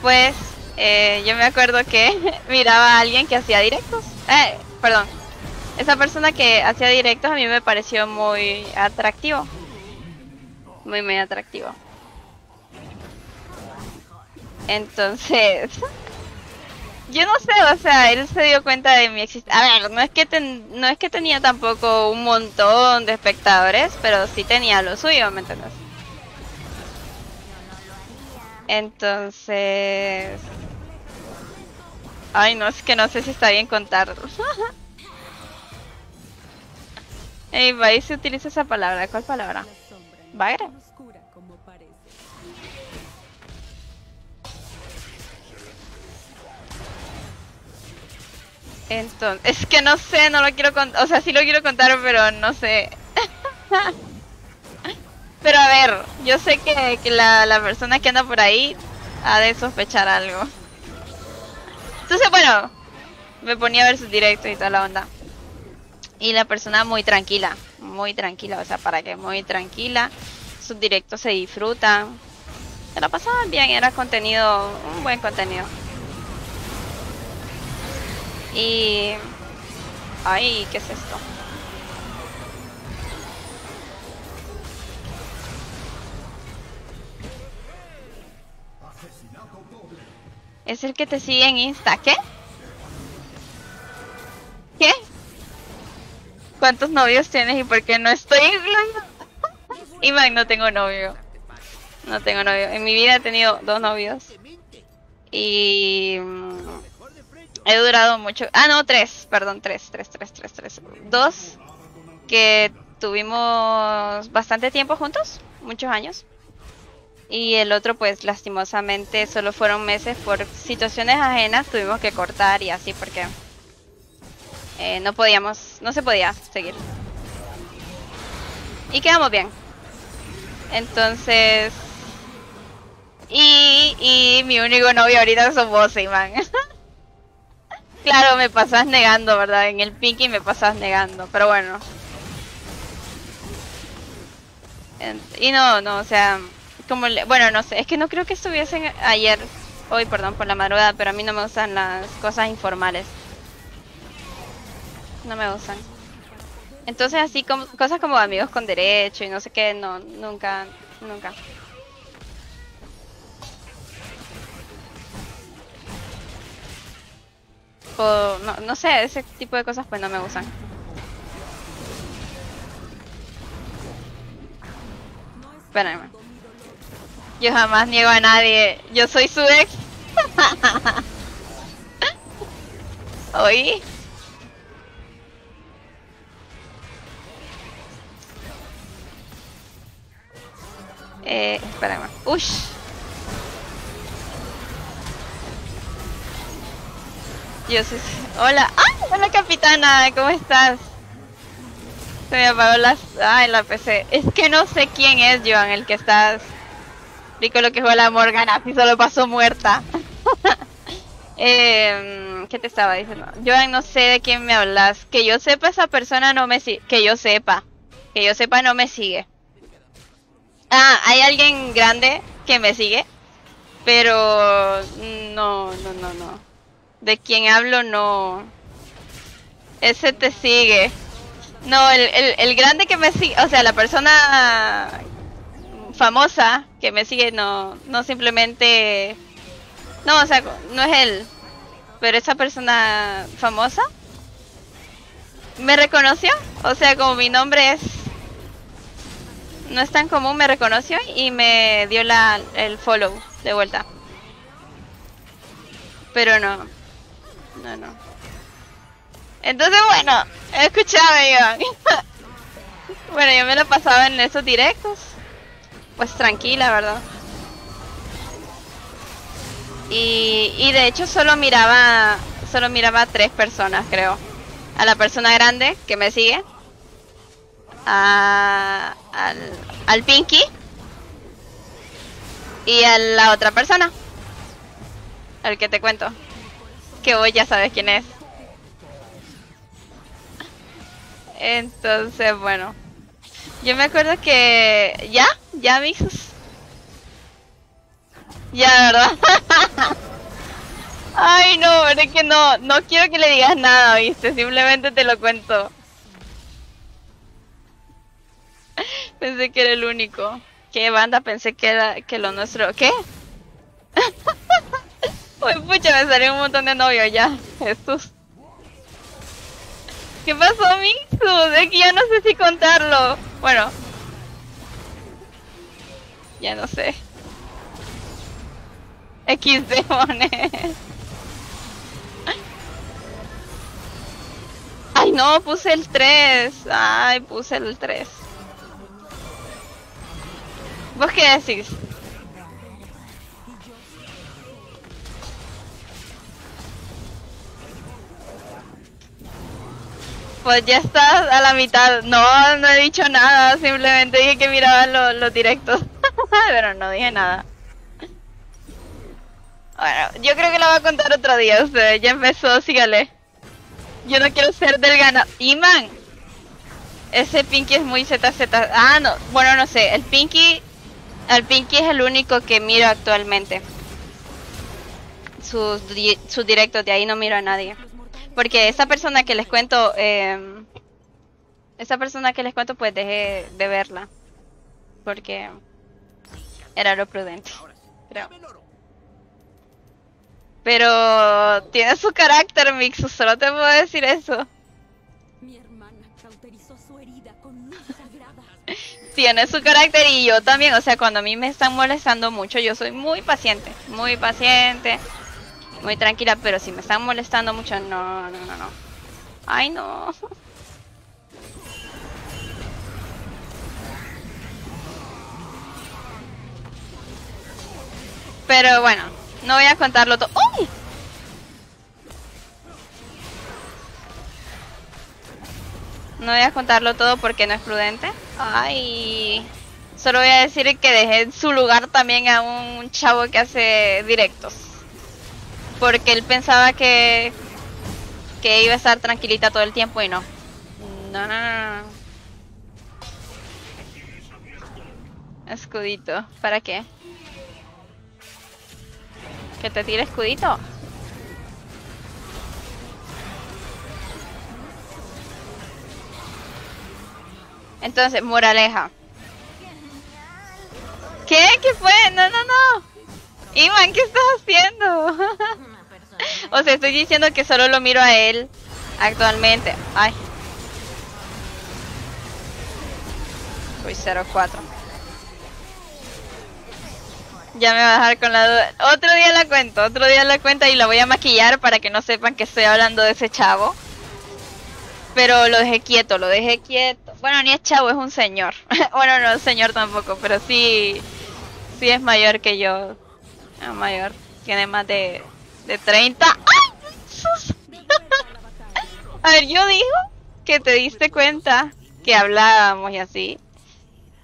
pues eh, yo me acuerdo que [laughs] miraba a alguien que hacía directos. Eh, perdón. Esa persona que hacía directos a mí me pareció muy atractivo. Muy, muy atractivo. Entonces, yo no sé, o sea, él se dio cuenta de mi existencia. A ver, no es que ten- no es que tenía tampoco un montón de espectadores, pero sí tenía lo suyo, ¿me entiendes? Entonces, ay, no es que no sé si está bien contar. [laughs] Ey, ahí se utiliza esa palabra. ¿Cuál palabra? La Entonces, es que no sé, no lo quiero contar, o sea, sí lo quiero contar, pero no sé. [laughs] pero a ver, yo sé que, que la, la persona que anda por ahí ha de sospechar algo. Entonces, bueno, me ponía a ver sus directos y toda la onda. Y la persona muy tranquila, muy tranquila, o sea, para que muy tranquila. Sus directos se disfrutan. Se la pasaban bien, era contenido, un buen contenido. Y... Ay, ¿qué es esto? Es el que te sigue en Insta. ¿Qué? ¿Qué? ¿Cuántos novios tienes y por qué no estoy incluido? Iván, [laughs] no tengo novio. No tengo novio. En mi vida he tenido dos novios. Y... He durado mucho. Ah, no, tres. Perdón, tres, tres, tres, tres, tres. Dos que tuvimos bastante tiempo juntos, muchos años. Y el otro, pues lastimosamente, solo fueron meses por situaciones ajenas. Tuvimos que cortar y así porque eh, no podíamos, no se podía seguir. Y quedamos bien. Entonces, y, y mi único novio ahorita son vos, Iván. Claro, me pasas negando, ¿verdad? En el Pinky me pasas negando, pero bueno. En- Y no, no, o sea, como le- bueno, no sé, es que no creo que estuviesen ayer, hoy, perdón, por la madrugada, pero a mí no me gustan las cosas informales. No me gustan. Entonces así como cosas como amigos con derecho y no sé qué, no, nunca, nunca. No, no sé, ese tipo de cosas pues no me gustan. Espérame. Yo jamás niego a nadie. Yo soy su ex. [laughs] ¿Oí? Eh, espérame. Ush. Soy... Hola. ¡Ah! Hola, capitana. ¿Cómo estás? Se me apagó las... Ay, la PC. Es que no sé quién es, Joan, el que estás... Rico lo que juega la Morgana, si solo pasó muerta. [laughs] Eh, ¿Qué te estaba diciendo? Joan, no sé de quién me hablas. Que yo sepa, esa persona no me sigue. Que yo sepa. Que yo sepa, no me sigue. Ah, hay alguien grande que me sigue. Pero no, no, no, no. De quien hablo, no. Ese te sigue. No, el, el, el grande que me sigue, o sea, la persona famosa que me sigue, no, no simplemente. No, o sea, no es él. Pero esa persona famosa me reconoció. O sea, como mi nombre es. No es tan común, me reconoció y me dio la, el follow de vuelta. Pero no. No, no. Entonces, bueno, escuchame, Iván. [laughs] bueno, yo me lo pasaba en esos directos. Pues tranquila, ¿verdad? Y, y de hecho solo miraba solo miraba a tres personas, creo. A la persona grande que me sigue. A, al, al Pinky. Y a la otra persona. Al que te cuento. Que hoy ya sabes quién es. Entonces, bueno. Yo me acuerdo que... ¿Ya? ¿Ya, Mixus? Ya, ¿verdad? [laughs] Ay, no, pero es que no, no quiero que le digas nada, ¿viste? Simplemente te lo cuento. [laughs] Pensé que era el único. ¿Qué banda? Pensé que era que lo nuestro... ¿Qué? [laughs] Uy, pucha, me salió un montón de novios ya. Jesús. ¿Qué pasó, Mixus? Es que ya no sé si contarlo. Bueno. Ya no sé. XD, mones. Ay, no, puse el 3. Ay, puse el 3. ¿Vos qué decís? Pues ya estás a la mitad. No, no he dicho nada. Simplemente dije que miraba lo- los directos. [laughs] Pero no dije nada. Bueno, yo creo que la voy a contar otro día. Usted ya empezó, sígale. Yo no quiero ser del ganado. Iman. Ese Pinky es muy ZZ. Ah, no. Bueno, no sé. El Pinky. El Pinky es el único que miro actualmente. Sus, di- sus directos, de ahí no miro a nadie. Porque esa persona que les cuento, eh, esa persona que les cuento, pues dejé de verla. Porque era lo prudente. Creo. Pero tiene su carácter, Mixu, solo te puedo decir eso. Mi hermana cauterizó su herida con luz sagrada. Tiene su carácter y yo también, o sea, cuando a mí me están molestando mucho, yo soy muy paciente, muy paciente, muy tranquila, pero si me están molestando mucho, no, no, no, no. Ay, no. Pero bueno, no voy a contarlo todo. ¡Uy! No voy a contarlo todo porque no es prudente. Ay. Solo voy a decir que dejé en su lugar también a un chavo que hace directos. Porque él pensaba que que iba a estar tranquilita todo el tiempo y no. No, no, no, no. Escudito. ¿Para qué? ¿Que te tire escudito? Entonces, moraleja. ¿Qué? ¿Qué fue? No, no, no. Iman, ¿qué estás haciendo? [laughs] [laughs] o sea, estoy diciendo que solo lo miro a él actualmente. Ay. Uy, 04. Ya me va a dejar con la duda. Otro día la cuento, otro día la cuento y la voy a maquillar para que no sepan que estoy hablando de ese chavo. Pero lo dejé quieto, lo dejé quieto. Bueno, ni es chavo, es un señor. [laughs] bueno, no es señor tampoco, pero sí, sí es mayor que yo. Es mayor, tiene más de, de 30. [laughs] A ver, yo digo que te diste cuenta que hablábamos y así.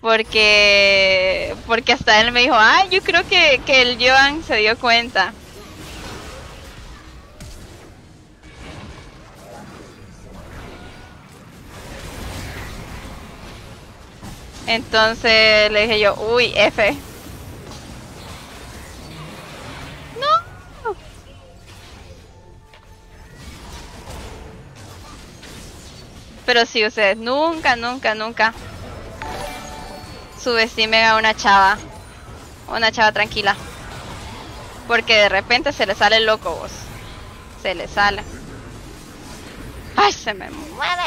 Porque porque hasta él me dijo, ah, yo creo que, que el Joan se dio cuenta. Entonces le dije yo, uy, F. Pero sí, ustedes nunca, nunca, nunca subestimen a una chava. Una chava tranquila. Porque de repente se le sale el loco vos. Se le sale. ¡Ay, se me mueve!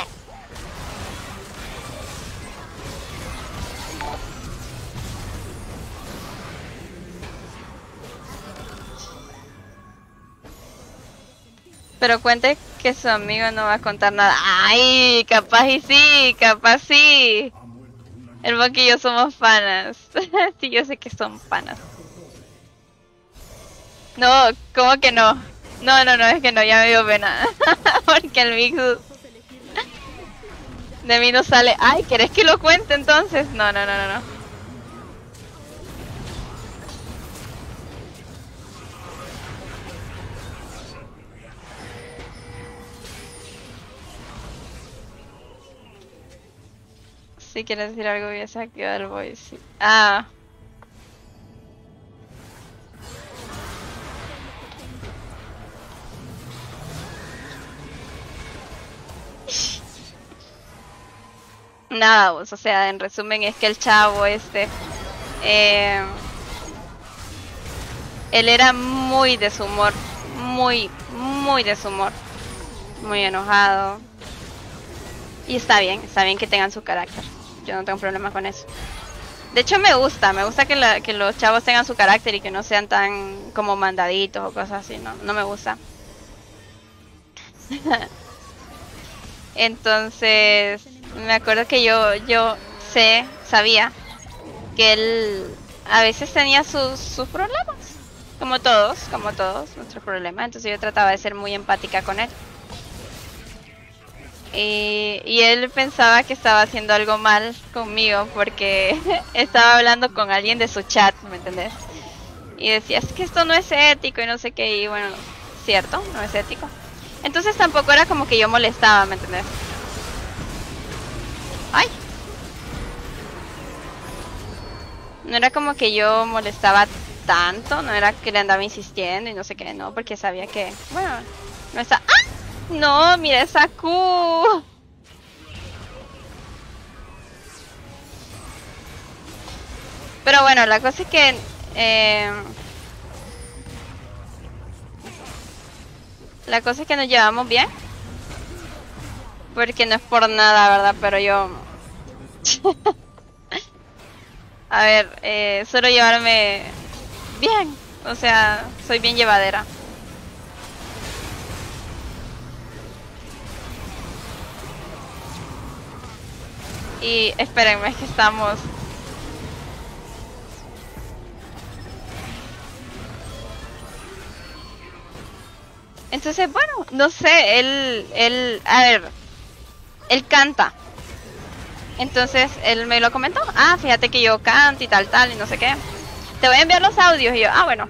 Pero cuente que su amigo no va a contar nada. ¡Ay! Capaz y sí, capaz sí. El Buck y yo somos panas. [laughs] sí, yo sé que son panas. No, ¿cómo que no? No, no, no, es que no, ya me dio pena. [laughs] Porque el Mixus de mí no sale. Ay, ¿querés que lo cuente entonces? No, no, no, no, no. Si quieres decir algo, voy a sacar el voice. Ah. [laughs] Nada, o sea, en resumen es que el chavo este, eh, él era muy de su humor, muy, muy de su humor, muy enojado. Y está bien, está bien que tengan su carácter, yo no tengo problema con eso. De hecho me gusta, me gusta que, la, que los chavos tengan su carácter y que no sean tan como mandaditos o cosas así, no, no me gusta. [laughs] Entonces, me acuerdo que yo, yo sé, sabía que él a veces tenía sus, sus problemas, como todos, como todos, nuestros problemas. Entonces yo trataba de ser muy empática con él. Y, y él pensaba que estaba haciendo algo mal conmigo porque [laughs] estaba hablando con alguien de su chat, ¿me entendés? Y decía, es que esto no es ético y no sé qué, y bueno, cierto, no es ético. Entonces tampoco era como que yo molestaba, ¿me entendés? ¡Ay! No era como que yo molestaba tanto, no era que le andaba insistiendo y no sé qué, no, porque sabía que, bueno, no está... ¡Ah! No, mira esa Q. Pero bueno, la cosa es que... Eh, la cosa es que nos llevamos bien. Porque no es por nada, ¿verdad? Pero yo... [laughs] A ver, eh, solo llevarme bien. O sea, soy bien llevadera. Y espérenme, es que estamos... Entonces, bueno, no sé, él, él, a ver, él canta. Entonces, él me lo comentó. Ah, fíjate que yo canto y tal, tal, y no sé qué. Te voy a enviar los audios. Y yo, ah, bueno.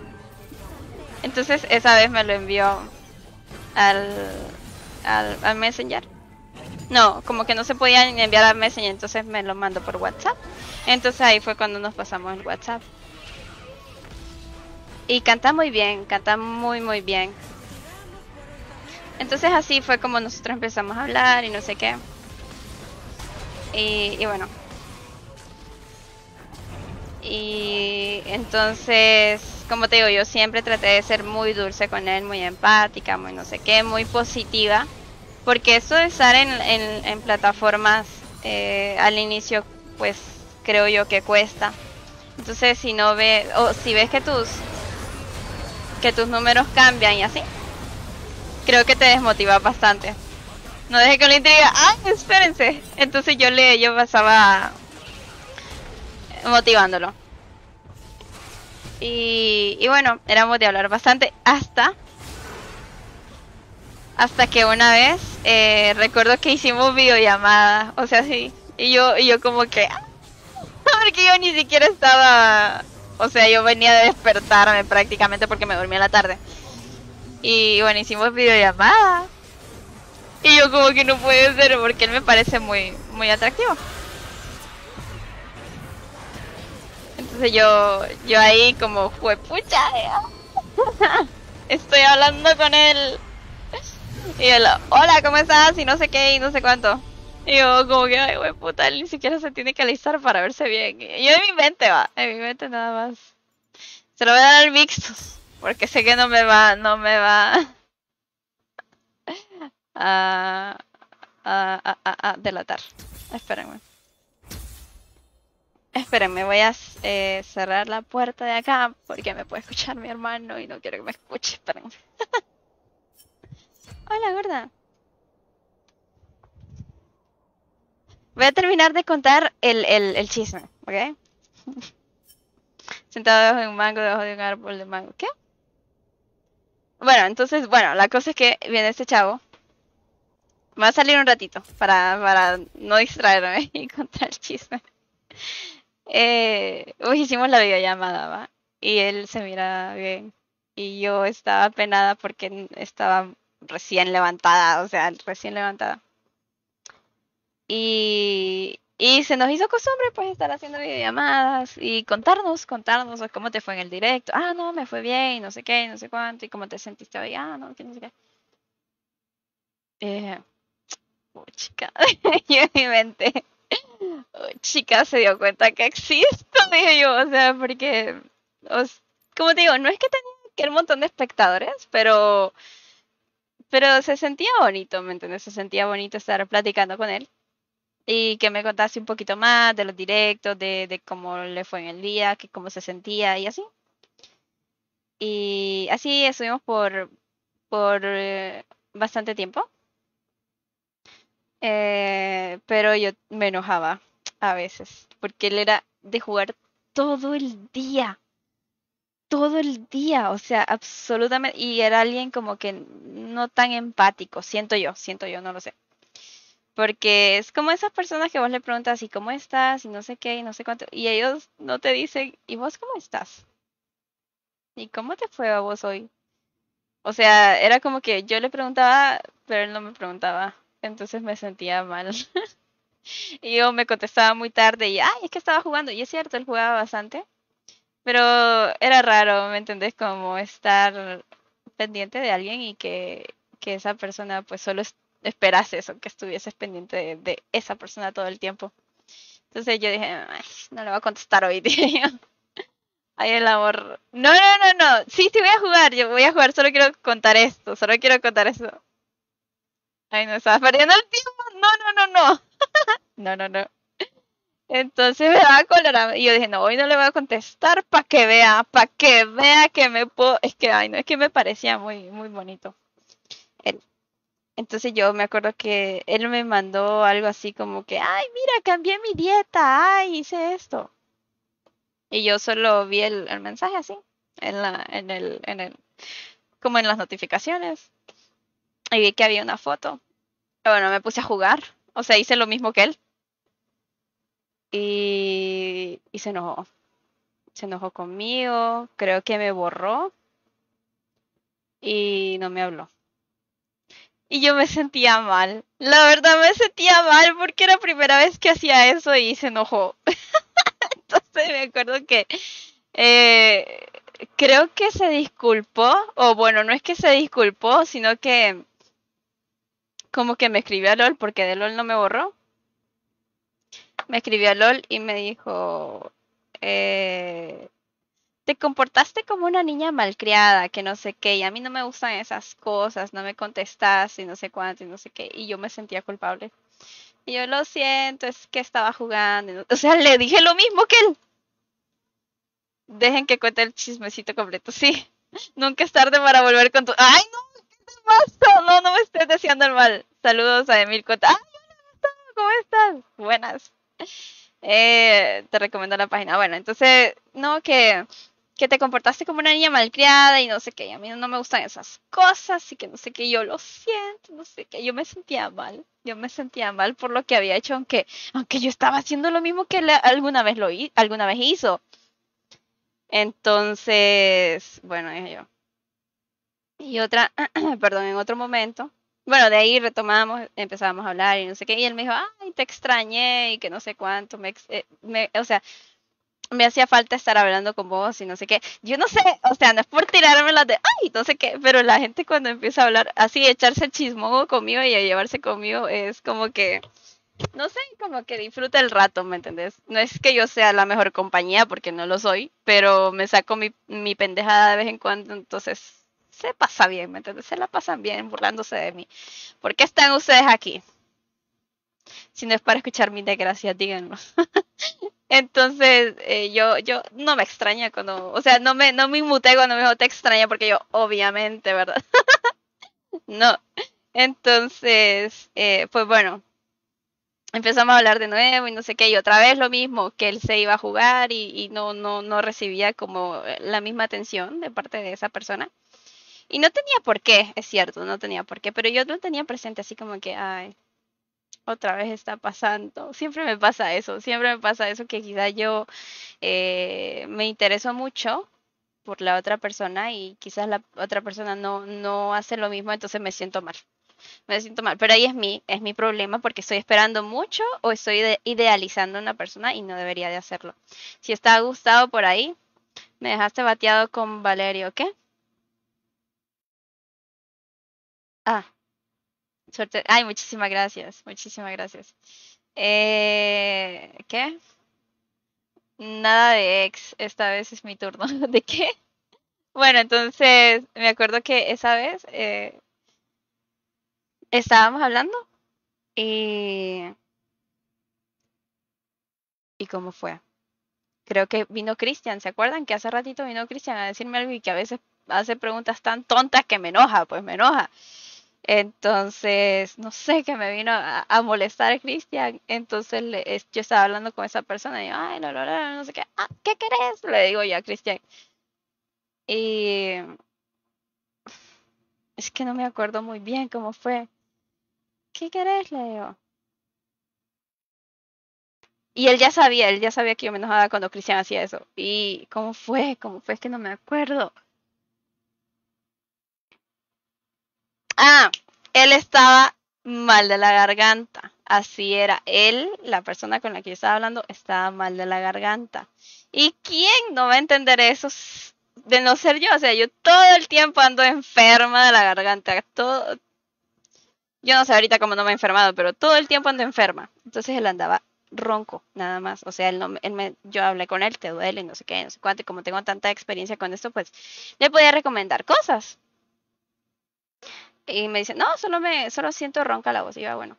Entonces, esa vez me lo envió al, al, al Messenger. No, como que no se podía enviar a Messenger, entonces me lo mando por WhatsApp. Entonces ahí fue cuando nos pasamos el WhatsApp. Y canta muy bien, canta muy muy bien. Entonces así fue como nosotros empezamos a hablar y no sé qué. Y, y bueno. Y entonces, como te digo, yo siempre traté de ser muy dulce con él, muy empática, muy no sé qué, muy positiva. Porque eso de estar en, plataformas eh, al inicio, pues creo yo que cuesta. Entonces si no ve, o si ves que tus que tus números cambian y así, creo que te desmotiva bastante. No deje que lo intriga, ah, espérense. Entonces yo le, yo pasaba motivándolo. Y bueno, éramos de hablar bastante hasta hasta que una vez eh, recuerdo que hicimos videollamada, o sea, sí, y yo, y yo como que, [laughs] porque yo ni siquiera estaba, o sea, yo venía de despertarme prácticamente porque me dormí en la tarde. Y bueno, hicimos videollamada. Y yo como que no puede ser porque él me parece muy, muy atractivo. Entonces yo, yo ahí como fue pucha, [laughs] estoy hablando con él. Y él, hola, ¿cómo estás? Y no sé qué, y no sé cuánto. Y yo como que, ay, güey, puta, él ni siquiera se tiene que alistar para verse bien. Yo en mi mente va, en mi mente nada más. Se lo voy a dar al Vixus, porque sé que no me va, no me va [laughs] a, a, a, a- a delatar. Espérenme. Espérenme, voy a eh, cerrar la puerta de acá porque me puede escuchar mi hermano y no quiero que me escuche. Espérenme. [laughs] Hola, gorda. Voy a terminar de contar el, el, el chisme, ¿ok? [laughs] Sentado debajo de un mango, debajo de un árbol de mango. ¿Qué? Bueno, entonces, bueno, la cosa es que viene este chavo. Va a salir un ratito para, para no distraerme [laughs] y contar el chisme. Eh, hicimos la videollamada, ¿va? Y él se mira bien. Y yo estaba penada porque estaba recién levantada, o sea, recién levantada. Y, y se nos hizo costumbre pues estar haciendo videollamadas y contarnos, contarnos cómo te fue en el directo. Ah, no, me fue bien, no sé qué, no sé cuánto, y cómo te sentiste hoy. Ah, no, que no sé qué. Eh, oh, chica, [laughs] yo en mi mente, oh, chica se dio cuenta que existo, [laughs] dije yo, o sea, porque, os- como te digo, no es que tenía que un montón de espectadores, pero, pero se sentía bonito, ¿me entiendes? Se sentía bonito estar platicando con él y que me contase un poquito más de los directos, de, de cómo le fue en el día, que cómo se sentía y así. Y así estuvimos por, por eh, bastante tiempo. Eh, pero yo me enojaba a veces, porque él era de jugar todo el día, todo el día, o sea, absolutamente, y era alguien como que no tan empático, siento yo, siento yo, no lo sé. Porque es como esas personas que vos le preguntas, ¿y cómo estás? Y no sé qué, y no sé cuánto, y ellos no te dicen, ¿y vos cómo estás? ¿Y cómo te fue a vos hoy? O sea, era como que yo le preguntaba, pero él no me preguntaba. Entonces me sentía mal. [laughs] Y yo me contestaba muy tarde y, ay, es que estaba jugando. Y es cierto, él jugaba bastante. Pero era raro, ¿me entendés? Como estar pendiente de alguien y que, que esa persona pues solo es- esperase eso, que estuvieses pendiente de, esa persona todo el tiempo. Entonces yo dije, "Ay, no le voy a contestar hoy, [laughs] dije yo. Ay, el amor. No, no, no, no. Sí, sí voy a jugar, yo voy a jugar, solo quiero contar esto, solo quiero contar esto. Ay, no, estaba perdiendo el tiempo. No, no, no, no. [laughs] No, no, no. Entonces me daba cólera y yo dije, no, hoy no le voy a contestar para que vea, para que vea que me puedo, es que, ay, no, es que me parecía muy, muy bonito. Él. Entonces yo me acuerdo que él me mandó algo así como que, ay, mira, cambié mi dieta, ay, hice esto. Y yo solo vi el, el mensaje así, en la, en el, en el, como en las notificaciones. Y vi que había una foto. Bueno, me puse a jugar. O sea, hice lo mismo que él. Y, y se enojó. Se enojó conmigo. Creo que me borró. Y no me habló. Y yo me sentía mal. La verdad me sentía mal porque era la primera vez que hacía eso y se enojó. [laughs] Entonces me acuerdo que eh, creo que se disculpó. O bueno, no es que se disculpó, sino que como que me escribió a LOL porque de LOL no me borró. Me escribió a LOL y me dijo, eh, te comportaste como una niña malcriada, que no sé qué, y a mí no me gustan esas cosas, no me contestaste y no sé cuánto y no sé qué, y yo me sentía culpable. Y yo lo siento, es que estaba jugando. [laughs] O sea, le dije lo mismo que él. Dejen que cuente el chismecito completo, sí. [laughs] Nunca es tarde para volver con tu... ¡Ay, no! ¿Qué te pasa? No, no me estés deseando el mal. Saludos a Emil Cota. ¡Ay, hola! ¿Cómo estás? Buenas. [laughs] Eh, te recomiendo la página. Bueno, entonces, no, que, que te comportaste como una niña malcriada y no sé qué. a mí no me gustan esas cosas y que no sé qué. Yo lo siento, no sé qué. Yo me sentía mal. Yo me sentía mal por lo que había hecho, aunque, aunque yo estaba haciendo lo mismo que él alguna vez lo alguna vez hizo. Entonces, bueno, dije yo. Y otra, [clears throat] perdón, en otro momento. Bueno, de ahí retomamos, empezamos a hablar y no sé qué. Y él me dijo, ay, te extrañé y que no sé cuánto. Me, eh, me- o sea, me hacía falta estar hablando con vos y no sé qué. Yo no sé, o sea, no es por tirarme las de, ay, no sé qué, pero la gente cuando empieza a hablar así, echarse chismoso conmigo y a llevarse conmigo, es como que, no sé, como que disfruta el rato, ¿me entendés? No es que yo sea la mejor compañía, porque no lo soy, pero me saco mi, mi pendejada de vez en cuando, entonces se pasa bien, ¿me entiendes? Se la pasan bien burlándose de mí. ¿Por qué están ustedes aquí? Si no es para escuchar mi desgracia, díganlo. [laughs] Entonces, eh, yo, yo no me extraña cuando, o sea, no me, no me inmuté cuando me dijo te extraña porque yo, obviamente, ¿verdad? [laughs] no. Entonces, eh, pues bueno, empezamos a hablar de nuevo y no sé qué, y otra vez lo mismo, que él se iba a jugar y, y no, no, no recibía como la misma atención de parte de esa persona. Y no tenía por qué, es cierto, no tenía por qué, pero yo lo tenía presente así como que, ay, otra vez está pasando. Siempre me pasa eso, siempre me pasa eso que quizá yo eh, me intereso mucho por la otra persona y quizás la otra persona no, no hace lo mismo, entonces me siento mal. Me siento mal, pero ahí es mi, es mi problema porque estoy esperando mucho o estoy ide- idealizando a una persona y no debería de hacerlo. Si está gustado por ahí, me dejaste bateado con Valerio, ¿qué? Ah, suerte. Ay, muchísimas gracias, muchísimas gracias. Eh, ¿qué? Nada de ex, esta vez es mi turno. [laughs] ¿De qué? Bueno, entonces me acuerdo que esa vez eh, estábamos hablando y... ¿Y cómo fue? Creo que vino Cristian, ¿se acuerdan? Que hace ratito vino Cristian a decirme algo y que a veces hace preguntas tan tontas que me enoja, pues me enoja. Entonces, no sé, que me vino a, a molestar Cristian. Entonces le- yo estaba hablando con esa persona y yo, ay, no, no, no, no sé qué, ah, ¿qué querés? Le digo yo a Cristian. Y es que no me acuerdo muy bien cómo fue. ¿Qué querés? Le digo. Y él ya sabía, él ya sabía que yo me enojaba cuando Cristian hacía eso. ¿Y cómo fue? ¿Cómo fue? Es que no me acuerdo. Ah, él estaba mal de la garganta. Así era. Él, la persona con la que yo estaba hablando, estaba mal de la garganta. ¿Y quién no va a entender eso de no ser yo? O sea, yo todo el tiempo ando enferma de la garganta. Todo. Yo no sé ahorita cómo no me he enfermado, pero todo el tiempo ando enferma. Entonces él andaba ronco, nada más. O sea, él no, él me, yo hablé con él, te duele, no sé qué, no sé cuánto. Y como tengo tanta experiencia con esto, pues le podía recomendar cosas. Y me dice, no, solo me, solo siento ronca la voz. Y yo, "Ah, bueno.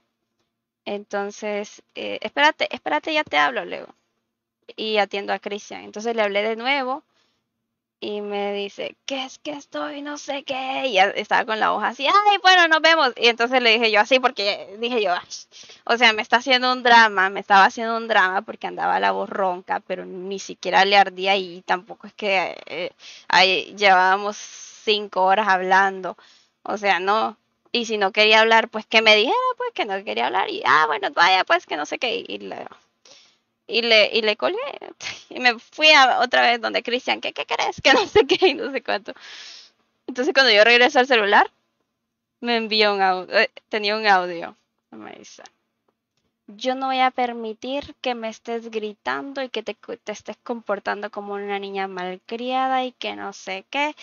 Entonces, eh, espérate, espérate, ya te hablo, luego. Y atiendo a Cristian. Entonces le hablé de nuevo y me dice, ¿qué es que estoy? No sé qué. Y estaba con la hoja así, ay, bueno, nos vemos. Y entonces le dije yo así, porque dije yo, "Ay". o sea, me está haciendo un drama, me estaba haciendo un drama porque andaba la voz ronca, pero ni siquiera le ardía y tampoco es que eh, ahí llevábamos cinco horas hablando. O sea, no. Y si no quería hablar, pues que me dijera, pues que no quería hablar. Y, ah, bueno, vaya, pues que no sé qué. Y le, y le, y le colgué. [laughs] Y me fui a otra vez donde Cristian, ¿qué, qué querés? Que no sé qué y no sé cuánto. Entonces cuando yo regreso al celular, me envió un audio, tenía un audio. Me dice, yo no voy a permitir que me estés gritando y que te, te estés comportando como una niña malcriada y que no sé qué.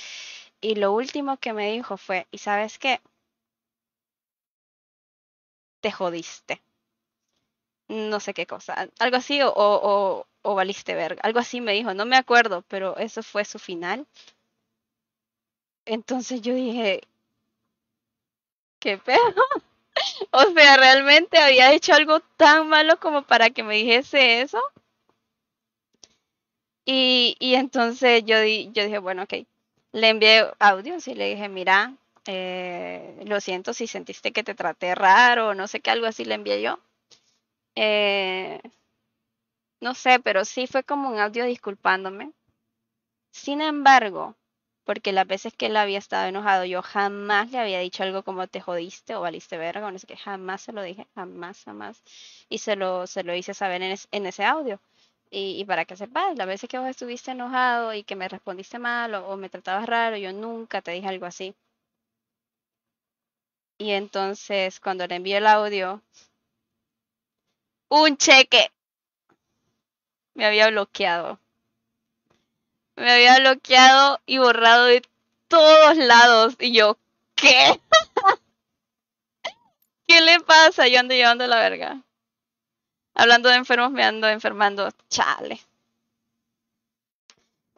Y lo último que me dijo fue, ¿y sabes qué? Te jodiste. No sé qué cosa. Algo así o, o, o valiste verga. Algo así me dijo. No me acuerdo, pero eso fue su final. Entonces yo dije, ¿qué pedo? [laughs] O sea, ¿realmente había hecho algo tan malo como para que me dijese eso? Y, y entonces yo, di, yo dije, bueno, ok. Le envié audios y le dije, mira, eh, lo siento si sentiste que te traté raro, no sé qué, algo así le envié yo. Eh, no sé, pero sí fue como un audio disculpándome. Sin embargo, porque las veces que él había estado enojado, yo jamás le había dicho algo como te jodiste o valiste verga, o no sé qué, jamás se lo dije, jamás, jamás. Y se lo, se lo hice saber en, en ese audio. Y, para que sepas, las veces que vos estuviste enojado y que me respondiste mal o, o me tratabas raro, yo nunca te dije algo así. Y entonces, cuando le envié el audio, un cheque me había bloqueado. Me había bloqueado y borrado de todos lados. Y yo, ¿qué? [laughs] ¿Qué le pasa? Yo ando llevando la verga. Hablando de enfermos, me ando enfermando. Chale.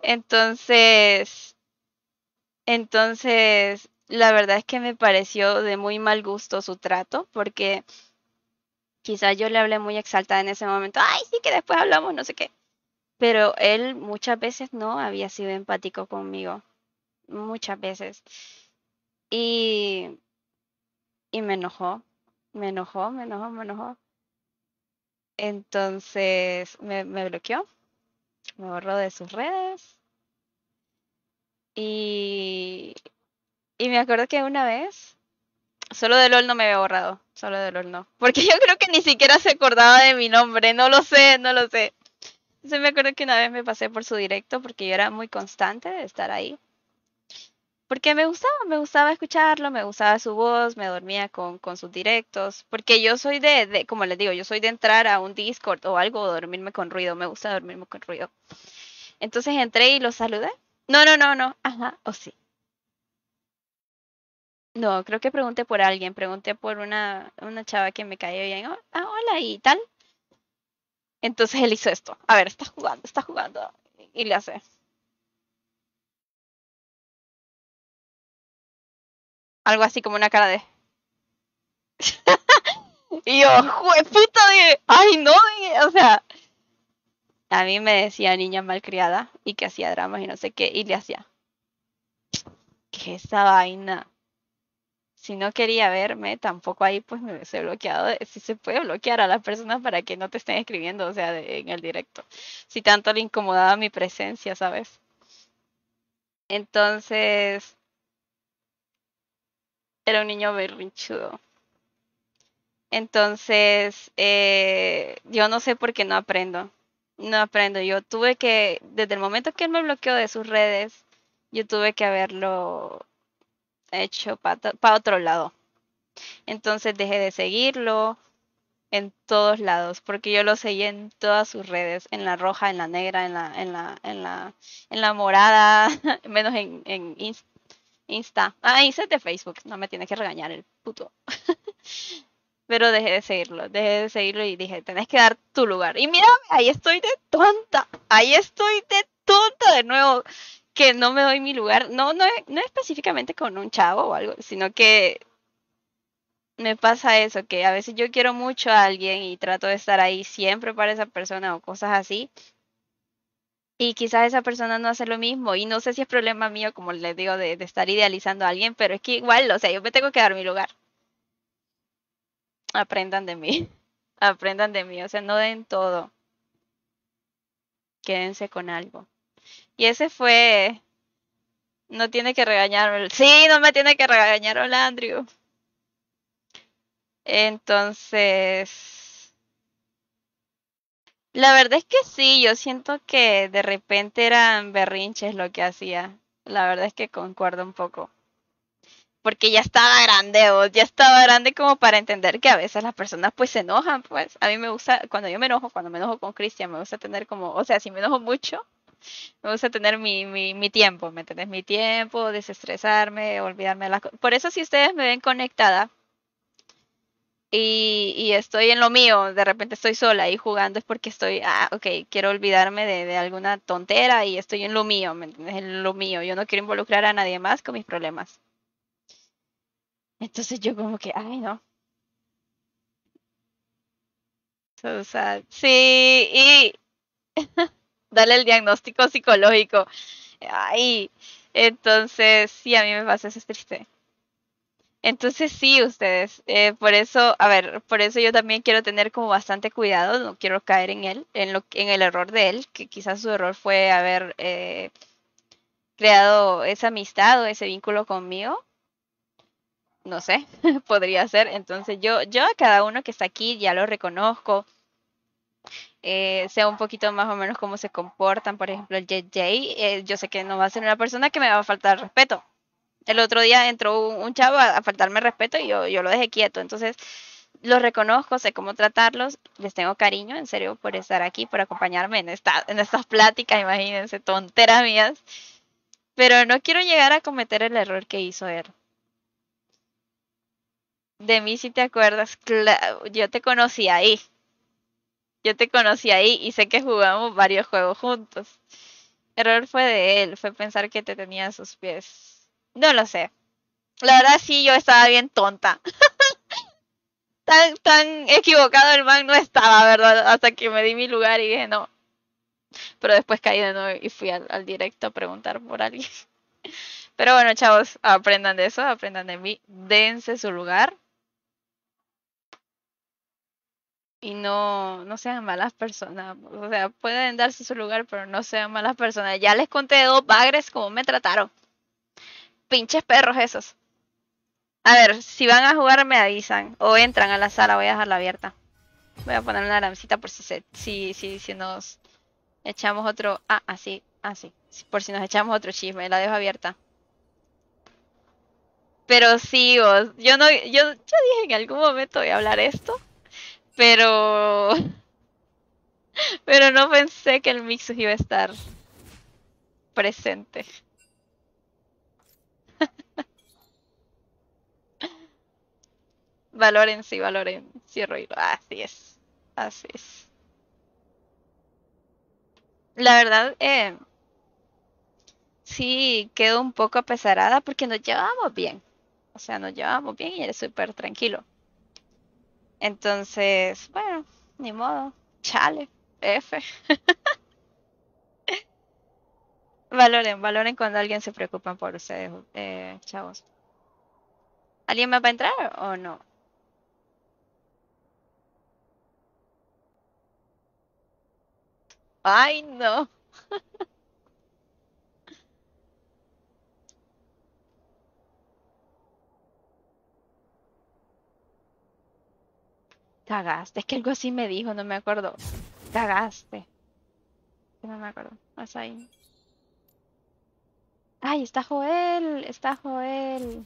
Entonces, entonces, la verdad es que me pareció de muy mal gusto su trato, porque quizás yo le hablé muy exaltada en ese momento. Ay, sí que después hablamos, no sé qué. Pero él muchas veces no había sido empático conmigo. Muchas veces. Y, y me enojó. Me enojó, me enojó, me enojó. Entonces me, bloqueó. Me borró de sus redes. Y, y me acuerdo que una vez, solo de LOL no me había borrado, solo de LOL no. Porque [laughs] yo creo que ni siquiera se acordaba de mi nombre, no lo sé, no lo sé. Entonces me acuerdo que una vez me pasé por su directo porque yo era muy constante de estar ahí. Porque me gustaba, me gustaba escucharlo, me gustaba su voz, me dormía con, con sus directos. Porque yo soy de, de, como les digo, yo soy de entrar a un Discord o algo, dormirme con ruido, me gusta dormirme con ruido. Entonces entré y lo saludé. No, no, no, no, ajá, o sí. No, creo que pregunté por alguien, pregunté por una, una chava que me cayó bien. Oh, ah, hola, y tal. Entonces él hizo esto. A ver, está jugando, está jugando. Y le hace. Algo así como una cara de. [laughs] y yo, puta de. Ay, no, o sea. A mí me decía niña malcriada y que hacía dramas y no sé qué. Y le hacía. ¿Qué es esa vaina? Si no quería verme, tampoco ahí pues me hubiese bloqueado. Si se puede bloquear a las personas para que no te estén escribiendo, o sea, de- en el directo. Si tanto le incomodaba mi presencia, ¿sabes? Entonces, era un niño berrinchudo. Entonces, eh, yo no sé por qué no aprendo. No aprendo. Yo tuve que, desde el momento que él me bloqueó de sus redes, yo tuve que haberlo hecho para otro lado. Entonces dejé de seguirlo en todos lados, porque yo lo seguía en todas sus redes, en la roja, en la negra, en la, en la, en la, en la morada, [laughs] menos en, en Insta. Ah, Insta de Facebook, no me tiene que regañar el puto. [laughs] Pero dejé de seguirlo, dejé de seguirlo y dije, tenés que dar tu lugar. Y mira, ahí estoy de tonta, ahí estoy de tonta de nuevo, que no me doy mi lugar. No, no, no específicamente con un chavo o algo, sino que me pasa eso, que a veces yo quiero mucho a alguien y trato de estar ahí siempre para esa persona o cosas así. Y quizás esa persona no hace lo mismo y no sé si es problema mío, como les digo, de, estar idealizando a alguien, pero es que igual, o sea, yo me tengo que dar mi lugar. Aprendan de mí, [laughs] aprendan de mí, o sea, no den todo. Quédense con algo. Y ese fue, no tiene que regañarme. Sí, no me tiene que regañar, hola Andrew. Entonces, la verdad es que sí, yo siento que de repente eran berrinches lo que hacía. La verdad es que concuerdo un poco. Porque ya estaba grande, o ya estaba grande como para entender que a veces las personas pues se enojan, pues. A mí me gusta, cuando yo me enojo, cuando me enojo con Cristian, me gusta tener como, o sea, si me enojo mucho, me gusta tener mi, mi, mi tiempo, ¿me entiendes? Mi tiempo, desestresarme, olvidarme de las cosas. Por eso si ustedes me ven conectada, y, y estoy en lo mío, de repente estoy sola ahí jugando, es porque estoy, ah, ok, quiero olvidarme de, alguna tontera y estoy en lo mío, ¿me entiendes? En lo mío, yo no quiero involucrar a nadie más con mis problemas. Entonces yo como que, ay, no. O sea, sí, y [laughs] darle el diagnóstico psicológico. Ay, entonces sí, a mí me pasa, eso es triste. Entonces sí, ustedes, eh, por eso, a ver, por eso yo también quiero tener como bastante cuidado, no quiero caer en él, en lo, en el error de él, que quizás su error fue haber eh, creado esa amistad o ese vínculo conmigo. No sé, [laughs] podría ser. Entonces yo, yo a cada uno que está aquí ya lo reconozco. Eh, sé un poquito más o menos cómo se comportan, por ejemplo, el JJ, eh, yo sé que no va a ser una persona que me va a faltar respeto. El otro día entró un, chavo a, faltarme respeto y yo, yo lo dejé quieto. Entonces, los reconozco, sé cómo tratarlos, les tengo cariño, en serio, por estar aquí, por acompañarme en, esta, en estas pláticas, imagínense, tonteras mías. Pero no quiero llegar a cometer el error que hizo él. De mí, si te acuerdas, yo te conocí ahí. Yo te conocí ahí y sé que jugamos varios juegos juntos. Error fue de él, fue pensar que te tenía a sus pies. No lo sé. La verdad sí, yo estaba bien tonta. [laughs] tan, tan equivocado el man no estaba, ¿verdad? Hasta que me di mi lugar y dije no. Pero después caí de nuevo y fui al, directo a preguntar por alguien. [laughs] Pero bueno, chavos, aprendan de eso, aprendan de mí, dense su lugar. Y no, no sean malas personas. O sea, pueden darse su lugar, pero no sean malas personas. Ya les conté de dos bagres cómo me trataron. Pinches perros esos. A ver, si van a jugar me avisan. O entran a la sala, voy a dejarla abierta. Voy a poner una alarmcita por si se, si, si, si nos echamos otro. Ah, así, así. Por si nos echamos otro chisme, la dejo abierta. Pero sí, vos, yo no, yo, yo dije en algún momento voy a hablar esto, pero, [laughs] pero no pensé que el Mixus iba a estar presente. Valoren, sí, valoren. Cierro hilo. Así es. Así es. La verdad, eh, sí quedo un poco apesarada porque nos llevamos bien. O sea, nos llevamos bien y eres súper tranquilo. Entonces, bueno, ni modo. Chale. F. [laughs] Valoren, valoren cuando alguien se preocupa por ustedes, eh, chavos. ¿Alguien más va a entrar o no? Ay, no. Cagaste. Es que algo así me dijo, no me acuerdo. Cagaste. No me acuerdo. Más ahí. Ay, está Joel. Está Joel.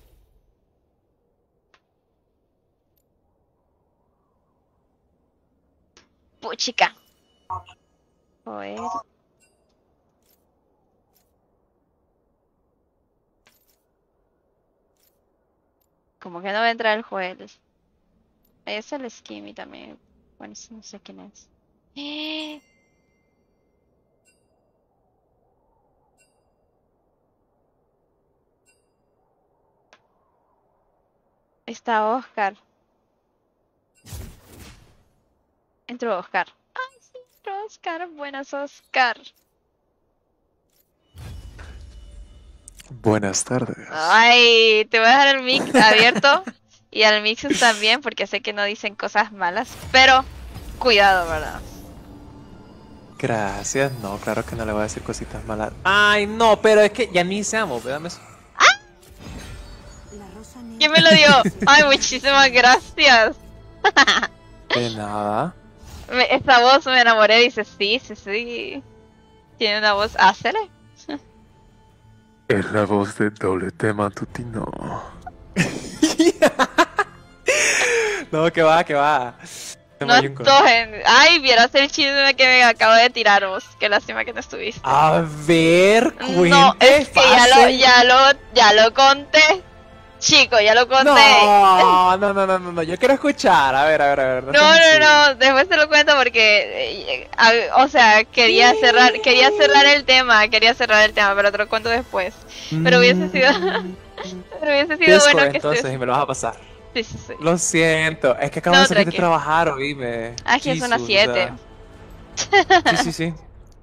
Puchica. Joel. Como que no va a entrar el Joel. Es el Skimmy también. Bueno, no sé quién es. ¡Eh! [gasps] Está Oscar. Entró Oscar. Oscar. Buenas, Oscar. Buenas tardes. Ay, te voy a dejar el mic abierto y al Mixus también porque sé que no dicen cosas malas, pero cuidado, ¿verdad? Gracias. No, claro que no le voy a decir cositas malas. Ay, no, pero es que ya ni seamos, véame eso. La rosa negra. ¿Quién me lo dio? Ay, muchísimas gracias. De nada. Me- esta voz me enamoré, dice, sí, sí, sí. Tiene una voz, hácele. Es la voz de doble tema matutino. [laughs] No, que va, que va. No. Ay, vieras el chisme que me acabo de tirar vos. Qué lástima que no estuviste. A ver, cuente. no, es que ya lo, ya lo, ya lo conté. Chico, ya lo conté. [laughs] No, no, no, no, no, yo quiero escuchar. A ver, a ver, a ver. No, no, no, después te lo cuento porque, eh, a- o sea, quería cerrar, quería cerrar el tema, quería cerrar el tema, pero te lo cuento después. Pero hubiese sido, Mm, [laughs] pero hubiese sido bueno que entonces, me lo vas a pasar. Sí, sí, sí. Lo siento, es que acabo de salir de trabajar, oíme. Aquí son las Jesus, o 7. sea. Sí, sí, sí.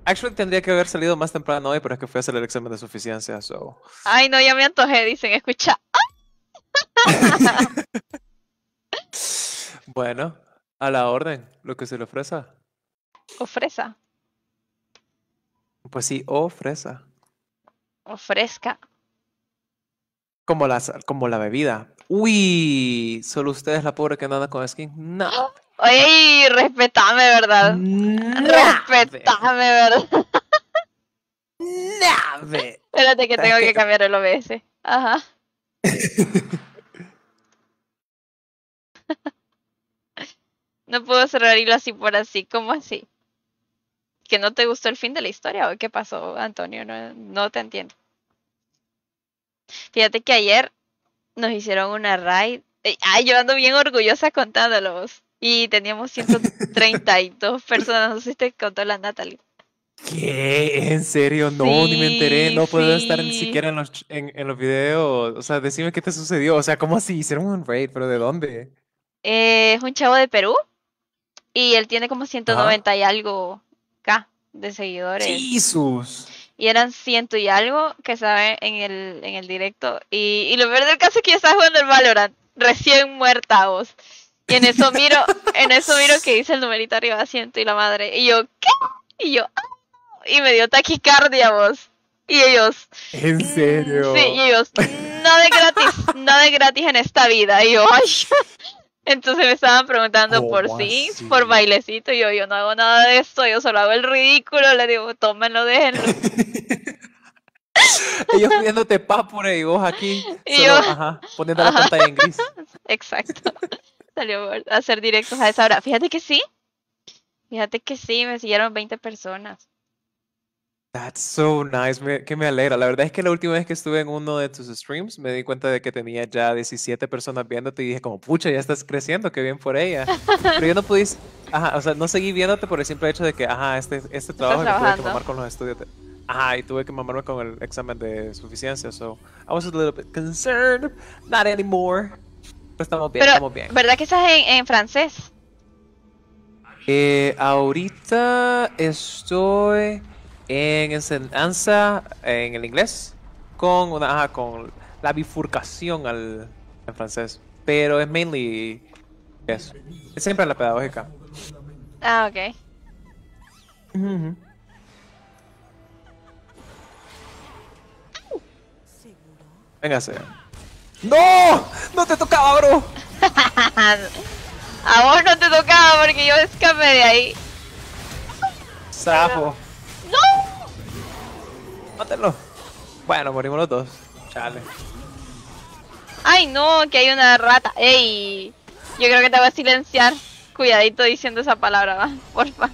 Actually, tendría que haber salido más temprano hoy, pero es que fui a hacer el examen de suficiencia, so. Ay, no, ya me antojé, dicen, escucha. [laughs] Bueno, a la orden, lo que se le ofreza. O fresa, Pues sí, o fresa. o fresca. Como como la bebida. Uy, solo usted es la pobre que anda con skin. No. Oye, respetame, ¿verdad? Respetame, ¿verdad? Nave. Espérate que tengo que- que cambiar el OBS. Ajá. [laughs] No puedo cerrar hilo así por así. ¿Cómo así? ¿Que no te gustó el fin de la historia o qué pasó, Antonio? No, no te entiendo. Fíjate que ayer nos hicieron una raid. Eh, Ay, yo ando bien orgullosa contándolos. Y teníamos [laughs] 132 personas. No sé si te contó la Natalie. ¿Qué? ¿En serio? No, ni me enteré. No Sí, puedo estar ni siquiera en los, en, en los videos. O sea, decime qué te sucedió. O sea, ¿cómo así? Hicieron un raid, pero ¿de dónde? Eh, es un chavo de Perú. Y él tiene como 190 y algo K de seguidores. ¡Jesús! Y eran ciento y algo que saben en el, en el directo. Y, y lo peor del caso es que yo estaba jugando el Valorant. Recién muerta vos. Y en eso miro, [laughs] en eso miro que dice el numerito arriba ciento y la madre. Y yo, ¿qué? Y yo, "Ah". Y me dio taquicardia vos. Y ellos, ¿En serio? sí, y ellos, no de gratis, no de gratis en esta vida. Y yo, ay. Entonces me estaban preguntando por ¿Cómo sí, así? por bailecito. Y yo, yo no hago nada de esto, yo solo hago el ridículo. Le digo, tómenlo, déjenlo. [laughs] Ellos pidiéndote papure y vos aquí. [laughs] Y solo, yo- ajá, poniendo [laughs] la pantalla en gris. Exacto. Salió a hacer directos a esa hora. Fíjate que sí. Fíjate que sí, me siguieron 20 personas. That's so nice, me- que me alegra. La verdad es que la última vez que estuve en uno de tus streams me di cuenta de que tenía ya 17 personas viéndote y dije como, pucha, ya estás creciendo, qué bien por ella. Pero yo no [laughs] pudiste, ajá, o sea, no seguí viéndote por el simple hecho de que, ajá, este, este trabajo lo tuve que mamar con los estudios. de- ajá, y tuve que mamarme con el examen de suficiencia, so I was a little bit concerned, not anymore. Pero estamos bien, Pero, estamos bien. ¿verdad que estás en, en francés? Eh, ahorita estoy en enseñanza en el inglés con una ajá, con la bifurcación al en francés, pero es mainly eso. Es siempre la pedagógica. Ah, ok. Ujú. ¿Seguro? Véngase. ¡No! ¡No te tocaba, bro! [laughs] A vos no te tocaba porque yo escapé de ahí. ¡Zafo! ¡No! ¡Mátelo! Bueno, morimos los dos. Chale. Ay, no, que hay una rata. Ey, yo creo que te voy a silenciar. Cuidadito diciendo esa palabra, va, [laughs] porfa.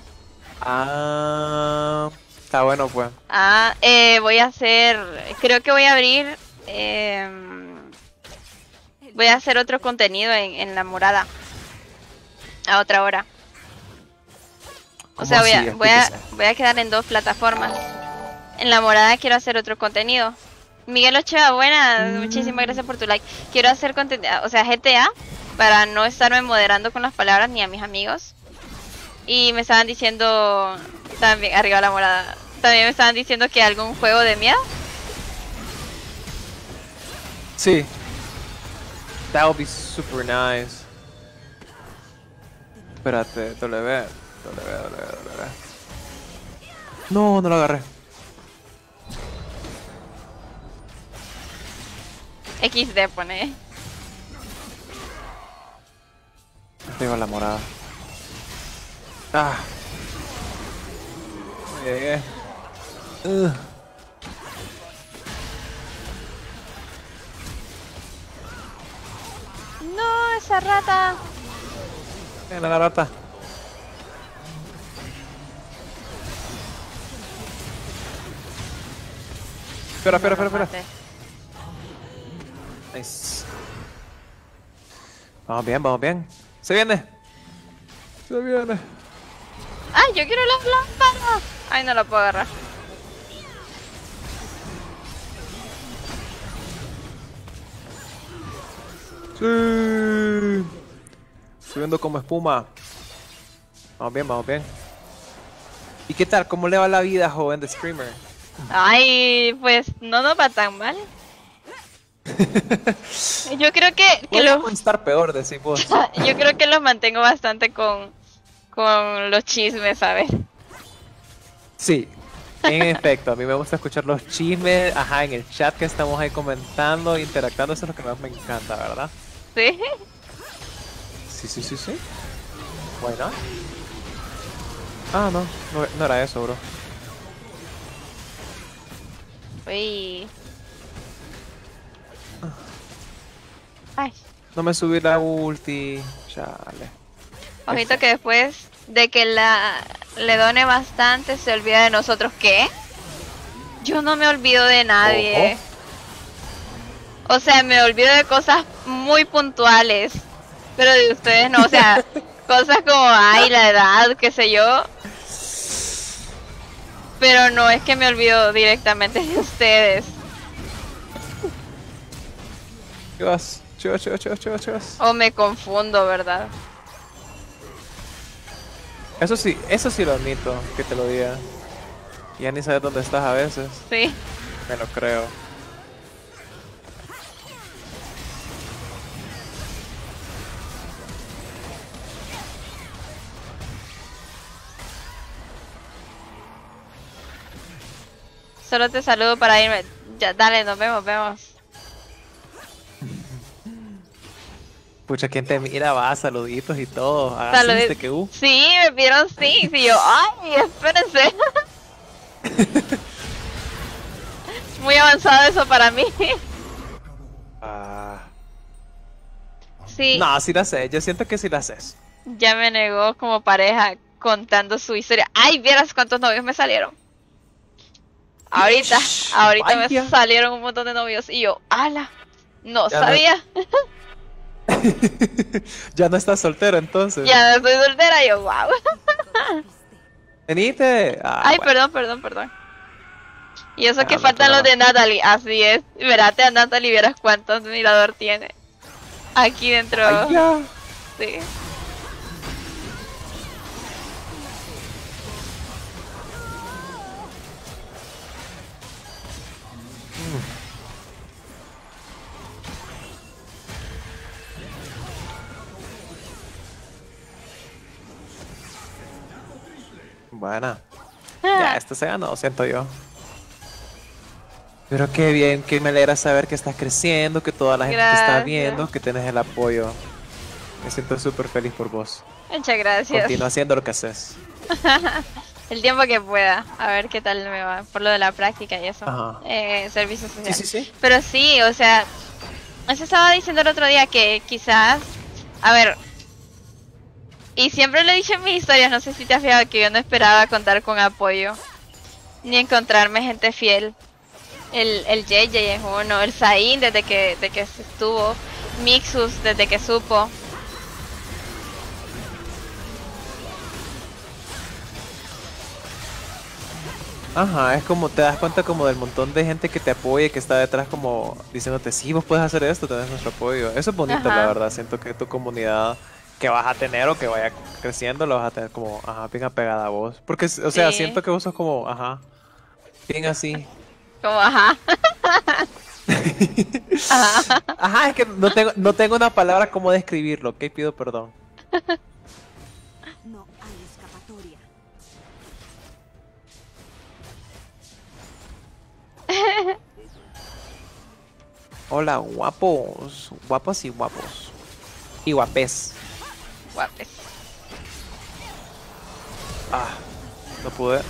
Ah, está bueno, pues. Ah, eh, voy a hacer, creo que voy a abrir, em, voy a hacer otro contenido en, en la morada. A otra hora. O ¿Cómo sea, voy a, voy, a, voy a quedar en dos plataformas. En la morada quiero hacer otro contenido. Miguel Ochoa, buenas, muchísimas gracias por tu like. Quiero hacer contenido, o sea, GTA, para no estarme moderando con las palabras ni a mis amigos. Y me estaban diciendo, también, arriba la morada, también me estaban diciendo que algún juego de miedo. Sí. That would be super nice. Espérate, W, W, W, W. No, no lo agarré. XD pone. Arriba la morada. Ah. No Llegué. No, esa rata. Ven la rata. Espera, espera, espera, espera. Nice. Vamos bien, vamos bien. Se viene. Se viene. Ay, yo quiero las lámparas. Ay, no la puedo agarrar. Sí. Subiendo como espuma. Vamos bien, vamos bien. ¿Y qué tal? ¿Cómo le va la vida, joven de streamer? Ay, pues no nos va tan mal. [laughs] Yo creo que, que los, estar peor, decís vos. [laughs] yo creo que los mantengo bastante con, con los chismes, ¿sabes? Sí, en efecto, a mí me gusta escuchar los chismes, ajá, en el chat que estamos ahí comentando, interactuando, eso es lo que más me encanta, ¿verdad? Sí. Sí, sí, sí, sí. Bueno. Ah, no, no, no era eso, bro. Uy. Ay, No me subí la ulti, chale. Ojito que después de que la le done bastante se olvida de nosotros. ¿Qué? Yo no me olvido de nadie. O sea, me olvido de cosas muy puntuales. Pero de ustedes no, o sea, [laughs] cosas como, ay, la edad, qué sé yo. Pero no es que me olvido directamente de ustedes. Chivas, chivas, chivas, chivas, chivas, chivas. O me confundo, ¿verdad? Eso sí, eso sí lo admito, que te lo diga. Ya ni sabes dónde estás a veces. Sí. Me lo creo. Solo te saludo para irme. Ya, dale, nos vemos, vemos. Pucha, ¿quién te mira? Va, saluditos y todo. Saludi- Agaciste que uh. Sí, me vieron sí. Sí, yo, ay, espérense. [laughs] Muy avanzado eso para mí. Ah. Sí, No, sí la sé. Yo siento que sí la haces. ya me negó como pareja contando su historia. Ay, vieras cuántos novios me salieron. Ahorita, ahorita Vaya. me salieron un montón de novios y yo, ala, no Ya no- sabía. [laughs] [laughs] ya no estás soltero entonces. Ya no estoy soltera, yo, wow. Venite. Ah, Ay, bueno. perdón, perdón, perdón. Y eso Ah, que no, faltan los de Natalie, así es. Verate a Natalie, vieras cuántos admirador tiene. Aquí dentro. Ay, ya. Sí. Buena. Ah. Ya, esto se ganó, siento yo. Pero qué bien, que me alegra saber que estás creciendo, que toda la gente te está viendo, que tienes el apoyo. Me siento súper feliz por vos. Muchas gracias. Continúa haciendo lo que haces. [laughs] El tiempo que pueda. A ver qué tal me va. Por lo de la práctica y eso. Eh, servicio social. Sí, sí, sí. Pero sí, o sea, eso estaba diciendo el otro día que quizás, a ver, y siempre lo he dicho en mis historias, no sé si te has fijado que yo no esperaba contar con apoyo, ni encontrarme gente fiel. El, el JJ es uno, el Zain desde que, de que estuvo, Mixus desde que supo. Ajá, es como te das cuenta como del montón de gente que te apoya que está detrás como diciéndote, sí, vos puedes hacer esto, tenés nuestro apoyo. Eso es bonito, Ajá. la verdad. Siento que tu comunidad que vas a tener o que vaya creciendo, lo vas a tener como, ajá, bien apegada a vos. Porque, o sea, Sí. siento que vos sos como, ajá, bien así. Como, ajá. Ajá. [laughs] Ajá, es que no tengo, no tengo una palabra como describirlo, ok, pido perdón. No hay escapatoria. Hola, guapos, guapos y guapos. Y guapes. Guapes. Ah, no pude.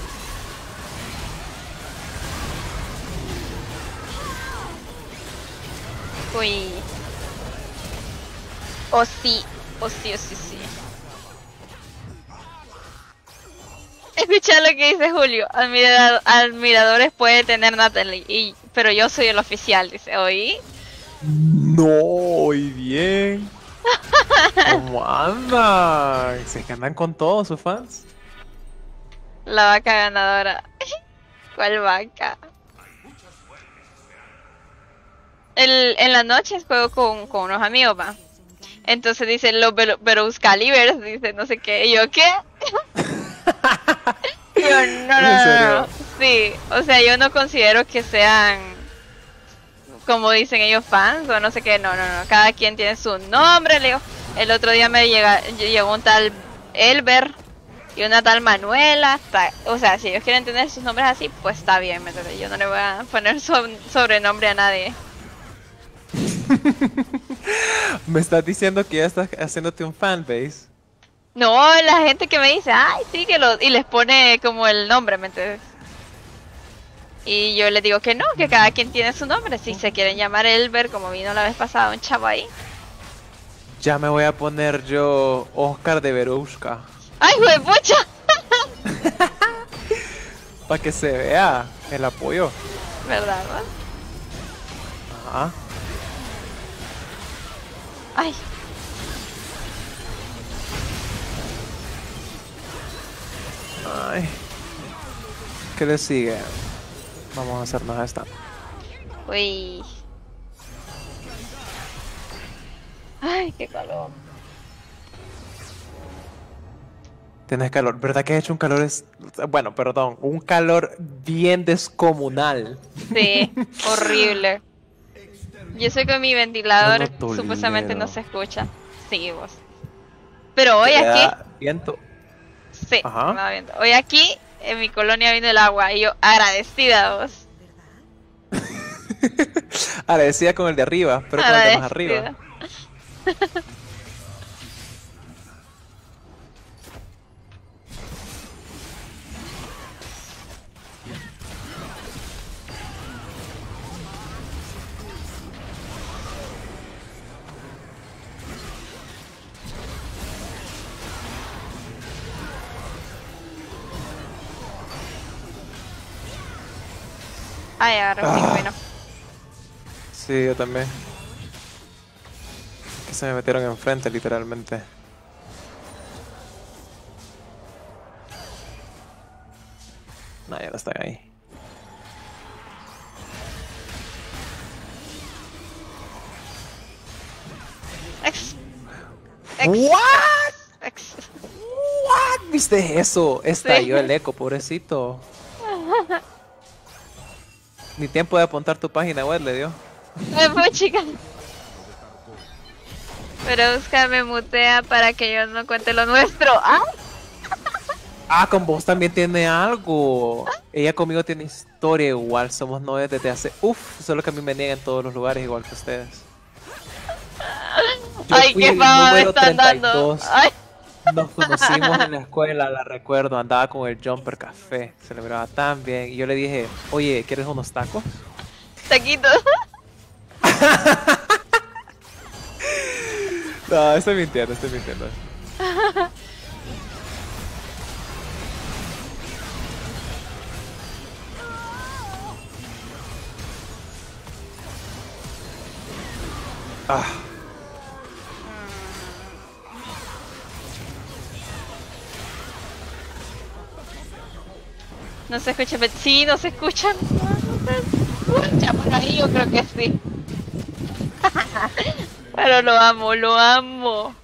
Uy. O sí, o sí, o sí, sí. Escucha lo que dice Julio. Admira- admiradores puede tener Natalie, y, pero yo soy el oficial, dice. ¿Oí? No, y bien. ¿Cómo andan? Se que andan con todos sus fans. La vaca ganadora. [laughs] ¿Cuál vaca? El, en las noches juego con, con unos amigos, va. Entonces dice los Bero- Beruscalibers, dice no sé qué. Y yo, ¿qué? [laughs] Yo, no, no, no. Sí, o sea, yo no considero que sean, como dicen ellos, fans o no sé qué. No, no, no. Cada quien tiene su nombre, le digo. El otro día me llega, llegó un tal Elber y una tal Manuela. o sea, si ellos quieren tener sus nombres así, pues está bien, ¿me? Yo no le voy a poner so- sobrenombre a nadie. [laughs] Me estás diciendo que ya estás haciéndote un fanbase. No, la gente que me dice, ay, sí, que lo... Y les pone como el nombre, ¿me entiendes? Y yo les digo que no, que cada quien tiene su nombre. Si se quieren llamar Elber, como vino la vez pasada un chavo ahí. Ya me voy a poner yo Oscar de Verushka. ¡Ay, huepucha! [laughs] Para que se vea el apoyo. ¿Verdad, va? Ajá. ¡Ay! Ay. ¿Qué le sigue? Vamos a hacernos esta. Uy. Ay, qué calor. Tienes calor. ¿Verdad que ha hecho un calor? Es... Bueno, perdón. Un calor bien descomunal. Sí, [laughs] horrible. Yo sé que mi ventilador No, no, supuestamente no se escucha. Sí, vos. Pero hoy aquí, Viento. sí, Ajá. me va viendo. Hoy aquí en mi colonia vino el agua y yo agradecida vos. [laughs] Agradecida con el de arriba, pero con el de más arriba. [laughs] Ay, agarré un Ah. pingüino. Sí, yo también. Que se me metieron enfrente, literalmente. No, ya no están ahí. Ex. Ex. ¿What? Ex. ¿What? ¿Viste eso? Estalló Sí. el eco, pobrecito. [laughs] Ni tiempo de apuntar tu página web le dio. Me fue chica. Pero Oscar me mutea para que yo no cuente lo nuestro. ¡Ah! Ah, con vos también tiene algo. Ella conmigo tiene historia igual. Somos novios desde hace. Uf, solo que a mí me niegan en todos los lugares igual que ustedes. Yo Ay, qué fama me están dando. 32. Ay, Nos conocimos en la escuela, la recuerdo. Andaba con el Jumper Café. Se le miraba tan bien. Y yo le dije, oye, ¿quieres unos tacos? taquito. [laughs] No, estoy mintiendo, estoy mintiendo. Ah, No se escucha, pero sí, no se escuchan. No se escucha por ahí, yo creo que sí. [laughs] Pero lo amo, lo amo.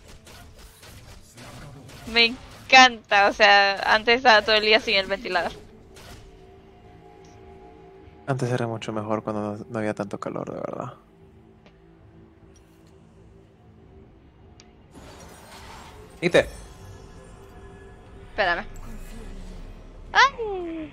Me encanta, o sea, antes estaba todo el día sin el ventilador. antes era mucho mejor cuando no, no había tanto calor, de verdad. ¿Viste? Espérame. ¡Ay!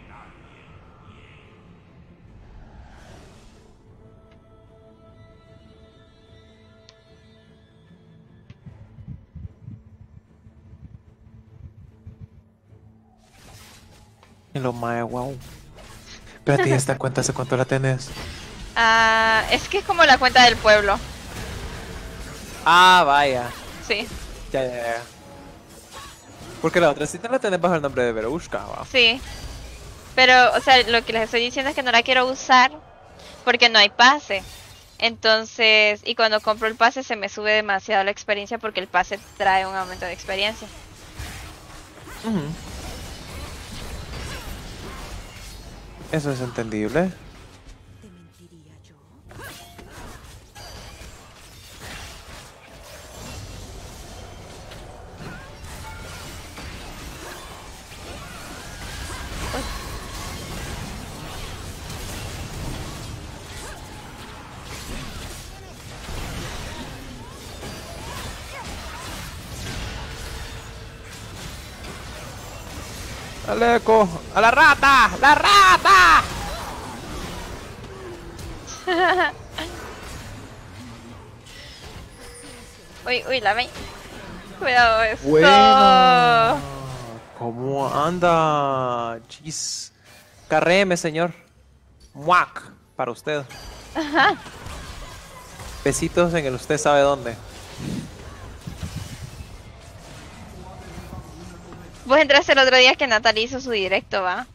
Lo mae, wow. Espérate, ¿y esta cuenta hace cuánto la tenés? [laughs] Ah, es que es como la cuenta del pueblo. Ah, vaya. Sí, Ya, ya, ya. Porque la otra te la tenés bajo el nombre de Verushka, va. sí. Pero, o sea, lo que les estoy diciendo es que no la quiero usar porque no hay pase. Entonces, y cuando compro el pase se me sube demasiado la experiencia porque el pase trae un aumento de experiencia. Ujú. Eso es entendible. ¡Aleco! ¡A la rata! ¡La rata! [laughs] Uy, uy, la me. Cuidado eso. Bueno. ¿Cómo anda? Jeez. Carreme, señor. Muac. Para usted. Besitos en el usted sabe dónde. Vos entraste el otro día que Natalie hizo su directo, ¿va?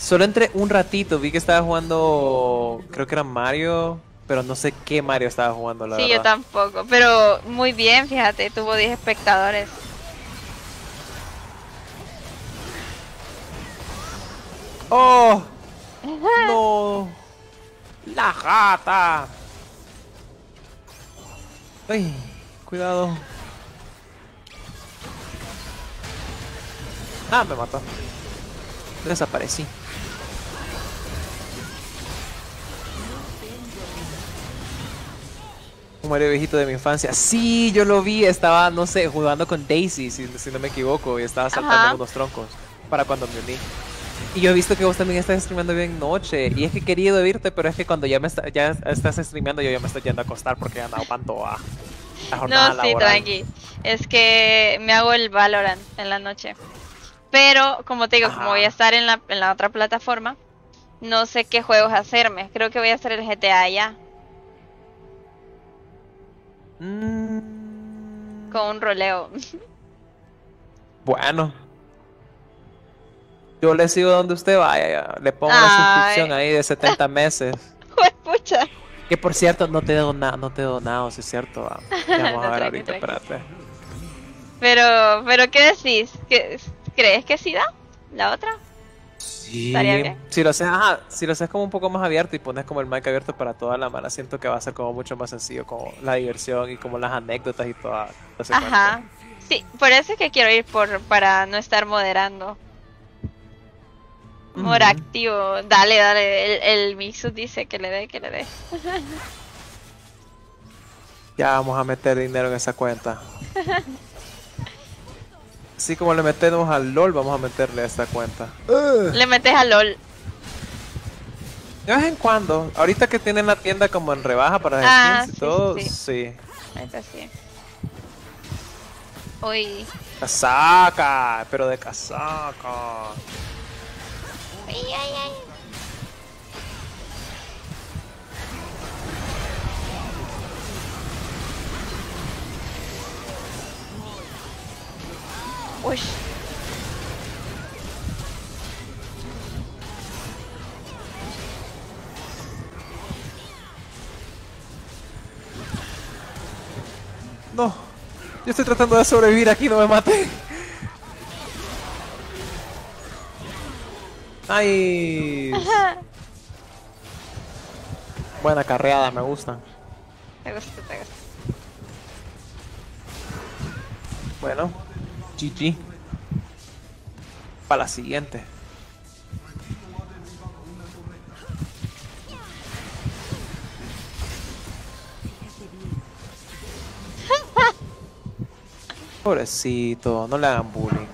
Solo entré un ratito, vi que estaba jugando, creo que era Mario, pero no sé qué Mario estaba jugando, la sí, yo verdad. tampoco. Pero muy bien, fíjate, tuvo 10 espectadores. ¡Oh! [laughs] ¡No! ¡La gata! ¡Ay! Cuidado. Ah, me mató. Desaparecí. Un Mario viejito de mi infancia. Sí, yo lo vi. Estaba, no sé, jugando con Daisy, si, si no me equivoco. Y estaba saltando Ajá. unos troncos. Para cuando me uní. Y yo he visto que vos también estás streamando bien noche. Y es que he querido irte, pero es que cuando ya me está- ya estás streameando, yo ya me estoy yendo a acostar porque ya no aguanto a la jornada No, sí, laboral. tranqui. Es que me hago el Valorant en la noche. Pero, como te digo, como voy a estar en la, en la otra plataforma, no sé qué juegos hacerme. Creo que voy a hacer el GTA ya, Mm, con un roleo. Bueno. Yo le sigo donde usted vaya. ya. Le pongo la Ay. suscripción ahí de 70 [laughs] meses. Pucha. Que por cierto, no te he donado, no te he donado, si es cierto. [laughs] Ya vamos No, a ver ahorita, espérate. Pero, pero ¿qué decís? ¿Qué- ¿Crees que sí da? ¿La otra? Sí. Estaría bien. Si lo haces, ajá, si lo haces como un poco más abierto y pones como el mic abierto para toda la mano, siento que va a ser como mucho más sencillo, como la diversión y como las anécdotas y toda. ese Ajá. Sí, por eso es que quiero ir por para no estar moderando. Activo. Dale, dale. El, el Mixu dice que le dé, que le dé. Ya vamos a meter dinero en esa cuenta. [laughs] Así como le metemos al LOL, vamos a meterle a esta cuenta. Le metes a LOL. De vez en cuando, ahorita que tienen la tienda como en rebaja para Ah, skins y sí, todo, sí, sí. Ahí está, sí. Uy. Casaca, pero de casaca. Ay, ay, ay. Uy. No, yo estoy tratando de sobrevivir aquí, no me mate. Nice. Buena carreada, me gusta. Gusta, te gusta. Bueno, GG. Para la siguiente. [laughs] Pobrecito, no le hagan bullying.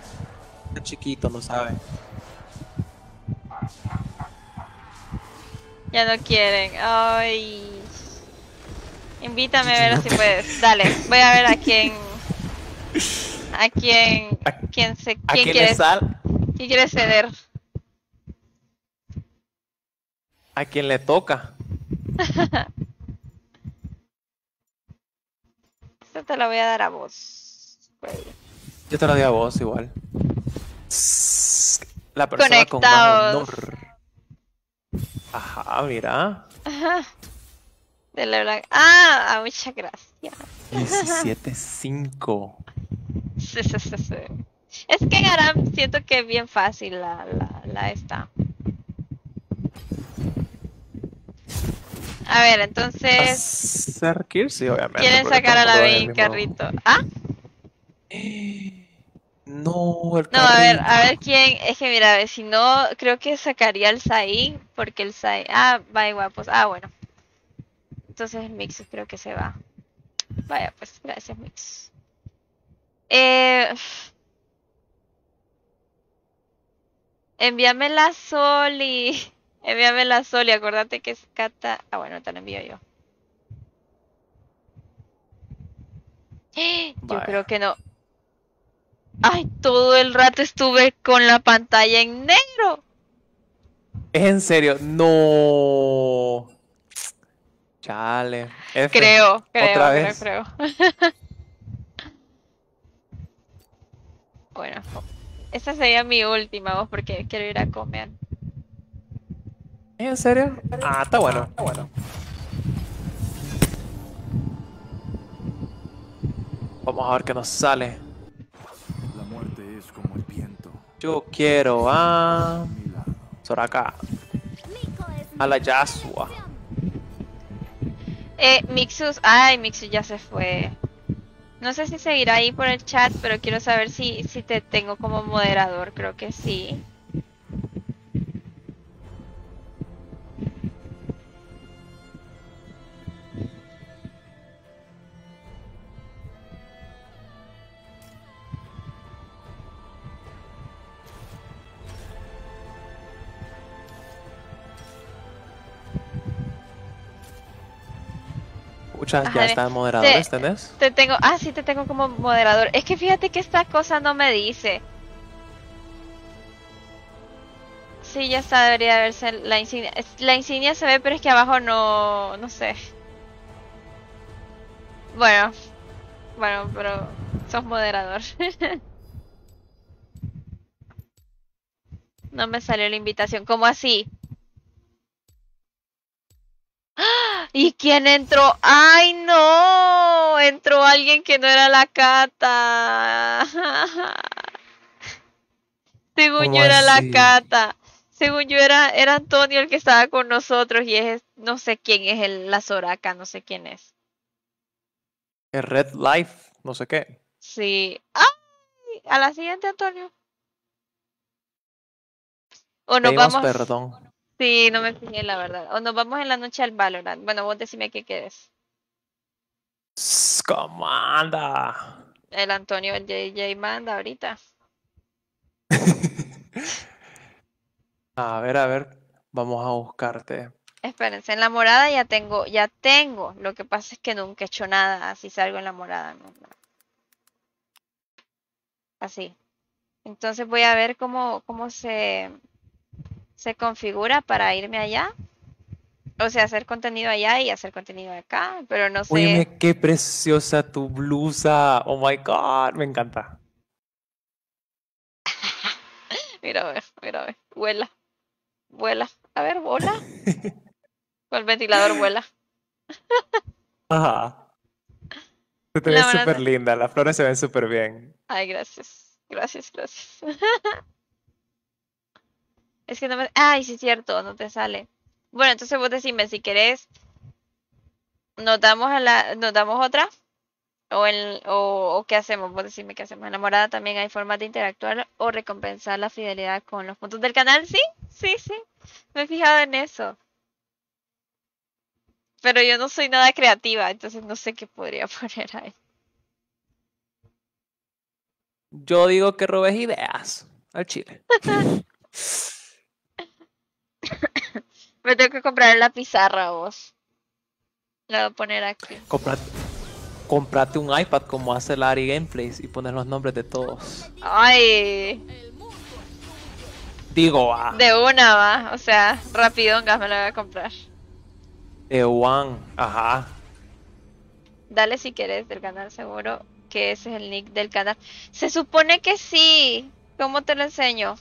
Es chiquito, no sabe. Ya no quieren. Ay. Invítame a [laughs] ver si puedes. Dale, voy a ver a quién. A quién. ¿A- quién se. ¿A ¿Quién quién quiere, le sal? quién quiere ceder? ¿A quién le toca? [laughs] Esta te la voy a dar a vos. Yo te lo doy a vos igual. La persona con más honor. Ajá, mira. De la blanca. Ah, ah, muchas gracias. 17-5. [laughs] Sí, sí, sí, sí. Es que Garam siento que es bien fácil la, la, la esta. A ver, entonces. Obviamente. Quieren sacar a la B en mismo- carrito. ¿Ah? No, el No, a ver, a ver quién. Es que mira, si no, creo que sacaría el Sai. Porque el Sai. Ah, vaya guapos. Ah, bueno. Entonces Mix creo que se va. Vaya, pues, gracias, Mix. Eh. Envíame la Soli. [laughs] Envíame la Soli. Acordate que es Cata. Ah, bueno, te lo envío yo. [gasps] Yo Vaya. creo que no. Ay, todo el rato estuve con la pantalla en negro. Es en serio, no. Chale. F. Creo, creo, Otra creo, vez. creo. [laughs] Bueno, esta sería mi última voz porque quiero ir a comer. ¿En serio? Ah, está bueno, está bueno. Vamos a ver qué nos sale. La muerte es como el viento. Yo quiero a. Soraka, a la mi Yasua. Eh, Mixus, ay, Mixus ya se fue. No sé si seguirá ahí por el chat, pero quiero saber si, si te tengo como moderador, creo que sí. Ajá, ya están moderadores, te- ¿tenés? Te tengo, ah, sí te tengo como moderador. Es que fíjate que esta cosa no me dice. Sí, ya está, debería verse la insignia. La insignia se ve, pero es que abajo no, no sé. Bueno, bueno, pero sos moderador. [laughs] No me salió la invitación. ¿Cómo así? ¿Y quién entró? ¡Ay, no! Entró alguien que no era la Cata. [laughs] Según ¿Cómo yo era la? Cata. Según yo era, era Antonio el que estaba con nosotros y es, no sé quién es el, la Soraka, no sé quién es. El Red Life, no sé qué. Sí. ¡Ay! A la siguiente, Antonio. O nos Pedimos vamos. perdón. Sí, no me fijé, la verdad. O nos vamos en la noche al Valorant. Bueno, vos decime qué quieres. ¿Cómo anda? El Antonio, el JJ manda ahorita. [laughs] A ver, a ver. Vamos a buscarte. Espérense, en la morada ya tengo, ya tengo. Lo que pasa es que nunca he hecho nada así salgo en la morada. no, no. Así. Entonces voy a ver cómo, cómo se, se configura para irme allá. O sea, hacer contenido allá y hacer contenido acá. Pero no sé. Óyeme, qué preciosa tu blusa. Oh my god, me encanta. [laughs] Mira, a ver, mira, a ver. Vuela. Vuela. A ver, vuela. [laughs] Con el ventilador vuela. [laughs] Ajá. Se te ve súper linda, las flores se ven súper bien. Ay, gracias. Gracias, gracias. Es que no me... Ay, sí es cierto, no te sale. Bueno, entonces vos decime, si querés, nos damos a la... ¿Nos damos otra? O, en... o, o qué hacemos, vos decime qué hacemos. En la morada también hay formas de interactuar o recompensar la fidelidad con los puntos del canal. Sí, sí, sí. Me he fijado en eso. Pero yo no soy nada creativa, entonces no sé qué podría [laughs] poner ahí. Yo digo que robes ideas al chile. [laughs] Me tengo que comprar la pizarra vos. La voy a poner aquí. Comprate, comprate un iPad como hace Larry Gameplays y pones los nombres de todos. Ay, Digo, ah, de una va. O sea, rapidongas me la voy a comprar. de One, ajá. Dale si quieres del canal seguro que ese es el nick del canal. Se supone que sí. ¿Cómo te lo enseño?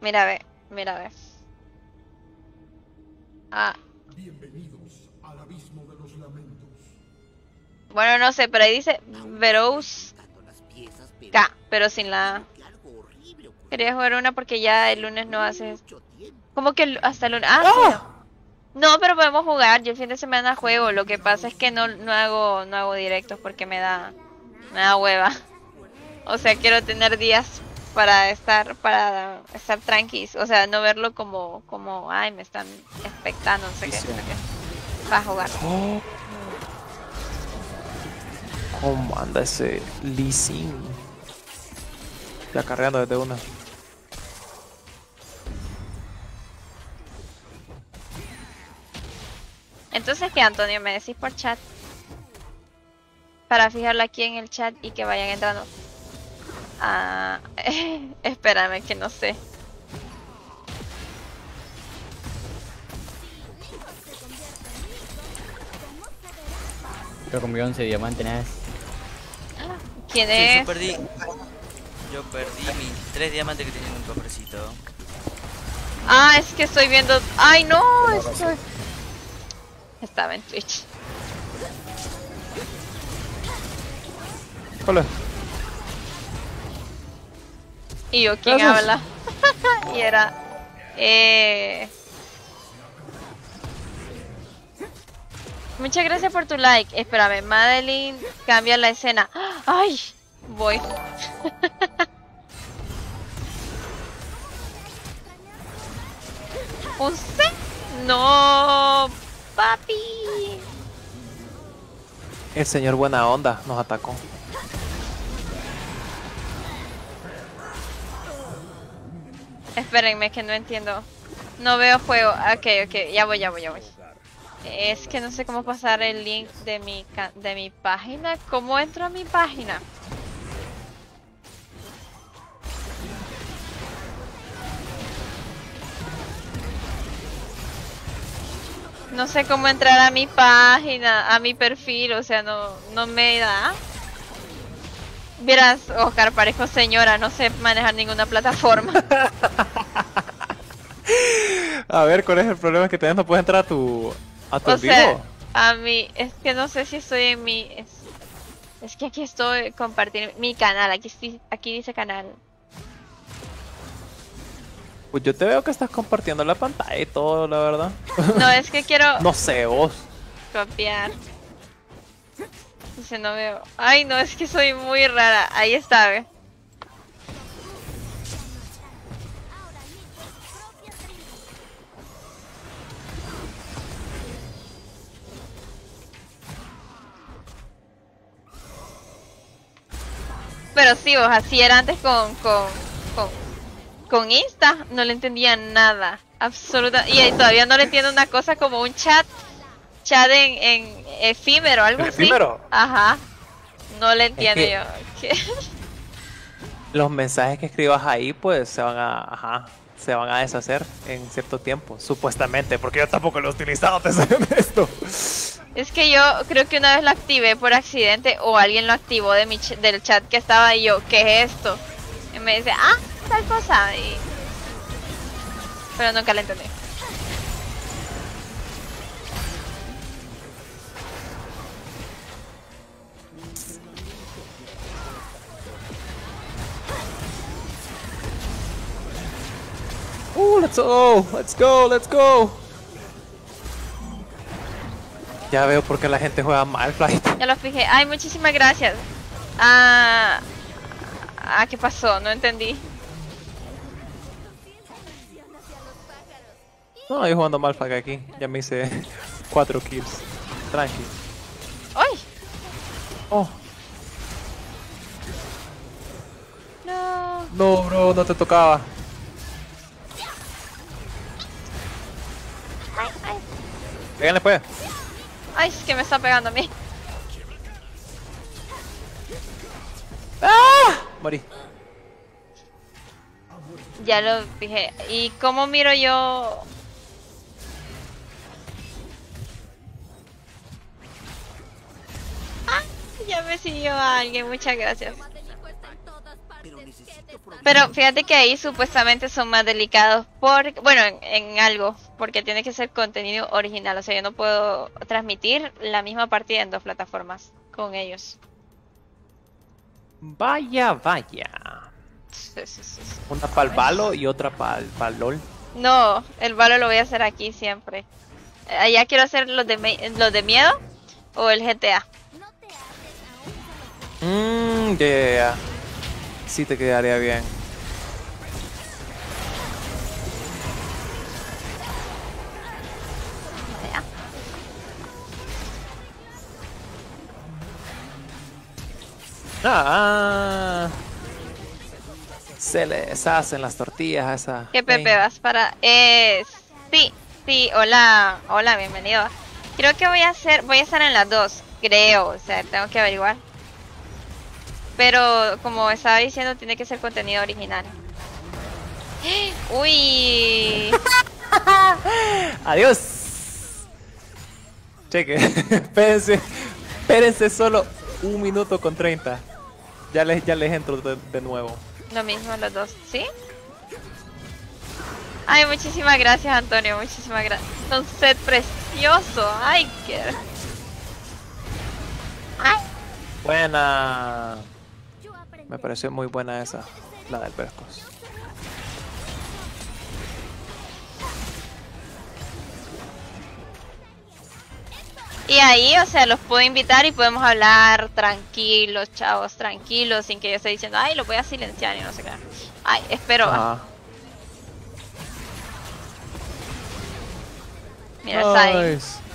Mira, ve, mira, ve. Ah. Bueno, no sé, pero ahí dice Verous K, pero sin la. Quería jugar una porque ya el lunes no haces. ¿Cómo que el- hasta el lunes? Ah, sí, no. No, pero podemos jugar. Yo el fin de semana juego. Lo que pasa es que no, no hago no hago directos porque me da me da hueva. O sea, quiero tener días para estar para estar tranquis, o sea, no verlo como como ay, me están expectando, no sé qué, sé qué. Para jugar. Oh. ¿Cómo anda ese Lee Sin? Ya cargando desde una. Entonces, ¿qué, Antonio? Me decís por chat. Para fijarla aquí en el chat y que vayan entrando. Ah, [laughs] espérame, que no sé. Pero con mi 11 diamante nada. ¿Quién Sí, es? yo perdí. Yo perdí mis tres diamantes que tenía en un cofrecito. Ah, es que estoy viendo. ¡Ay, no! Estoy... Estaba en Twitch. Hola. Y yo, ¿quién Gracias. habla? [laughs] y era. Eh... Muchas gracias por tu like. Espérame, Madeline cambia la escena. [gasps] ¡Ay! Voy. [laughs] ¿Un C? No, papi. El señor Buena Onda nos atacó. Espérenme que no entiendo. No veo juego. Ok, ok, ya voy, ya voy, ya voy. Es que no sé cómo pasar el link de mi de mi página. ¿Cómo entro a mi página? No sé cómo entrar a mi página, a mi perfil, o sea, no, no me da. Verás, Oscar, parezco señora, no sé manejar ninguna plataforma. [laughs] A ver, ¿cuál es el problema que tenés? No puedes entrar a tu. a tu O en sea, vivo. a mí, es que no sé si estoy en mi... Es, es que aquí estoy compartiendo mi canal, aquí, aquí dice canal. Pues yo te veo que estás compartiendo la pantalla y todo, la verdad. No, es que [laughs] quiero No sé, vos. copiar. Dice, no veo. Ay, no, es que soy muy rara. Ahí está, ve. Pero sí, vos, así era antes con, con, con, con Insta. No le entendía nada. Absoluta. Y todavía no le entiendo una cosa como un chat. Chat en, en efímero, algo ¿En así. efímero? Ajá. No le entiendo que- yo. [laughs] Los mensajes que escribas ahí, pues se van a. Ajá. Se van a deshacer en cierto tiempo, supuestamente, porque yo tampoco lo he utilizado, te soy honesto. Es que yo creo que una vez lo activé por accidente o alguien lo activó de mi ch- del chat que estaba y yo, ¿qué es esto? Y me dice, ah, tal cosa. Y... Pero nunca le entendí. Uh, let's go, let's go, let's go. Ya veo por qué la gente juega mal, Flight. Ya lo fijé. Ay, muchísimas gracias. Ah, ah, ¿qué pasó? No entendí. No, yo jugando mal flag aquí. Ya me hice 4 kills. Tranqui. ¡Ay! Oh, No. no, bro, no te tocaba. Ay, ay. Pégale pues. Ay, es que me está pegando a mí. Morí. Ya lo dije. ¿Y cómo miro yo? Ah, ya me siguió alguien, muchas gracias. Pero fíjate que ahí supuestamente son más delicados por, bueno, en, en algo, porque tiene que ser contenido original, o sea, yo no puedo transmitir la misma partida en dos plataformas con ellos. Vaya, vaya. Sí, sí, sí, sí. Una pa'l Valo y otra pa'l pa'l LOL. No, el balo lo voy a hacer aquí siempre. Allá quiero hacer los de, los de miedo o el GTA. Mmm, ya. Sí te quedaría bien. Ah, se le deshacen las tortillas a esa. ¿Qué Pepe vas para? Eh, sí, sí, hola, hola, bienvenido. Creo que voy a hacer, voy a estar en las dos, creo, o sea, tengo que averiguar. Pero como estaba diciendo, tiene que ser contenido original. Uy, [laughs] Adiós. Cheque. [laughs] espérense. Espérense solo un minuto con 30. Ya les, ya les entro de, de nuevo. Lo mismo los dos, ¿sí? Ay, muchísimas gracias, Antonio. Muchísimas gracias. Un set precioso. Ay, qué. Ay, Buena. Me pareció muy buena esa, la del pescos. Y ahí, o sea, los puedo invitar y podemos hablar tranquilos, chavos, tranquilos, sin que yo esté diciendo, ay, lo voy a silenciar y no sé qué. Ay, espero. Ajá. Mira, está ahí. Nice.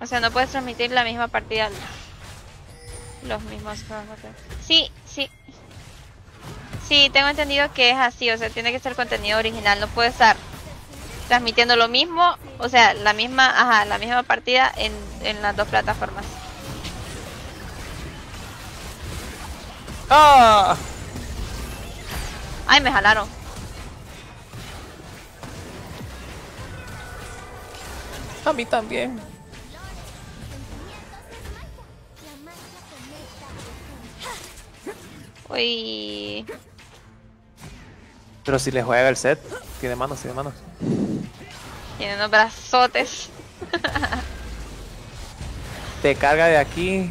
O sea, no puedes transmitir la misma partida. Los mismos. Sí, sí. Sí, tengo entendido que es así. O sea, tiene que ser contenido original. No puede estar transmitiendo lo mismo. O sea, la misma, ajá, la misma partida en, en las dos plataformas. ¡Ah! Ay, me jalaron. A mí también. Uy. Pero si le juega el set, tiene manos, tiene manos. Tiene unos brazotes. [laughs] Te carga de aquí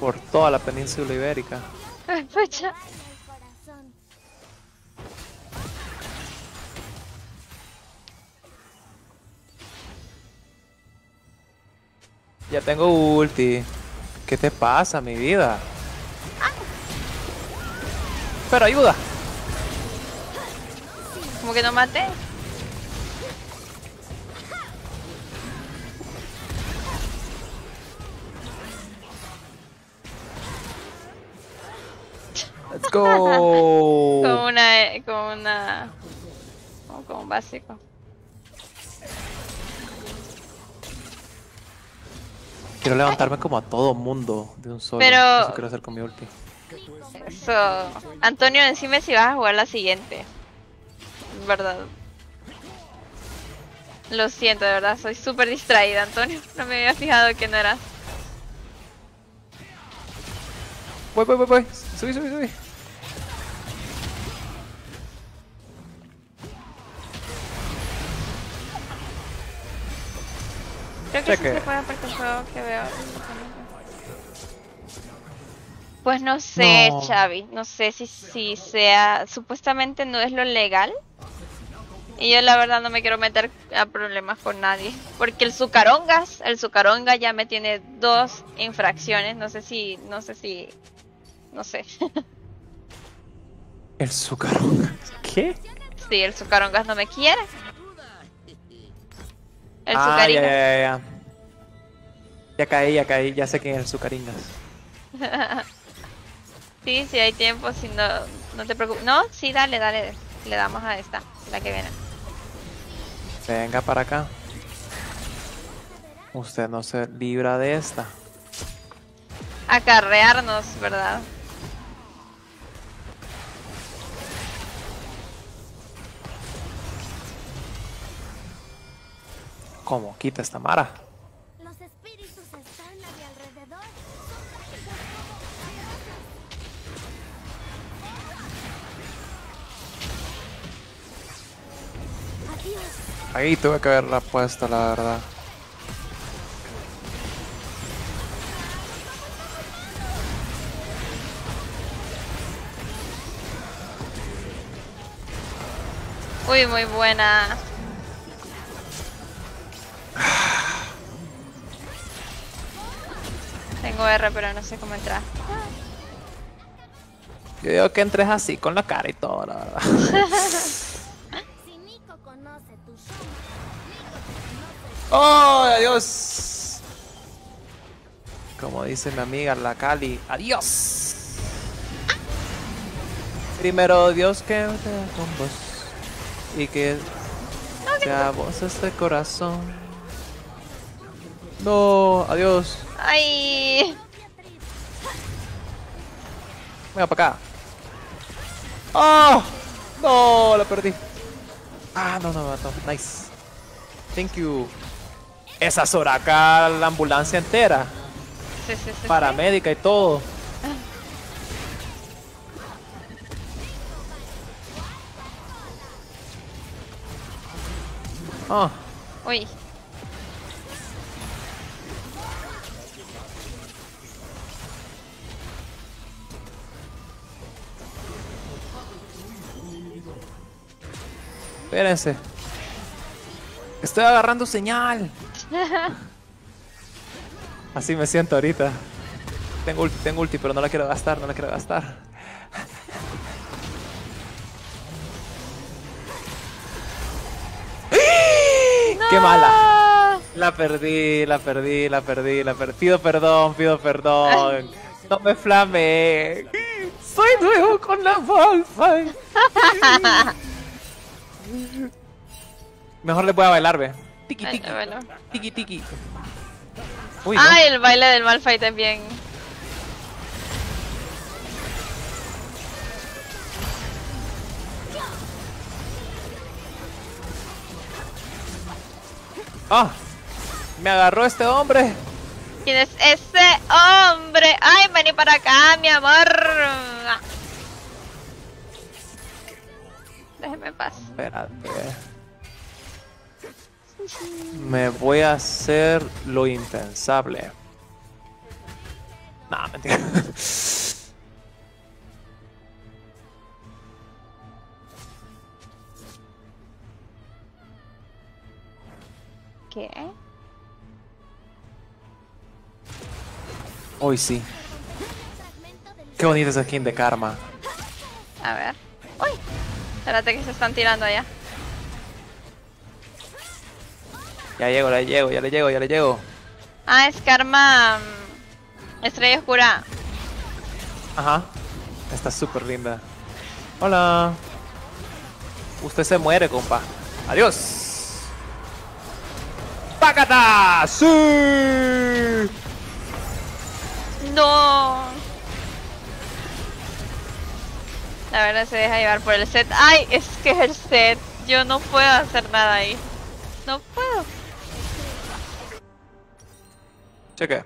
por toda la península ibérica. [laughs] Pucha. Ya tengo ulti. ¿Qué te pasa, mi vida? Pero ayuda. Como que no maté. Let's go. [laughs] Con una. Con una. Como un básico. Quiero levantarme como a todo mundo de un solo. Pero- Eso quiero hacer con mi ulti. Eso. Antonio, decime si vas a jugar la siguiente. Verdad. Lo siento, de verdad, soy súper distraída, Antonio. [laughs] No me había fijado que no eras. Voy, voy, voy, voy. Subí, subí, subí. Creo que sí se puede porque el juego que veo. Pues no sé, No. Xavi. No sé si, si sea. Supuestamente no es lo legal. Y yo la verdad no me quiero meter a problemas con nadie. Porque el Zucarongas, el Zucaronga ya me tiene dos infracciones. No sé si. No sé si. No sé. [laughs] El sucarón. ¿Qué? sí, el Zucarongas no me quiere. El ah, ya, Zucaringas. ya, ya, ya. Ya caí, ya caí. Ya sé quién es el sucaringas. [laughs] Sí, sí hay tiempo, si no, no te preocupes. No, sí, dale, dale. Le damos a esta, la que viene. Venga para acá. Usted no se libra de esta. Acarrearnos, ¿verdad? ¿Cómo? Quita esta mara. Ahí tuve que haberla puesto, la verdad. Uy, muy buena. Tengo R, pero no sé cómo entrar. Yo digo que entres así, con la cara y todo, la verdad. [laughs] ¡Oh, adiós! Como dice mi amiga la Cali, ¡adiós! Primero Dios que tenga con vos y que sea vos este corazón. No, adiós. ¡Ay! Venga para acá. ¡Oh! No, la perdí. Ah, no, no me mató. Nice. Thank you. Esa Soraka, la ambulancia entera. Sí, sí, sí. Paramédica y todo. Ah, Uy. espérense. Estoy agarrando señal. [laughs] Así me siento ahorita. Tengo ulti, tengo ulti, pero no la quiero gastar, no la quiero gastar. [laughs] ¡Qué mala! La perdí, la perdí, la perdí, la perdí. Pido perdón, pido perdón. No me flame. Soy nuevo con la bolsa. [laughs] Mejor le voy a bailar, ve. Tiki tiki. bueno. Tiki tiki. Uy, no. Ay, el baile del Malphite también. Ah, me agarró este hombre. ¿Quién es ese hombre? Ay, vení para acá, mi amor. Déjeme en paz. Espérate. Me voy a hacer lo impensable. Nah, mentira. [laughs] ¿Qué? Hoy sí. Qué bonita esa skin de karma. A ver. Uy. Espérate que se están tirando allá. Ya llego, ya llego, ya le llego, ya le llego. Ah, es Karma. mm, Estrella Oscura. Ajá. Está súper linda. Hola. Usted se muere, compa. Adiós. ¡Pácata! ¡Sí! No. La verdad se deja llevar por el set. Ay, es que es el set. Yo no puedo hacer nada ahí. No puedo. Cheque.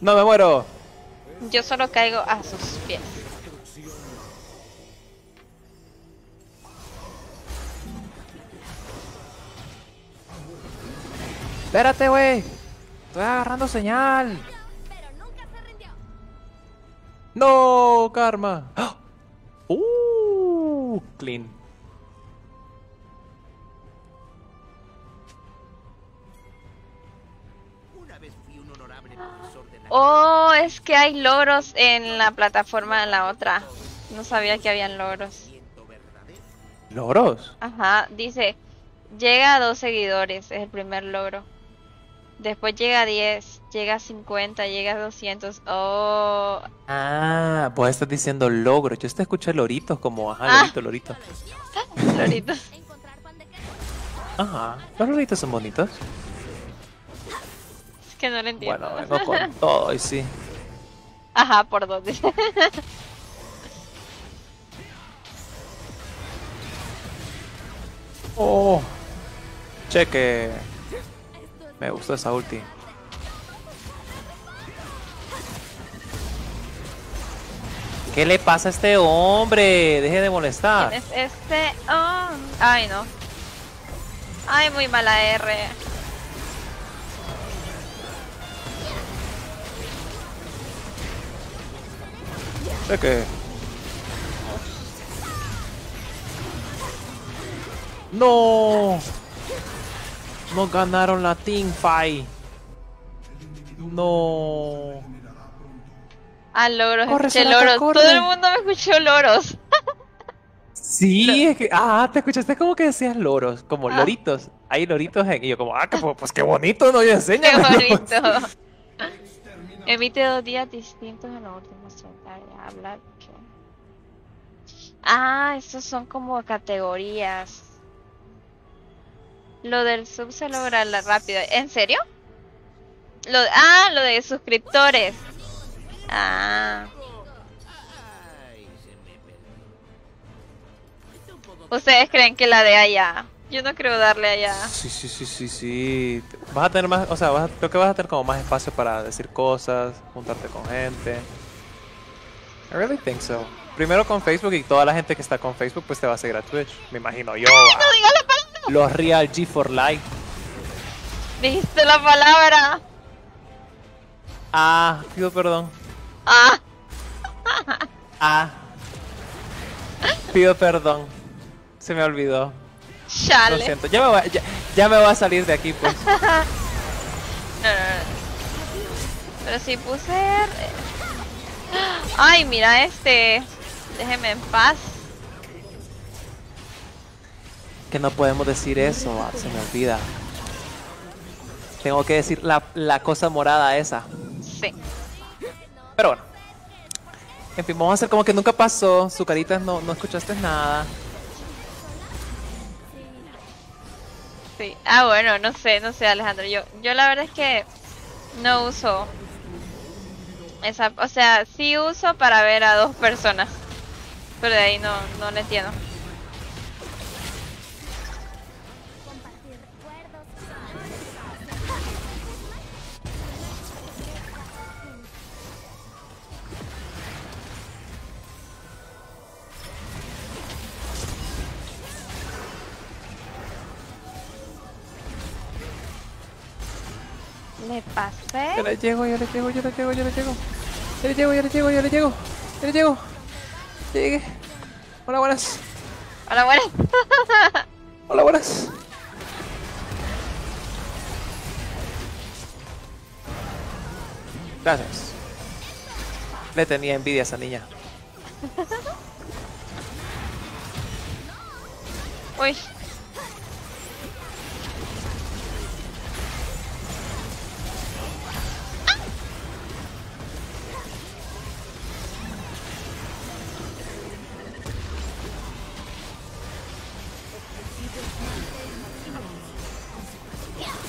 No me muero. Yo solo caigo a sus pies. Espérate, güey. Estoy agarrando señal. No, karma. ¡Ah! Uh, clean. Oh, es que hay logros en la plataforma de la otra. No sabía que habían logros. ¿Loros? Ajá, dice, llega a dos seguidores, es el primer logro. Después llega a 10, llega a 50, llega a 200. Oh, Ah, pues estás diciendo logros. Yo te escuché loritos como, ajá, Ah. lorito, lorito. [laughs] Lorito. Encontrar pan de queso. Ajá, los loritos son bonitos. Que no lo entiendo. Bueno, vengo con [laughs] todo y sí. Ajá, por dónde. [laughs] Oh, cheque. Me gustó esa ulti. ¿Qué le pasa a este hombre? Deje de molestar. ¿Quién es este? Oh, ay, no. Ay, muy mala R. Cheque. No. No ganaron la team fight. No. Ah, loros, Corre, escuché Soraka, loros. corre. Todo el mundo me escuchó loros. Sí, es que, ah, te escuchaste como que decías loros, como Ah. loritos. Hay loritos en, y yo como, ah, que, pues, qué bonito, no, y Qué enseña. bonito. [laughs] Emite dos días distintos en los últimos 30 días. Ah, estos son como categorías. Lo del sub se logra rápido. ¿En serio? Lo, ah, lo de suscriptores. Ah. ¿Ustedes creen que la de allá? Yo no creo darle allá. Sí, sí, sí, sí, sí. Vas a tener más, o sea, vas a- creo que vas a tener como más espacio para decir cosas, juntarte con gente. I really think so. Primero con Facebook y toda la gente que está con Facebook pues te va a seguir a Twitch. Me imagino yo. va. ¡No digas la palabra! Los Real G for Life. Dijiste la palabra. Ah, pido perdón. Ah, Ah. Pido perdón. Se me olvidó. Lo chale. siento. Ya me, voy, ya, ya me voy a salir de aquí pues. [laughs] No, no, no. Pero si puse R. Ay, mira este. Déjeme en paz. Que no podemos decir eso, ah, se me olvida. Tengo que decir la, la cosa morada esa. Sí. Pero bueno. En fin, vamos a hacer como que nunca pasó. Su carita no, no escuchaste nada. Sí. Ah, bueno, no sé, no sé, Alejandro. Yo, yo la verdad es que no uso esa, o sea, sí uso para ver a dos personas, pero de ahí no, no le entiendo. Le pasé. Yo le llego, yo le llego, yo le llego, yo le llego. Yo le llego, yo le llego, yo le llego. Yo le llego. Llegué. Hola, buenas. Hola, bueno. [laughs] Hola, buenas. Gracias. Le tenía envidia a esa niña. Uy.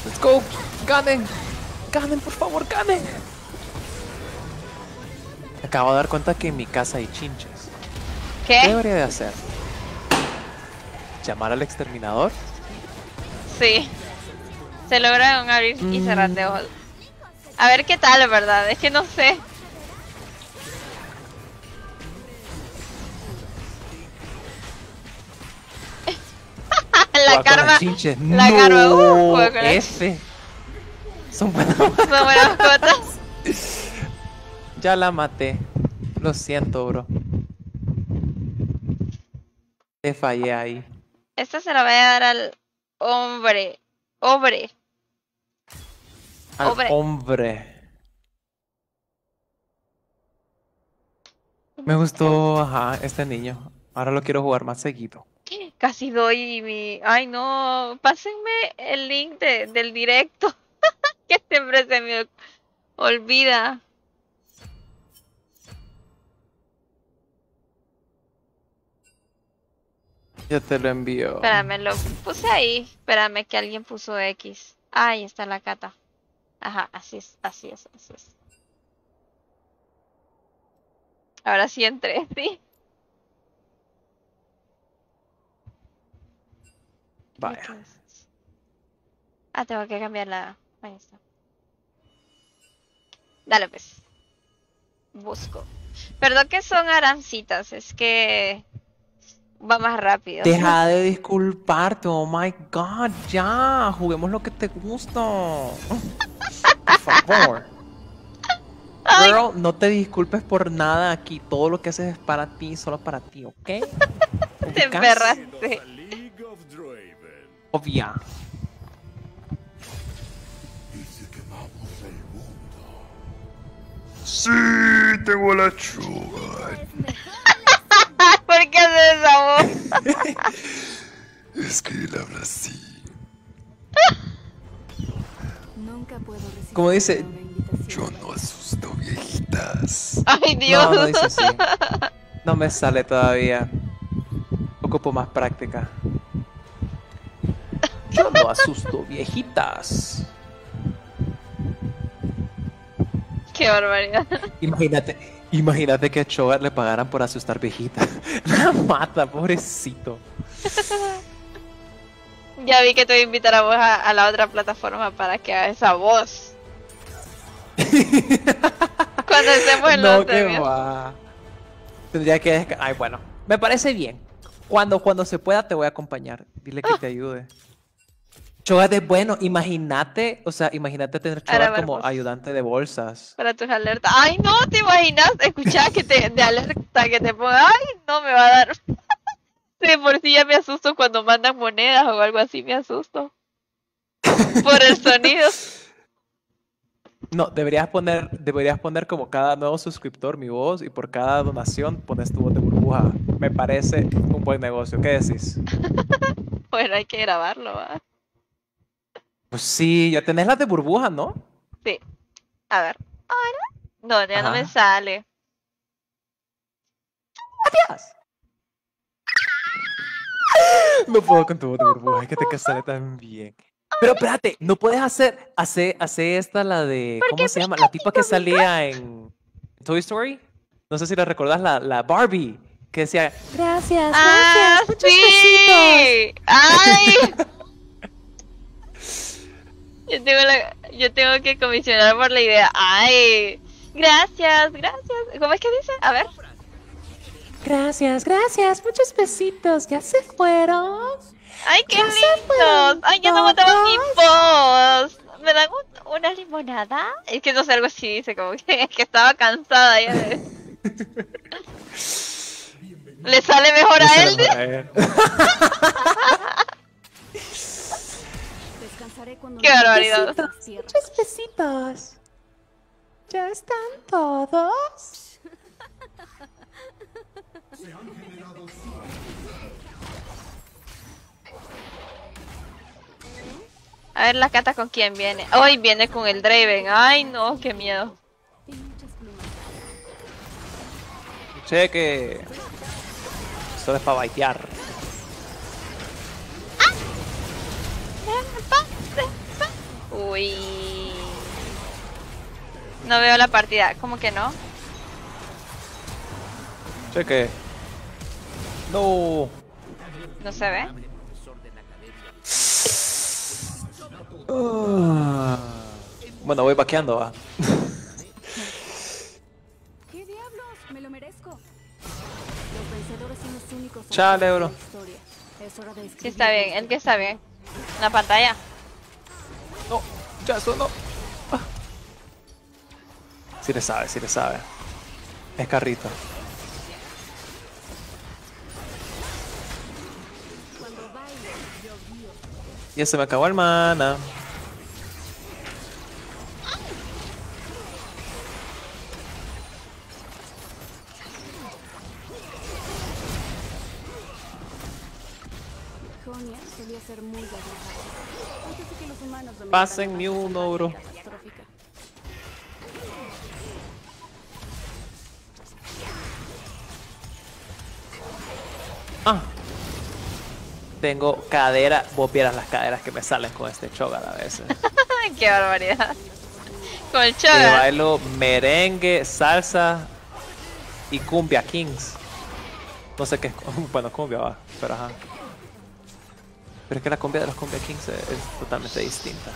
Let's go. Ganen. Ganen, por favor, ganen. Acabo de dar cuenta que en mi casa hay chinches. ¿Qué ¿Qué? debería de hacer? ¿Llamar al exterminador? Sí. Se lograron abrir y cerrar de ojos. A ver qué tal, ¿verdad? Es que no sé. [laughs] la karma. la no, karma, uh, las- F. Son buenas. [laughs] Son buenas mascotas. Ya la maté. Lo siento, bro. Te fallé ahí. Esta se la voy a dar al hombre. Hombre. Al Hombre. hombre. Me gustó, ajá, este niño. Ahora lo quiero jugar más seguido. Casi doy mi. Ay, no. Pásenme el link de- del directo. [laughs] que siempre se me olvida. Yo te lo envío. Espérame, lo puse ahí. Espérame que alguien puso X. Ahí está la cata. Ajá, así es, así es, así es. Ahora sí entré, [laughs] sí. Vaya. Ah, tengo que cambiar la. Ahí está. Dale pues. Busco. Perdón que son arancitas, es que va más rápido. Deja de disculparte, oh my god, ya. Juguemos lo que te gusta. Por favor. Ay. Girl, no te disculpes por nada aquí. Todo lo que haces es para ti, solo para ti, ¿ok? [laughs] Te ¿Ubicas? Obvia. Sí, tengo la chuga. ¿Por qué haces esa voz? [laughs] Es que él habla así. Nunca puedo recibir Como dice. Yo no asusto viejitas. Ay, Dios. No, no dice así. No me sale todavía. Ocupo más práctica. Yo no asusto viejitas. Qué barbaridad. Imagínate, imagínate que a Chogar le pagaran por asustar viejitas. [laughs] La mata, pobrecito. Ya vi que te voy a invitar a vos a, a la otra plataforma para que hagas esa voz. [laughs] Cuando estemos en no, que va. Tendría que Ay, bueno. Me parece bien. Cuando, cuando se pueda te voy a acompañar. Dile que te ayude. Chogat es bueno. Imagínate, o sea, imagínate tener Chogat como ayudante de bolsas. Para tus alertas. Ay, no, te imaginas escuchar que te de alerta que te ponga. Ay, no me va a dar. [laughs] Sí, por si ya me asusto cuando mandan monedas o algo así, me asusto. Por el sonido. [laughs] No, deberías poner, deberías poner como cada nuevo suscriptor mi voz y por cada donación pones tu voz de burbuja. Me parece un buen negocio. ¿Qué decís? [laughs] Bueno, hay que grabarlo, ¿va? Pues sí, ya tenés las de burbuja, ¿no? Sí. A ver. Ahora. No, ya no me sale. No puedo con tu voz de burbuja, es que te sale tan bien. Pero espérate, no puedes hacer, hacer, hacer esta la de, ¿cómo se llama? La tipa que salía en Toy Story. No sé si la recordás, la, la Barbie, que decía, Gracias, ¡Ah, gracias. Muchos besitos. ¡Ay! [laughs] Yo tengo, la- yo tengo que comisionar por la idea. ¡Ay! Gracias, gracias. ¿Cómo es que dice? A ver. Gracias, gracias. Muchos besitos. Ya se fueron. ¡Ay, qué lindos! ¡Ay, ya no aguantaba mi voz! ¿Me dan un- una limonada? Es que no sé, algo así dice, como que, [laughs] que estaba cansada ya de... [laughs] ¿Le sale mejor a él? [laughs] ¡Qué barbaridad! Besitos, muchos besitos. ¿Ya están todos? A ver, la cata con quién viene. ¡Ay, viene con el Draven! ¡Ay, no! ¡Qué miedo! Cheque. Solo es para baitear. Uy. No veo la partida. ¿Cómo que no? Cheque. No. No se ve. Ah. Bueno, voy vaqueando, va. [laughs] ¿Qué diablos? Me lo merezco. Los vencedores son los únicos. Chale, bro. la historia. Es hora de Sí escribir está bien. El que está bien. La pantalla. No, ya eso no. Ah. Sí le sabe, sí le sabe. Es carrito. Ya se me acabó el mana. Pásenme la uno, bro. Ah. Tengo cadera. Vos vieras las caderas que me salen con este chogar a veces. [laughs] ¡Qué barbaridad! Con el Que Choga. bailo merengue, salsa y cumbia kings. No sé qué es. [laughs] Bueno, cumbia va, pero ajá. Pero es que la cumbia de los cumbia kings es, es totalmente distinta.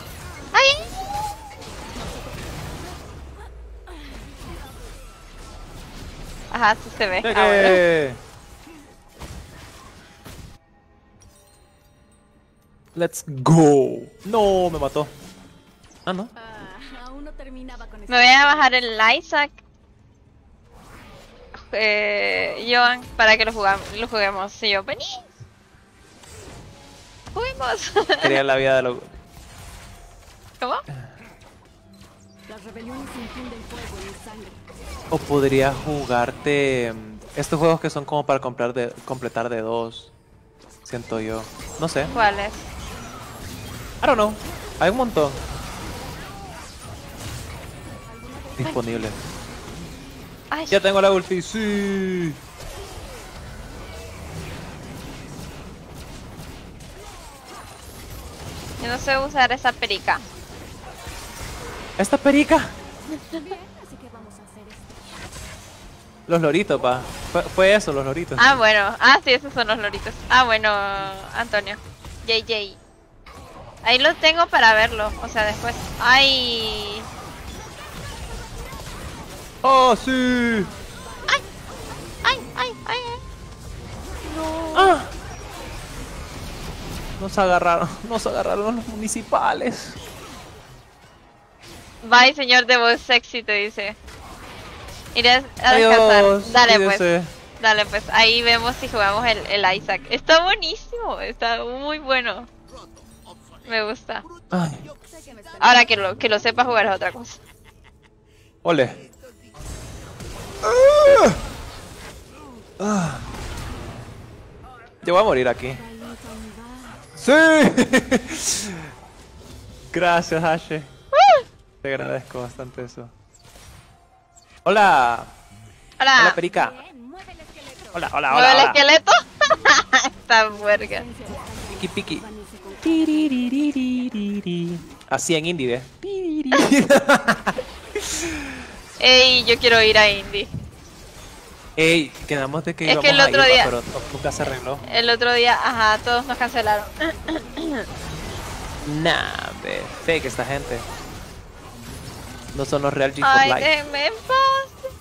Ajá, sí se ve. Cheque. Ah, bueno. Let's go. No, me mató. Ah, no. Ah, aún no terminaba con Me voy a bajar el Isaac. Eh, Joan, para que lo, jugam- lo juguemos. Y yo, vení. Juguemos. Quería la vida de los. ¿Cómo? Las rebeliones infunden fuego en mi sangre. O podría jugarte mm, estos juegos que son como para comprar de, completar de dos. Siento yo. No sé. ¿Cuál es? I don't know. Hay un montón. Disponible. Ay, Ya tengo la ulti. Sí. Yo no sé usar esa perica. Esta perica. Los loritos, pa. Fue, fue eso, los loritos. Ah, bueno. Ah, sí, esos son los loritos. Ah, bueno, Antonio. JJ. Ahí lo tengo para verlo. O sea, después. Ay. ¡Oh, sí! Ay, ay, ay, ay. ¡Ah! Nos agarraron, [laughs] nos agarraron los municipales. Bye, señor de voz sexy, te dice. Iré a descansar. Adiós, Dale, pues. Dale, pues. Ahí vemos si jugamos el, el Isaac. Está buenísimo. Está muy bueno. Me gusta. Ay, Ahora que lo, que lo sepa jugar es otra cosa. ole. Ah. Yo voy a morir aquí. ¡Sí! [laughs] Gracias, Ashe. Te agradezco bastante eso. Hola. Hola, Hola. Perica. Bien, mueve el esqueleto. Hola, hola, ¿Mueve hola. el hola. esqueleto? [laughs] Está verga. Piki, piki. Así en indie, ¿ves? Ey, yo quiero ir a Indy. Ey, quedamos de que Es íbamos que el a ir, día- pero nunca se arregló. El otro día, ajá, todos nos cancelaron. [clears throat] Nah, ve, fake esta gente. No son los real G Ay, life. déjenme en paz.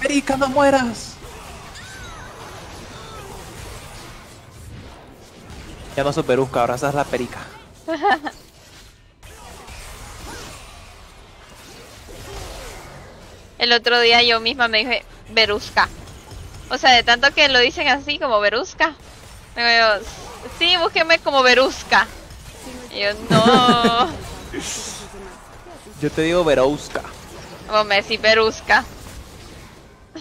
Perica, no mueras. Ya no sos perusca, ahora sos la perica. [laughs] El otro día yo misma me dije Berusca. O sea, de tanto que lo dicen así como Berusca. Me digo yo, sí, búsqueme como Berusca. Y yo, no. [laughs] Yo te digo Verouska. Como me decís Berusca.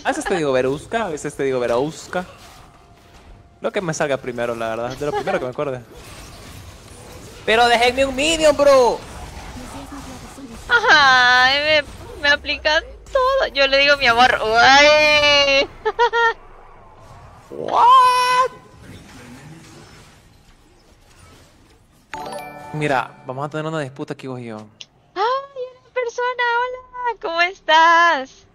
A veces te digo Verouska, a veces te digo Verouska. Lo que me salga primero, la verdad. De lo primero que me acuerde. Pero déjenme un minion, bro. Ajá, me, me aplican todo. Yo le digo mi amor. Uy. [laughs] What? Mira, vamos a tener una disputa aquí vos y yo. Ay, una persona, hola, ¿cómo estás?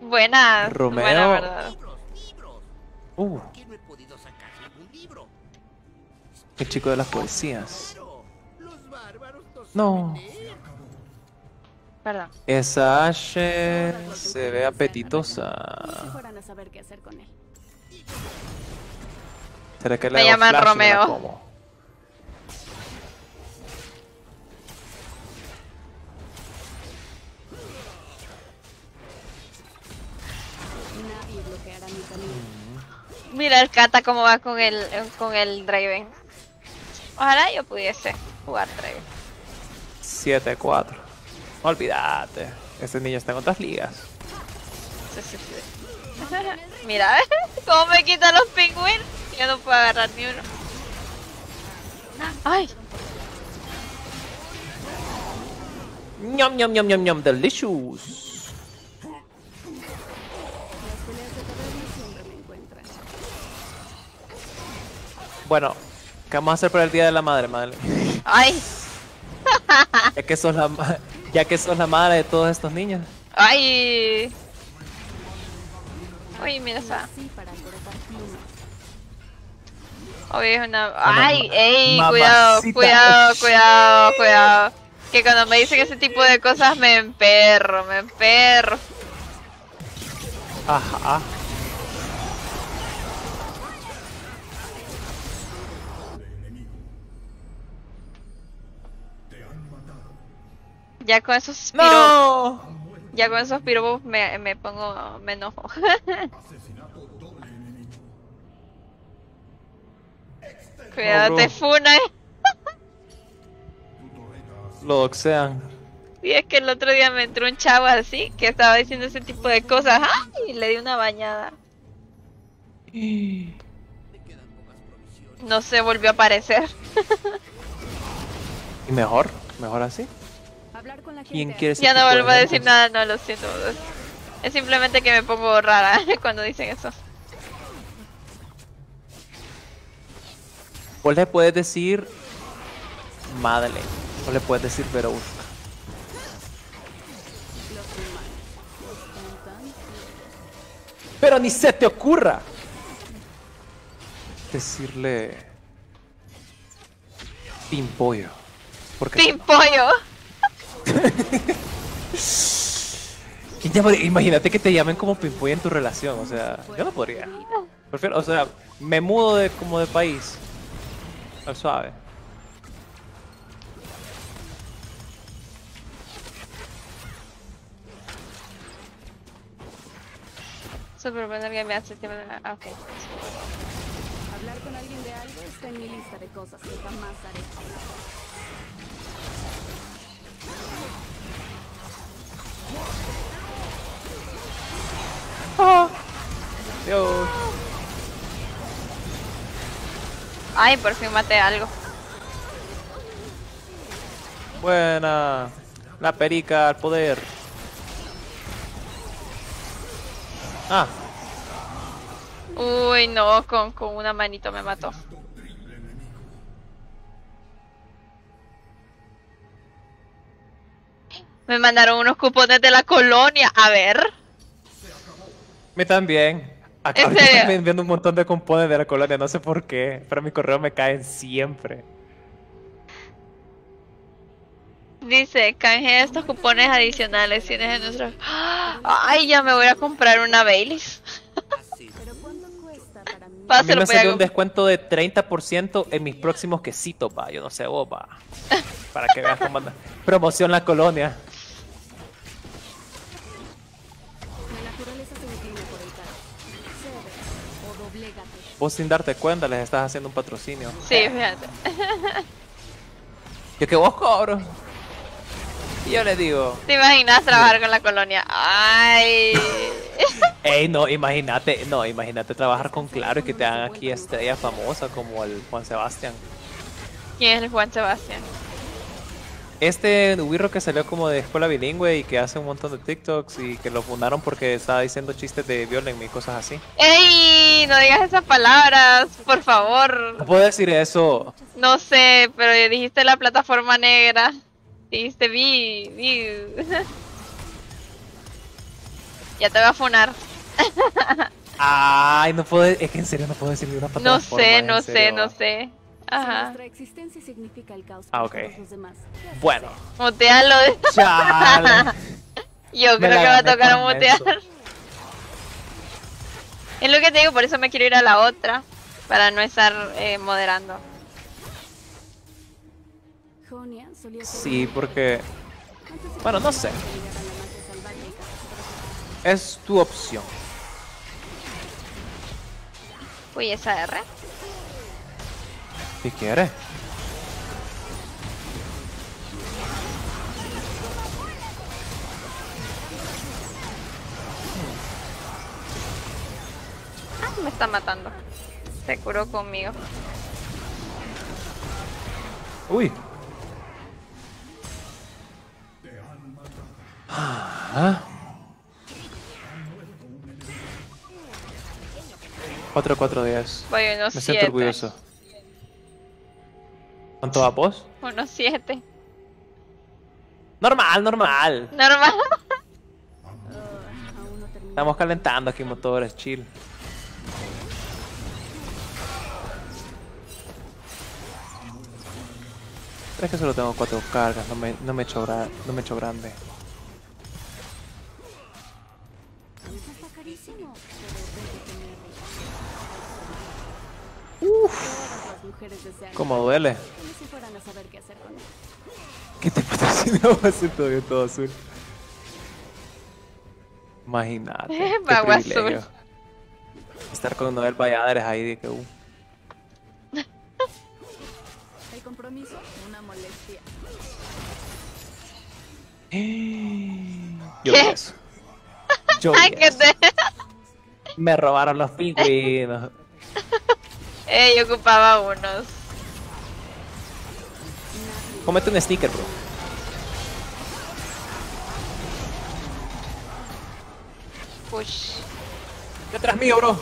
Buenas. Romeo. Buena verdad. Uh. El chico de las poesías. No. Perdón. Esa Ashe se ve apetitosa. Fueran a saber qué hacer con él. ¿Será que le Me llaman flash Romeo. como? Nadie bloqueará mi camino. Mira el Kata cómo va con el con el Draven. Ojalá yo pudiese jugar Draven. 7-4. Olvídate. Ese niño está en otras ligas. Sí, sí, sí. Mira, [laughs] cómo me quitan los pingüinos. Yo no puedo agarrar ni uno. Ay, Ñom, ñom, ñom, ñom, ñom, delicious. Bueno, ¿qué vamos a hacer por el Día de la Madre, madre? ay, [laughs] Ya que sos la, ya que sos la madre de todos estos niños. ay. Uy, mira esa. Es una. Ay, ey, cuidado, cuidado, cuidado, cuidado. Que cuando me dicen ese tipo de cosas me emperro, me emperro. Ajá. Ya con esos piropos, ¡No! ya con esos piropos me, me pongo, me enojo. [laughs] Cuidado, te funan. Lo doxean. Y es que el otro día me entró un chavo así que estaba diciendo ese tipo de cosas. ¡Ay! Y le di una bañada. [gasps] No se volvió a aparecer. Y mejor, mejor así. ¿Quién quiere Ya no vuelvo a decir nada, no lo siento. Es simplemente que me pongo rara [laughs] cuando dicen eso. Vos le puedes decir Madeleine. O le puedes decir Verouska. Pero ni se te ocurra decirle pimpollo. Porque Pimpollo. [laughs] ¿Quién llama- imagínate que te llamen como pimpollo en tu relación, o sea, yo no podría. Prefiero, o sea, me mudo de como de país. Al suave. Super bueno que me hace ah, Ok. Hablar con alguien de algo está en mi lista de cosas que jamás haré. Dios. Ay, por fin maté algo. Buena. La perica al poder. Ah, Uy, no, con, con una manito me mató. Me mandaron unos cupones de la colonia. A ver. me también. Acá ¿En serio? están vendiendo un montón de compones de la colonia, no sé por qué, pero mi correo me caen siempre. Dice, canje estos cupones adicionales. Tienes en nuestro... Ay, ya me voy a comprar una Baileys. [laughs] A mí me a salió un descuento de 30% en mis próximos quesitos, va. Yo no sé vos, [laughs] va. Para que veas cómo anda. Promoción la colonia. Vos sin darte cuenta les estás haciendo un patrocinio. Sí, fíjate. Yo que vos cobro. Y yo le digo, ¿Te imaginas trabajar con la colonia? Ay. hey, no, imagínate, no, imagínate trabajar con Claro y que te hagan aquí estrella famosa como el Juan Sebastián. ¿Quién es el Juan Sebastián? Este Wirro que salió como de escuela bilingüe y que hace un montón de TikToks y que lo fundaron porque estaba diciendo chistes de violen y cosas así. ¡Ey! No digas esas palabras, por favor. No puedo decir eso. No sé, pero dijiste la plataforma negra. Dijiste vi, vi. [laughs] ya te voy a funar. [laughs] Ay, no puedo, es que en serio no puedo decir una No plataforma. sé, en no sé, no sé. Si Ajá. nuestra existencia significa el caos Ah, para ok. todos los demás. ¿qué haces? Bueno, Mutealo. [laughs] Yo Me creo que va a tocar mutear. Es lo que te digo, por eso me quiero ir a la otra. Para no estar eh, moderando. Sí, porque, bueno, no sé. Es tu opción. Uy, esa R. Quieres. Ah, me está matando. Se curó conmigo. Uy. Ah. 4 4 10. Voy unos Me 7. siento orgulloso. ¿Cuánto va vos? Unos 7. Normal, normal. Normal. Estamos calentando aquí motores, chill. Pero es que solo tengo cuatro cargas, no me, no me, echo, gra- no me echo grande. ¿Cómo duele? Si qué hacer con él. ¿Qué te patrocinó? Va a ser todo, todo azul. Imagínate. [laughs] qué Vago azul. Estar con Noel Valladares ahí de que uh. [laughs] El compromiso, una molestia. Yo ¿Qué? eso. Yo [laughs] Ay, que te. Me robaron los pingüinos. Eh, yo ocupaba unos. Cómete un sticker, bro. Push. Detrás mío, bro.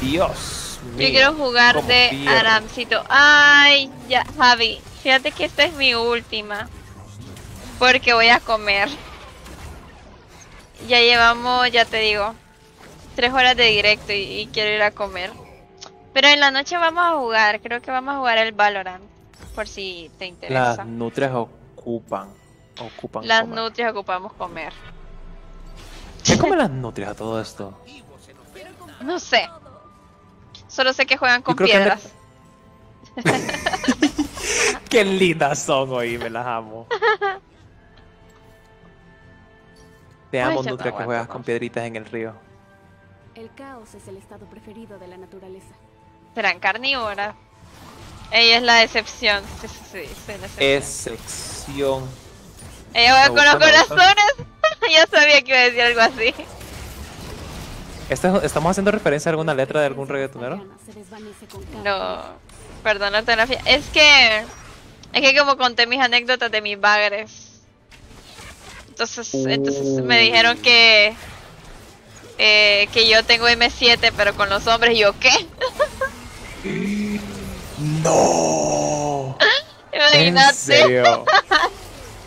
Dios mío. Yo quiero jugar de pierdo. Aramcito. Ay, ya, Javi. Fíjate que esta es mi última. Porque voy a comer. Ya llevamos, ya te digo, tres horas de directo y, y quiero ir a comer. Pero en la noche vamos a jugar, creo que vamos a jugar el Valorant. Por si te interesa. Las nutrias ocupan. Ocupan. Las comer. nutrias ocupamos comer. ¿Qué comen las nutrias a todo esto? No sé. Solo sé que juegan con que piedras. [laughs] Qué lindas son hoy, me las amo. [laughs] Te amo, Nutria, que juegas con piedritas en el río. El caos es el estado preferido de la naturaleza. Serán carnívoras. Ella es la excepción. Sí, sí, sí, soy la excepción. Excepción. Ella juega Me con los corazones. [laughs] ya sabía que iba a decir algo así. ¿Esto- ¿Estamos haciendo referencia a alguna letra de algún reggaetonero? No, perdón la ortografía. Es que. Es que como conté mis anécdotas de mis bagres. Entonces, entonces me dijeron que. eh, que yo tengo M7, pero con los hombres, ¿y yo qué? [laughs] ¡No! [laughs] ¿En Imagínate, serio?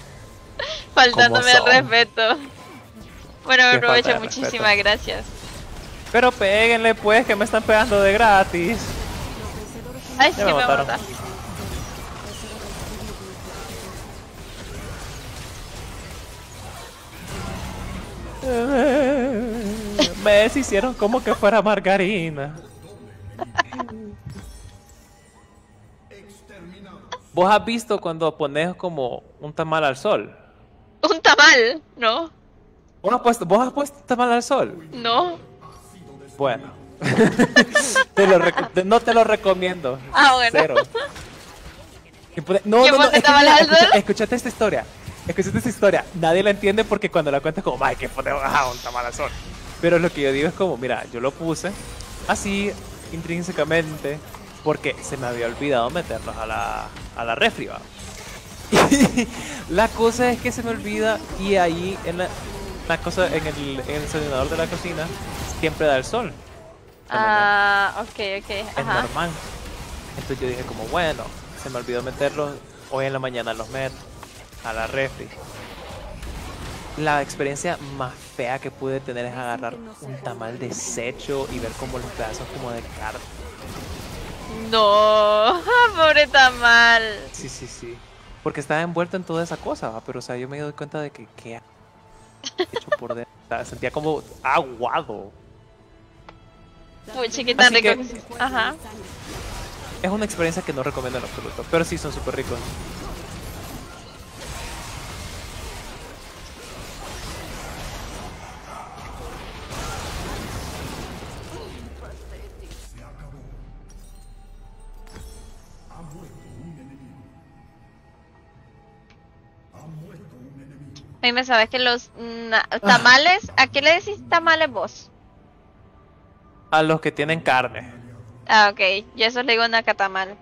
[laughs] faltándome el respeto. Bueno, me aprovecho, muchísimas gracias. Pero péguenle pues, que me están pegando de gratis. Ay, sí, me me Me deshicieron como que fuera margarina. ¿Vos has visto cuando pones como un tamal al sol? Un tamal, ¿no? ¿Vos has puesto, vos has puesto tamal al sol? No. Bueno. [laughs] Te lo te- no te lo recomiendo. Ah, bueno. Cero. No, ¿Quién no, no. escucha- escuchate esta historia. Escuchate esta historia. Nadie la entiende porque cuando la cuentas como, ay, ah, un tamal al sol. Pero lo que yo digo es como, mira, yo lo puse así, intrínsecamente, porque se me había olvidado meterlos a la, a la refri, ¿va? [laughs] la cosa es que se me olvida y ahí en la, la cosa, en el, en el de la cocina, siempre da el sol. Ah, ok, ok. es Ajá. normal. Entonces yo dije como, bueno, se me olvidó meterlos, hoy en la mañana los meto a la refri. La experiencia más fea que pude tener es agarrar un tamal deshecho y ver como los pedazos como de carne. No, [laughs] pobre tamal. Sí, sí, sí. Porque estaba envuelto en toda esa cosa, ¿va? pero o sea, yo me doy cuenta de que qué hecho por dentro. O sea, Sentía como aguado. Muy chiquita rico. que-. Ajá. Es una experiencia que no recomiendo en absoluto, pero sí son súper ricos. A mí me sabes que los na- tamales, ¿a qué le decís tamales vos? A los que tienen carne. Ah, ok. Yo eso le digo nacatamal.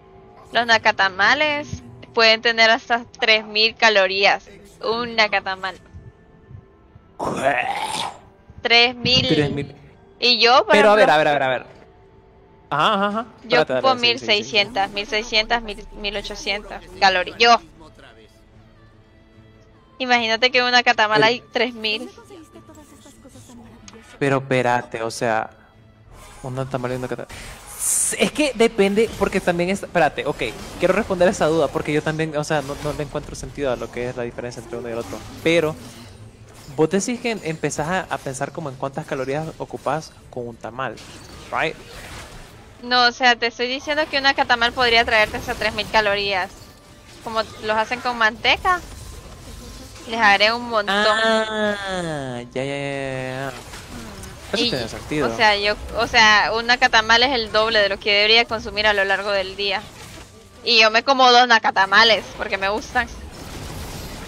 Los nacatamales pueden tener hasta 3000 calorías. Un nacatamal. 3000. 3000. Y yo, por Pero a ver, ejemplo, a ver, a ver, a ver. Ajá, ajá, ajá. yo ocupo dale, sí, sí, sí. 1600, 1600, 1000 1800 calorías. Yo. Imagínate que en una catamal Pero- hay 3000. conseguiste todas estas cosas tan maravillosas? Pero espérate, o sea, una tamal y una cata- Es que depende, porque también es. Espérate, ok, quiero responder esa duda, porque yo también, o sea, no, no le encuentro sentido a lo que es la diferencia entre uno y el otro. Pero, vos decís que empezás a, a pensar como en cuántas calorías ocupás con un tamal, ¿right? No, o sea, te estoy diciendo que una catamal podría traerte hasta 3000 calorías. Como los hacen con manteca. Les haré un montón. Ah, ya, ya, ya, ya. Eso Y- tiene sentido. O sea, yo, o sea, una catamal es el doble de lo que debería consumir a lo largo del día. Y yo me como dos nacatamales porque me gustan.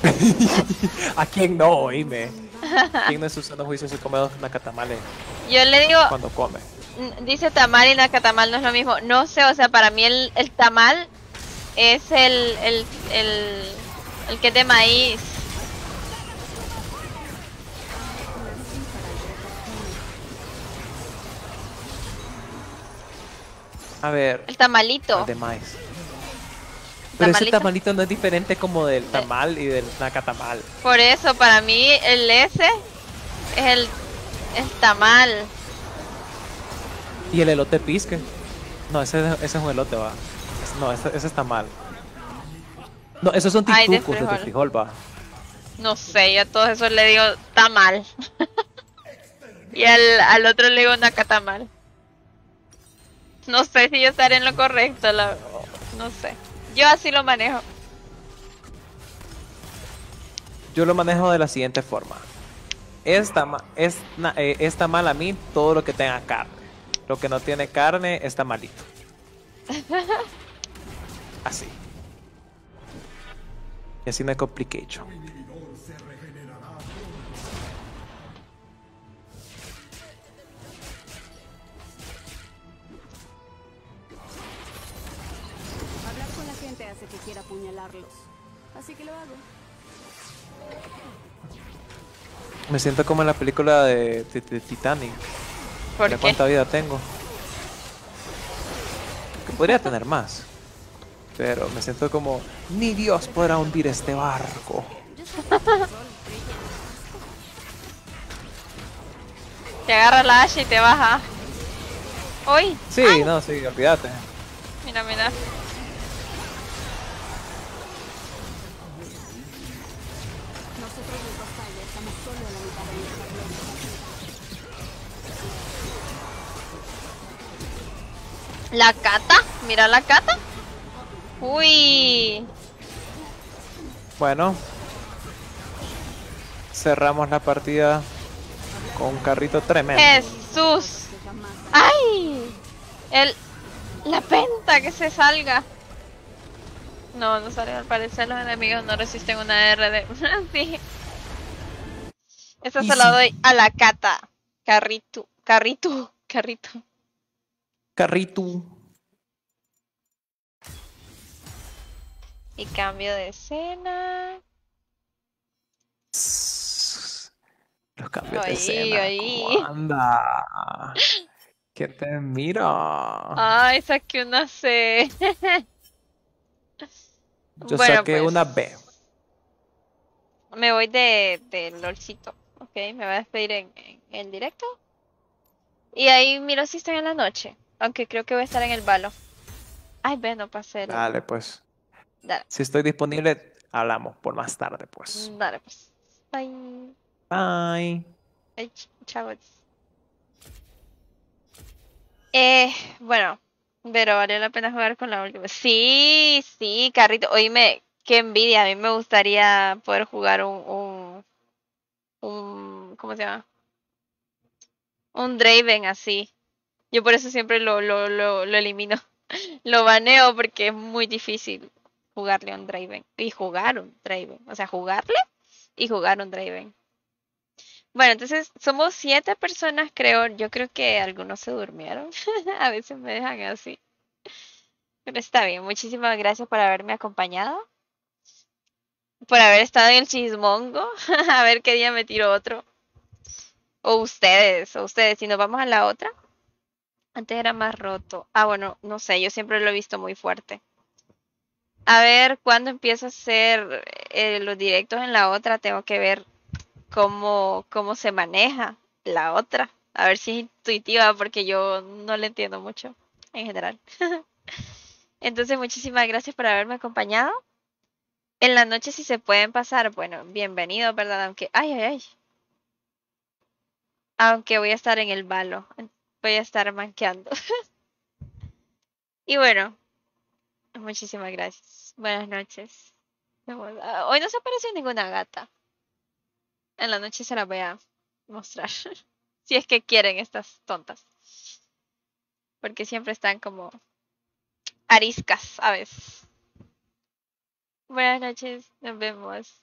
[laughs] ¿A quién no, oíme? [laughs] ¿Quién no en su sano juicio se come dos nacatamales Yo le digo, cuando come? dice tamal y nacatamal no es lo mismo. No sé, o sea, para mí el, el tamal es el, el, el, el que es de maíz. A ver, El tamalito. el de maíz. Pero ese tamalito. tamalito no es diferente como del tamal y del nacatamal. Por eso, para mí, el S es el, el tamal. Y el elote pisque. No, ese, ese es un elote, va. No, ese, ese está mal. No, esos son Ay, de titucos, los de frijol. frijol, va. No sé, yo a todos esos le digo tamal. [laughs] y al, al otro le digo nacatamal. [laughs] No sé si yo estaré en lo correcto, la, no sé. Yo así lo manejo. Yo lo manejo de la siguiente forma. Está, ma- es, na- eh, está mal a mí todo lo que tenga carne. Lo que no tiene carne está malito. [laughs] Así. Y así no hay complication. Así que lo hago. Me siento como en la película de, de- de Titanic. ¿Por qué? cuánta vida tengo. Que podría tener más. Pero me siento como, ni Dios podrá hundir este barco. Te agarra la hacha y te baja. Uy, Sí, no, sí, olvídate. mira, mira. La cata, mira la cata. Uy, Bueno. Cerramos la partida con un carrito tremendo. Jesús. ¡Ay! El. La penta que se salga. No, no sale. Al parecer los enemigos no resisten una R de. [laughs] sí. Esta se la doy a la cata. Carrito. Carrito. Carrito. Carrito. Y cambio de escena. Los cambios de escena. ahí. ¿Cómo anda? ¿Qué te mira? Ay, saqué una C. Yo bueno, saqué pues. una B. Me voy de, de LOLcito. Ok, me voy a despedir en, en el directo. Y ahí miro si estoy en la noche. Aunque creo que voy a estar en el balo. Ay, ve, no pasé. Dale, pues. Dale, Si estoy disponible, hablamos por más tarde, pues. dale, pues. Bye. Bye. Ay, ch- chao. Eh, bueno, pero valió la pena jugar con la última. Sí, sí, carrito. Oíme, qué envidia. A mí me gustaría poder jugar un, un, un, ¿cómo se llama? Un Draven así. Yo por eso siempre lo, lo, lo, elimino. [laughs] Lo baneo porque es muy difícil jugarle a un Draven. Y jugar un Draven. O sea, jugarle y jugar un Draven. Bueno, entonces somos siete personas, creo. Yo creo que algunos se durmieron. [laughs] A veces me dejan así. Pero está bien. Muchísimas gracias por haberme acompañado. Por haber estado en el chismongo. [laughs] A ver qué día me tiro otro. O ustedes, o ustedes. Si nos vamos a la otra. Antes era más roto. Ah, bueno, no sé. Yo siempre lo he visto muy fuerte. A ver cuándo empieza a hacer eh, los directos en la otra. Tengo que ver cómo, cómo se maneja la otra. A ver si es intuitiva, porque yo no le entiendo mucho en general. [laughs] Entonces, muchísimas gracias por haberme acompañado. En la noche, si se pueden pasar, bueno, bienvenido, ¿verdad? Aunque, ay, ay, ay. Aunque voy a estar en el balo. Voy a estar manqueando. [laughs] y bueno, muchísimas gracias. Buenas noches. Vamos a- Hoy no se apareció ninguna gata. En la noche se las voy a mostrar. [laughs] si es que quieren estas tontas. Porque siempre están como ariscas a veces. Buenas noches, nos vemos.